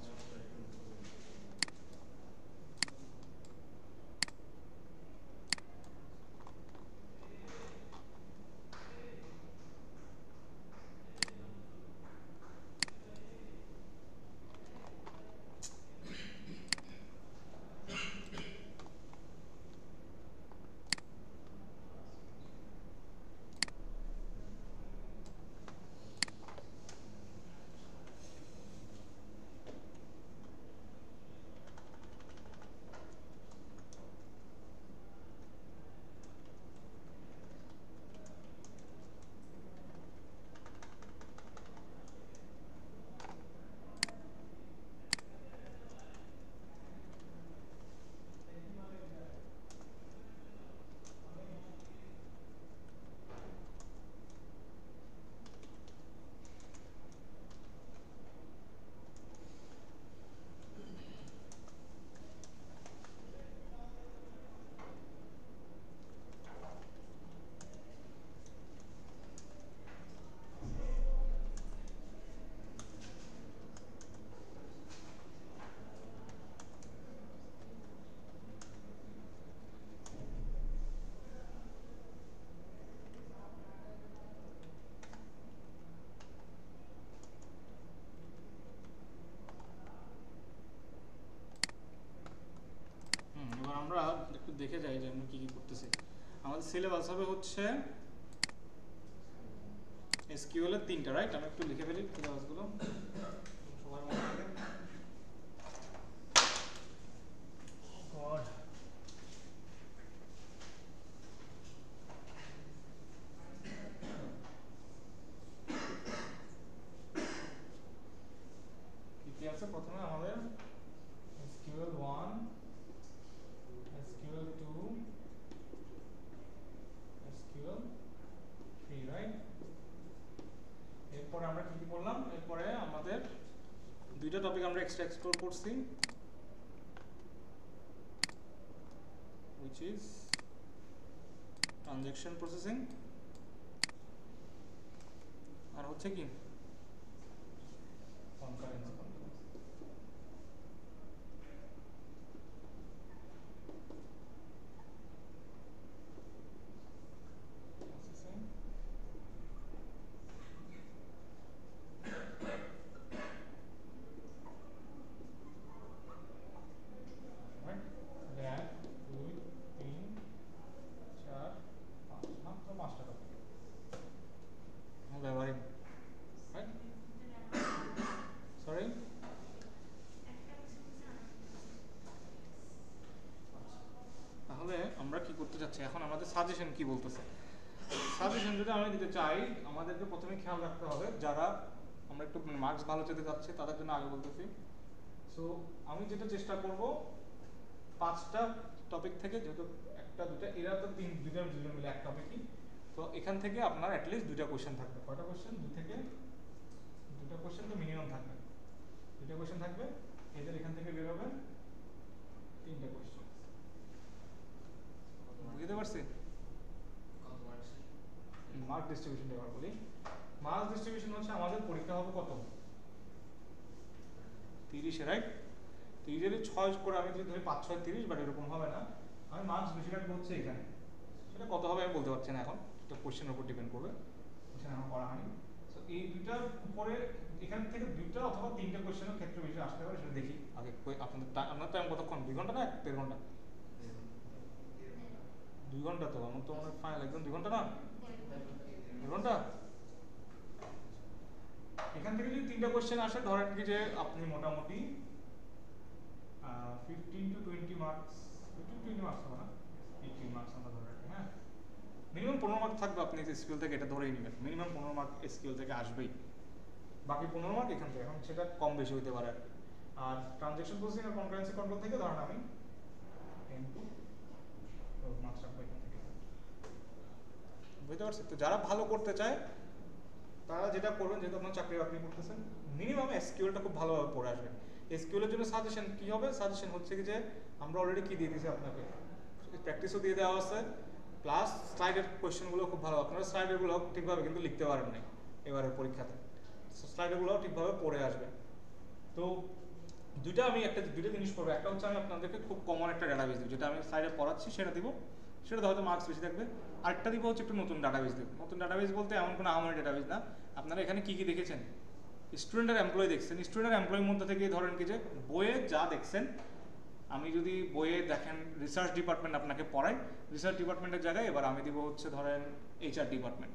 হুম এবার আমরা একটু দেখে যাই যে আমরা কি কি করতেছি। আমাদের সিলেবাস হবে হচ্ছে এসকিউএল এর তিনটা রাইট আমি একটু লিখে ফেলি সিলেবাসগুলো সবার মনে থাকে God. কি কি আছে প্রথমে আমাদের SQL 1 SQL 2 SQL 3 রাইট এরপরে আমরা কি কি করলাম এরপরে আমাদের দুইটা আমরা এক্সপ্লোর করছি which is transaction processing আর হচ্ছে কি concurrency control processing right তাহলে এক দুই তিন চার পাঁচ মাত্র পাঁচটা টপিক ব্যবহারিক রাইট সরি তাহলে আমরা চাচ্ছি এখন আমাদের সাজেশন কি বলতেছে? সাজেশন যদি আমি দিতে চাই, আমাদেরকে প্রথমে খেয়াল রাখতে হবে যারা আমরা একটু মার্কস ভালো পেতে যাচ্ছে, তাদের জন্য আগে বলতেছি। সো আমি যেটা চেষ্টা করব, পাঁচটা টপিক থেকে যেহেতু একটা দুটা এরা তো তিন দুইটা দুজন মিলে এক টপিকই তো এখান থেকে আপনার অ্যাটলিস্ট দুইটা কোশ্চেন থাকবে। কয়টা কোশ্চেন দুই থেকে দুটা কোশ্চেন তো মিনিমাম থাকবে। দুইটা কোশ্চেন থাকবে, এদের এখান থেকে বের হবে তিনটা কোশ্চেন বুঝতে পারছি মার্ক ডিস্ট্রিবিউশন এবার বলি। মার্ক ডিস্ট্রিবিউশন হচ্ছে আমাদের পরীক্ষা হবে কত? তিরিশে রাইট তিরিশে ছয় করে আমি যদি ধরি পাঁচ, ছয়, তিরিশ বাট এরকম হবে না। আমি মার্কস বেশি রাখব হচ্ছে এখানে। সেটা কত হবে আমি বলতে পারছি না এখন। এটা কোশ্চেনের উপর ডিপেন্ড করবে। কোশ্চেন এখন করা হয়নি। তো এই দুইটার উপরে এখান থেকে দুইটা অথবা তিনটা কোশ্চেনের ক্ষেত্রে বেশি আসতে পারে, সেটা দেখি। আগে আপনাদের আপনার টাইম কতক্ষণ? দুই ঘণ্টা না এক দেড় ঘণ্টা? দুই ঘণ্টা তো, আমার তো হয় ফাইনাল একদম দুই ঘণ্টা না? দুই ঘণ্টা? এখান থেকে যদি তিনটা কোশ্চেন আসে, ধরেন কি যে আপনি মোটামুটি fifteen to twenty marks fifteen twenty marks হবে না? এইটিন মার্কস আমরা ধরে রাখি হ্যাঁ? মিনিমাম পনেরো মার্ক থাকবে আপনি স্কিল থেকে, এটা ধরেই নেবেন। মিনিমাম পনেরো মার্ক স্কিল থেকে আসবেই। বাকি পনেরো মার্ক এখান থেকে, এখন সেটা কম বেশি হতে পারে। আর কি। আর ট্রানজেকশন প্রসেসিং আর কনকারেন্সি কন্ট্রোল থেকে ধরেন আমি ইনটু বুঝতে পারছি? তো যারা ভালো করতে চায়, তারা যেটা করবেন, যেহেতু আপনার চাকরি বাকরি করতেছেন মিনিমাম এসকিউএলটা খুব ভালোভাবে পড়ে আসবেন। এসকিউএলের জন্য সাজেশন কি হবে? সাজেশন হচ্ছে কি যে, আমরা অলরেডি কি দিয়ে দিয়েছি আপনাকে? প্র্যাকটিসও দিয়ে দেওয়া আছে প্লাস স্লাইডের কোয়েশ্চেনগুলো খুব ভালো। আপনারা স্লাইডেরগুলো ঠিকভাবে কিন্তু লিখতে পারেন নাই, এবারের পরীক্ষাতে। স্লাইডেরগুলো ঠিকভাবে পড়ে আসবে। তো দুইটা আমি একটা দুইটা জিনিস পড়ব। একটা হচ্ছে আমি আপনাদেরকে খুব কমন একটা ডাটাবেস দিব। যেটা আমি সাইডে পড়াচ্ছি, সেটা দিব। সেটা হয়তো মার্কস বেশি থাকবে। আরেকটা দিব হচ্ছে একটু নতুন ডাটাবেস দিব। নতুন ডাটাবেস বলতে এমন কোনো আমার ডাটাবেস না। আপনারা এখানে কি কি দেখেছেন? স্টুডেন্ট আর এমপ্লয় দেখছেন। স্টুডেন্ট আর এমপ্লয়ের মধ্যে থেকে ধরেন কি যে, বইয়ে যা দেখছেন, আমি যদি বইয়ে দেখেন রিসার্চ ডিপার্টমেন্ট আপনাকে পড়াই। রিসার্চ ডিপার্টমেন্টের জায়গায় এবার আমি দিব হচ্ছে ধরেন এইচআর ডিপার্টমেন্ট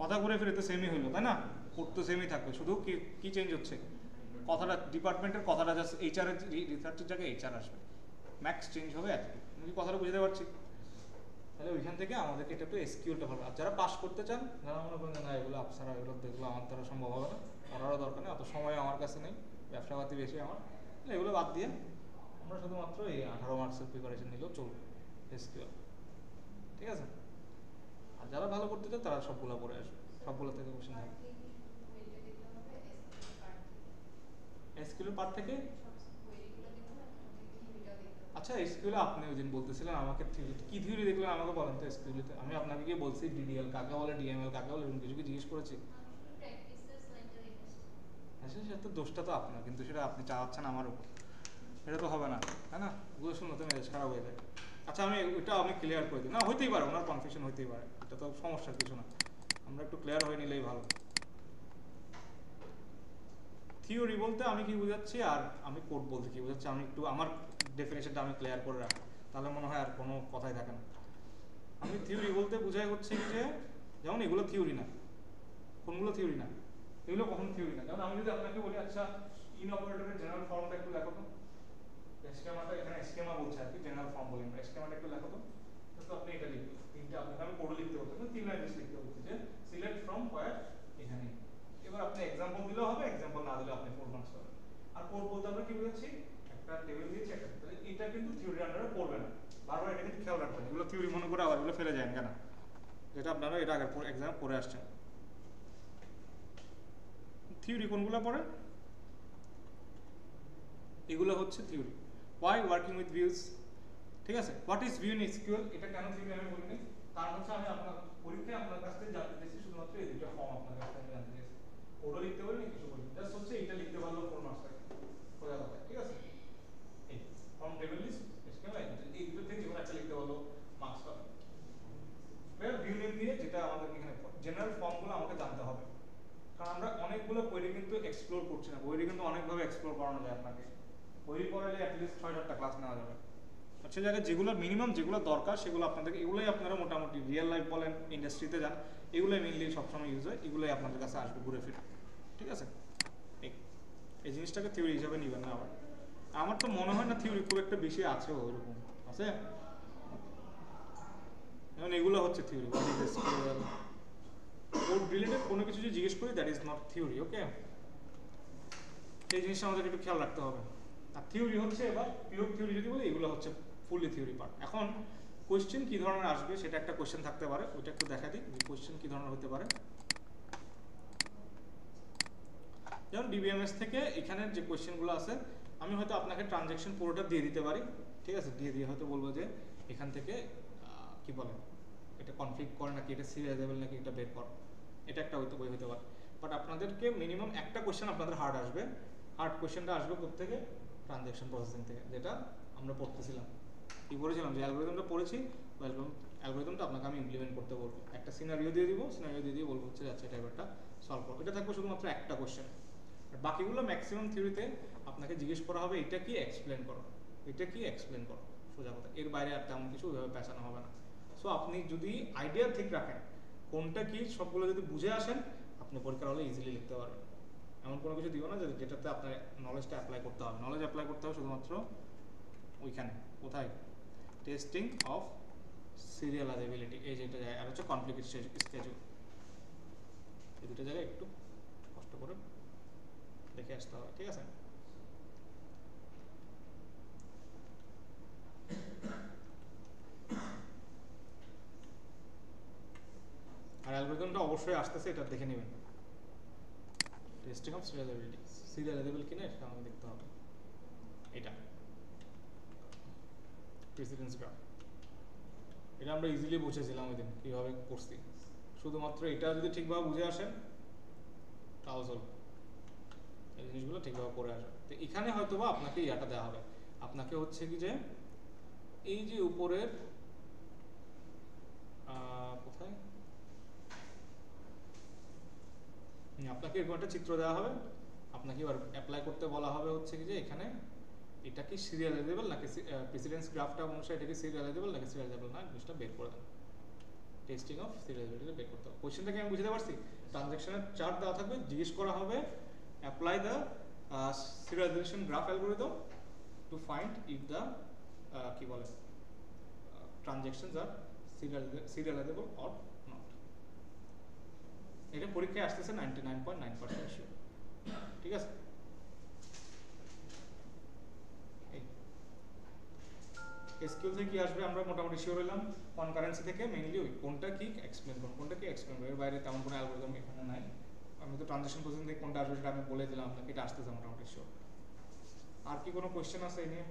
কথা ঘুরে ফিরে তো সেমই হইল, তাই না? কোড তো সেমই থাকবে। শুধু কি কি চেঞ্জ হচ্ছে? কথাটা ডিপার্টমেন্টের কথাটা জাস্ট এইচআর এর রিসার্চের জায়গায় এইচআর আসবে। ম্যাক্স চেঞ্জ হবে এত। আমি কথাটা বুঝতে পারছি? তাহলে ওইখান থেকে আমাদেরকে এটা একটু এসকিউলটা ভালো। আর যারা পাস করতে চান, যারা মনে করেন না, এগুলো আফসারা এগুলো দেখল আমার দ্বারা সম্ভব হবে না করারও দরকার নেই। অত সময় আমার কাছে নেই, ব্যবসাপাতি বেশি আমার। তাহলে এগুলো বাদ দিয়ে আমরা শুধুমাত্র এই আঠারো মার্কসের প্রিপারেশন নিলেও চলবে এসকিউএল ঠিক আছে? আর যারা ভালো করতে চায় তারা সবগুলো পড়ে আসবে সবগুলো থেকে কোশ্চেন থাকবে এসকিউএল পার্ট থেকে? আচ্ছা এসকিউএল আপনি ওই দিন বলতেছিলেন আমাকে কি থিওরি দেখলেন আমাকে বলেন তো এসকিউএল আমি আপনাকে গিয়ে বলছি ডিডিএল কাকে বলে ডিএমএল কাকে বলে, এরকম কিছু কি জিজ্ঞেস করেছি? আচ্ছা সেটা তো দোষটা তো আপনার, কিন্তু সেটা আপনি চালাচ্ছেন আমার উপর। এটা তো হবে না, তাই না? বুঝে শুনলে তো মেজাজ খারাপ হয়ে যায়। আচ্ছা আমি ওইটা আমি ক্লিয়ার করে দিই। না, হইতেই পারে, ওনার কনফিউশন হইতেই পারে। এটা তো সমস্যার কিছু না। আমরা একটু ক্লিয়ার হয়ে নিলেই ভালো। থিওরি বলতে আমি কি বোঝাচ্ছি আর আমি কোড বলতে কি বোঝাচ্ছি, আমি একটু আমার ডেফিনেশনটা আমি ক্লিয়ার করে রাখি। তাহলে মনে হয় আর কোনো কথাই থাকে না। আমি থিওরি বলতে বোঝাই হচ্ছে যে, যেমন এগুলো থিওরি না। কোনগুলো থিওরি না? এগুলো কখনো থিওরি না। যেমন আমি যদি আপনাকে বলি আচ্ছা ইন অপারেটরের জেনারেল ফর্মটা একটু লেখো তো। স্কেমাটা এখানে স্কেমা বলছে আর কি জেনারেল ফর্ম বলি আমরা। স্কেমাটা একটু লেখো তো। তো আপনি এটা লিখবেন। তিনটা আপনাকে আমি কোড লিখতে বলতে তিন লাইন লিখতে বলছি যে সিলেক্ট ফ্রম হোয়ার এখানে। এবার আপনি এক্সাম্পল দিলেও হবে এক্সাম্পল না দিলে আপনি ফোর মার্কস পাবেন। আর কোড বলতে আমরা কি বুঝাচ্ছি? একটা টেবিল দিয়েছি, একটা তাহলে এটা কিন্তু থিওরি আন্ডারে পড়বে না। বারবার এটা কিন্তু খেয়াল রাখবেন। এগুলো থিওরি মনে করে আবার এগুলো ফেলে যায় কেন? যেটা আপনারা এটা আগের এক্সাম পড়ে আসছেন। থিওরি কোনগুলো পড়ে? এগুলো হচ্ছে theory why working with views ঠিক আছে? What is view in SQL এটা কেন থিওরি আমি বলিনি? কারণ হচ্ছে আমি আপনার পরীক্ষায় আপনার কাছ থেকে জানতে চাইছি শুধুমাত্র এই দুটো ফর্ম আপনার ওটা লিখতে পারি না? কিছু বলি জাস্ট হচ্ছে এটা লিখতে পারল মার্কস থাকে সোজা কথা ঠিক আছে? এই ফর্ম টেবিল লিস্ট এসকিউএল এই দুটো থেকে যেকোনো একটা লিখতে পারল মার্কস পাবে। এবার ভিউ নেম দিয়ে যেটা আমাদের এখানে জেনারেল ফর্মগুলো আমাকে জানতে হবে। কারণ আমরা অনেকগুলো কোয়েরি কিন্তু এক্সপ্লোর করছি না। কোয়েরি কিন্তু অনেকভাবে এক্সপ্লোর করানো যায় আপনাকে। কোয়েরি পড়ালে অ্যাটলিস্ট ছয় সাতটা ক্লাস নেওয়া যাবে। সে জায়গায় যেগুলো মিনিমাম যেগুলো দরকার, সেগুলো আপনাদেরকে এগুলোই আপনারা মোটামুটি রিয়েল লাইফ বলেন ইন্ডাস্ট্রিতে যান, এগুলোই মেনলি সবসময় ইউজ হয়, এগুলোই আপনাদের কাছে আসবে ঘুরে ফিরে। ঠিক আছে? এই জিনিসটাকে থিওরি হিসাবে নেবেন না আবার। আমার তো মনে হয় না থিওরি খুব একটা বেশি আছে ওরকম, আছে? যেমন এগুলো হচ্ছে থিওরি কোড রিলেটেড কোনো কিছু যদি জিজ্ঞেস করি that is not theory okay এই জিনিসটা আমাদেরকে একটু খেয়াল রাখতে হবে। আর থিওরি হচ্ছে এবার পিওর থিওরি যদি বলি, এগুলো হচ্ছে ফুললি থিওরি পার্ট এখন কোয়েশ্চেন কি ধরনের আসবে, সেটা একটা কোয়েশ্চেন থাকতে পারে ওইটা একটু দেখা দিই কোয়েশ্চেন কি ধরনের হতে পারে। যেমন ডিবিএমএস থেকে এখানের যে কোয়েশ্চেনগুলো আছে, আমি হয়তো আপনাকে ট্রানজ্যাকশন পুরোটা দিয়ে দিতে পারি, ঠিক আছে? দিয়ে দিয়ে হয়তো বলব যে এখান থেকে কি বলে? এটা কনফ্লিক্ট করে নাকি? এটা সিরিয়াজেবল নাকি? এটা বের কর। এটা একটা হয়তো বই হতে পারে। বাট আপনাদেরকে মিনিমাম একটা কোয়েশ্চেন আপনাদের হার্ড আসবে। হার্ড কোয়েশ্চেনটা আসবে থেকে ট্রানজ্যাকশন প্রসেসিং থেকে, যেটা আমরা পড়তেছিলাম। কি পড়েছিলাম যে অ্যালগোরিদমটা পড়েছি অ্যালগোরিদমটা আপনাকে আমি ইমপ্লিমেন্ট করতে বলব। একটা সিনারিও দিয়ে দিব সিনারিও দিয়ে দিয়ে বলব হচ্ছে আচ্ছা এটা এবারটা সলভ করো। এটা থাকবে শুধুমাত্র একটা কোয়েশ্চেন বাকিগুলো ম্যাক্সিমাম থিওরিতে আপনাকে জিজ্ঞেস করা হবে এটা কি এক্সপ্লেন করো? এটা কি এক্সপ্লেন করো? সোজা কথা। এর বাইরে আর তেমন কিছু ওইভাবে পেঁচানো হবে না। সো আপনি যদি আইডিয়া ঠিক রাখেন, কোনটা কি, সবগুলো যদি বুঝে আসেন, আপনি পরীক্ষার হলে ইজিলি লিখতে পারবেন। এমন কোনো কিছু দিও না যেটাতে আপনার নলেজটা অ্যাপ্লাই করতে হবে। নলেজ অ্যাপ্লাই করতে হবে শুধুমাত্র ওইখানে, কোথায়? টেস্টিং অফ সিরিয়ালাইজেবিলিটি এই যেটা জায়গায় আর হচ্ছে কনফ্লিক্ট স্কেজুল এই দুটো জায়গায় একটু কষ্ট করে দেখে আসতে হবে ঠিক আছে আর অ্যালগরিদমটা অবশ্যই আসতেছে এটা দেখে নেবেন টেস্টিং অফ সিরিয়ালাইজেবিলিটি সিরিয়ালাইজেবল কিনা সেটা আমাকে দেখতে হবে এটা প্রেসিডেন্স গ্রাফ এটা আমরা ইজিলি বুঝেছিলাম ওই দিন কীভাবে করছি শুধুমাত্র এটা যদি ঠিকভাবে বুঝে আসেন তাও চলবে এই জিনিসগুলো ঠিকভাবে করে আসেন তো এখানে হয়তো বা আপনাকে ইয়াটা দেওয়া হবে। আপনাকে হচ্ছে কি যে, এই যে উপরের কোথায়? আপনাকে এরকম একটা চিত্র দেওয়া হবে। আপনাকে এবার অ্যাপ্লাই করতে বলা হবে হচ্ছে কি যে এখানে, এটা কি সিরিয়ালাইজেবল নাকি প্রেসিডেন্স গ্রাফটা অনুসারে এটা কি সিরিয়ালাইজেবল নাকি সিরিয়ালাইজেবল না? জিনিসটা বের করে দেন। টেস্টিং অফ সিরিয়ালাইজেবিলিটি বের করতে হবে। কোশ্চেনটাকে আমি বুঝতে পারছি? ট্রানজ্যাকশনের চার্ট দেওয়া থাকবে, জিজ্ঞেস করা হবে apply the serialization graph algorithm to find if the কি বলে transactions are serializable or not এটা পরীক্ষায় আসতেছে ninety nine point nine percent sure ঠিক আছে? এসকিউল থেকে কি আসবে? আমরা মোটামুটি শিওর হলাম কনকারেন্সি থেকে মেইনলি ওই কোনটা কি এক্সপ্লেন করুন। কোনটা কি এক্সপ্লেন করুন। এর বাইরে তেমন কোনো অ্যালগরিদম এখানে নাই। আমি তো ট্রানজেকশন প্রসেসিং থেকে কোনটা আসবে সেটা আমি বলে দিলাম আপনাকে এটা আসতেছে মোটামুটি শিওর আর কি কোনো কোয়েশ্চেন আছে এই নিয়ে?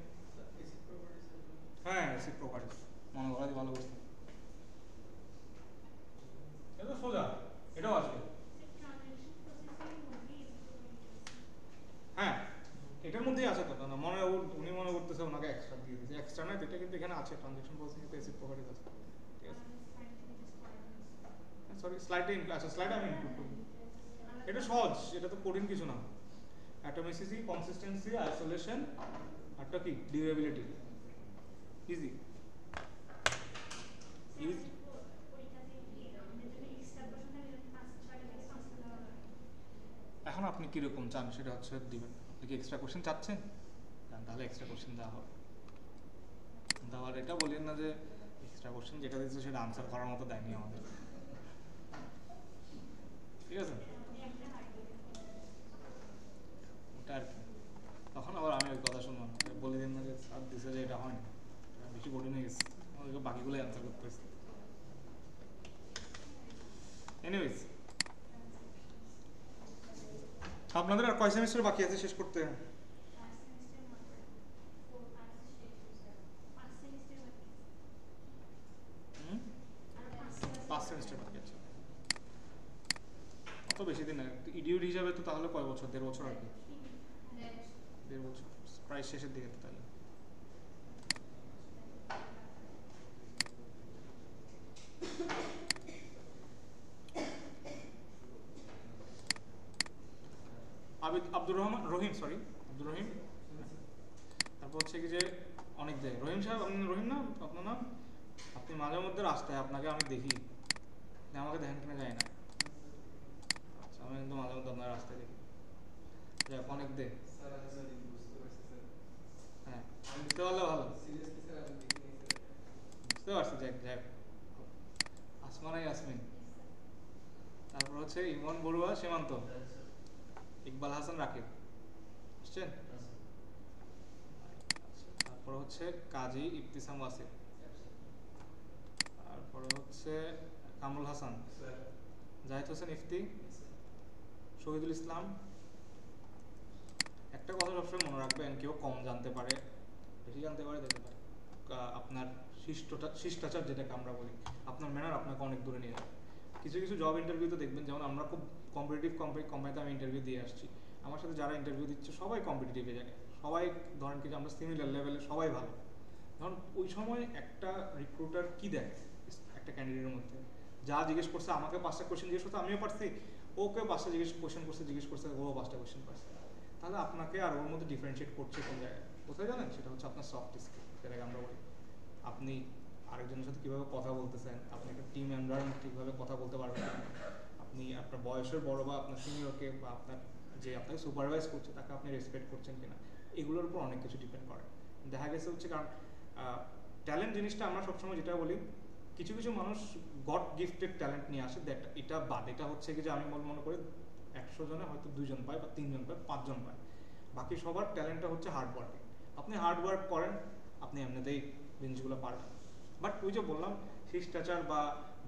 হ্যাঁ এসিড প্রপার্টিস মনে করা ভালো বুঝতে এটা তো সোজা এটাও আসবে হ্যাঁ এটার মধ্যেই আছে তো না মনে উনি মনে করতেছে ওনাকে এক্সট্রা দিয়ে দিয়েছে। এক্সট্রা নয় এটা কিন্তু এখানে আছে ট্রানজেকশন প্রসেসিং তে এসিড প্রপার্টিস আছে। ঠিক আছে। সরি স্লাইডে আচ্ছা স্লাইড আমি ইনক্লুড করব। এটা সহজ, এটা তো কঠিন কিছু না। অ্যাটমিসিটি কনসিস্টেন্সি আইসোলেশন আরটা কি? ডিউরেবিলিটি ইজি এখন আপনি কীরকম চান সেটা হচ্ছে দিবেন। আপনি কি এক্সট্রা কোশ্চেন চাচ্ছেন? তাহলে এক্সট্রা কোশ্চেন দেওয়া হবে। দেওয়ার এটা বলেন না যে এক্সট্রা কোশ্চেন যেটা দিচ্ছে সেটা আনসার করার মতো দেয়নি আমাদের। ঠিক আছে? ওটা আর কি তখন আবার আমি ওই কথা শুনলাম বলে দিন না যে স্যার দিছে যে এটা হয়নি। এটা বেশি কঠিন হয়ে গেছে। আমাদেরকে বাকিগুলোই অ্যান্সার করতে হয়েছে। এনিওয়েজ আপনাদের আর কয় সেমিস্টার বাকি আছে শেষ করতে? পাঁচ সেমিস্টার বাকি আছে। অত বেশি দিন না। ইডিউড হিসাবে তো তাহলে কয় বছর? দেড় বছর আর কি। দেড় বছর প্রায় শেষের দিকে তাহলে। আবিদ আব্দুর রহমান, রহিম সরি আব্দুর রহিম। তারপর হচ্ছে কি যে অনেক দেয় রহিম সাহেব, আপনি রহিম না? আপনার নাম? আপনি মাঝে মধ্যে রাস্তায়, আপনাকে আমি দেখি। আমাকে দেখেন কিনা যায় না। আচ্ছা আমি কিন্তু মাঝে মধ্যে আপনার রাস্তায় দেখি। অনেক দে স্যার আমি স্যার বুঝতে পারছি স্যার হ্যাঁ বুঝতে পারলে ভালো সিরিয়াসলি স্যার আমি দেখিনি স্যার বুঝতে পারছি যাক যাক আসমানাই আসমিন তারপর হচ্ছে ইমন বড়ুয়া সীমান্ত ইকবাল হাসান রাকিব বুঝছেন তারপর হচ্ছে কাজী ইফতিসাম ওয়াসিফ তারপরে হচ্ছে কামরুল হাসান জাহিদ হোসেন ইফতি শহীদুল ইসলাম একটা কথা সবসময় মনে রাখবেন কেউ কম জানতে পারে বেশি জানতে পারে যেতে পারে। আপনার শিষ্টটা, শিষ্টাচার যেটাকে আমরা বলি, আপনার ম্যানার আপনাকে অনেক দূরে নিয়ে যাবে। কিছু কিছু জব ইন্টারভিউতে দেখবেন, যেমন আমরা খুব কম্পিটিটিভ কোম্পানিতে আমি ইন্টারভিউ দিয়ে আসছি। আমার সাথে যারা ইন্টারভিউ দিচ্ছে, সবাই কম্পিটিটিভে জায়গায়। সবাই, ধরেন কি যে আমরা সিমিলার লেভেলে সবাই ভালো। ধরুন, ওই সময় একটা রিক্রুটার কি দেয় একটা ক্যান্ডিডেটের মধ্যে। যা জিজ্ঞেস করছে, আমাকে পাঁচটা কোশ্চেন জিজ্ঞেস করছে, আমিও পারছি। ওকে পাঁচটা জিজ্ঞেস কোশ্চেন করছে, জিজ্ঞেস করছে, ও পাঁচটা কোশ্চেন পারছে। তাহলে আপনাকে আর ওর মধ্যে ডিফারেন্সিয়েট করছে কোন জায়গায়? কোথায় জানেন সেটা হচ্ছে আপনার সফট স্কিল যেটাকে আমরা বলি। আপনি আরেকজনের সাথে কীভাবে কথা বলতেছেন, আপনি একটা টিম এনভায়রনমেন্ট ঠিকভাবে কথা বলতে পারবেন আপনি আপনার বয়সের বড় বা আপনার সিনিয়রকে বা আপনার যে আপনাকে সুপারভাইজ করছে, তাকে আপনি রেসপেক্ট করছেন কিনা, এগুলোর উপর অনেক কিছু ডিপেন্ড করে। দেখা গেছে হচ্ছে কারণ ট্যালেন্ট জিনিসটা আমরা সবসময় যেটা বলি, কিছু কিছু মানুষ গড গিফটেড ট্যালেন্ট নিয়ে আসে দ্যাট এটা বাদ, এটা হচ্ছে কি যে আমি মনে করি একশো জনে হয়তো দুজন পায় বা তিনজন পায়, পাঁচজন পায়। বাকি সবার ট্যালেন্টটা হচ্ছে হার্ড ওয়ার্কিং আপনি হার্ড ওয়ার্ক করেন, আপনি এমনিতেই জিনিসগুলো পারবেন বাট ওই যে বললাম, শিষ্টাচার বা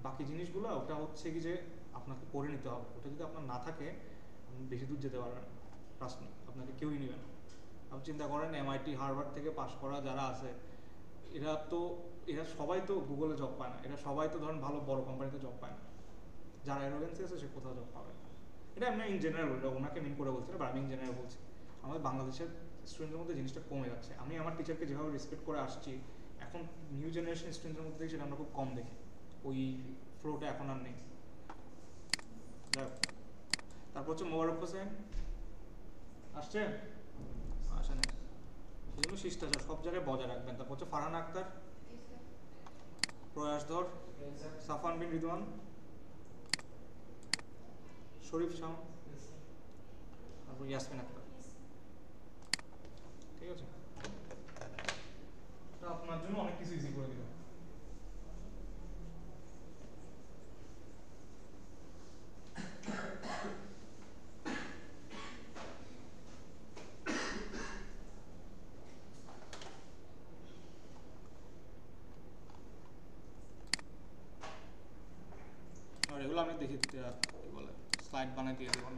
বাকি জিনিসগুলো, ওটা হচ্ছে কি যে আপনাকে করে নিতে হবে। ওটা যদি আপনার না থাকে বেশি দূর যেতে পারবেন না। ট্রাস্ট মি আপনাকে কেউই নেবে না। আপনি চিন্তা করেন এমআইটি হার্ভার্ড থেকে পাশ করা যারা আছে, এরা তো, এরা সবাই তো গুগলে জব পায় না। এরা সবাই তো ধরেন ভালো, বড় কোম্পানিতে জব পায় না। যারা এরোগেন্সি আছে, সে কোথাও জব পাবে না। এটা আমি ইন জেনারেল ওনাকে মিন করে বলছি না বা আমি ইন জেনারেল বলছি। আমাদের বাংলাদেশের স্টুডেন্টের মধ্যে জিনিসটা কমে যাচ্ছে। আমি আমার টিচারকে যেভাবে রেসপেক্ট করে আসছি, এখন নিউ জেনারেশন স্টুডেন্টের মধ্যে সেটা আমরা খুব কম দেখি। ওই ফ্লোটা এখন আর নেই। তারপর হচ্ছে মোবারক হোসেন। আসছে? আসে না সেই জন্য শিষ্টাচার সব জায়গায় বজায় রাখবেন। তারপর হচ্ছে ফারহান আক্তার। প্রয়াস ধর সাফান বিন রিদওয়ান। শরীফ শাহ। তারপর ইয়াসমিন আক্তার। ঠিক আছে? এটা আপনার জন্য অনেক কিছু ইজি করে দিল আর এগুলো আমি দেখি বলে স্লাইড বানাই দিয়ে দেবো।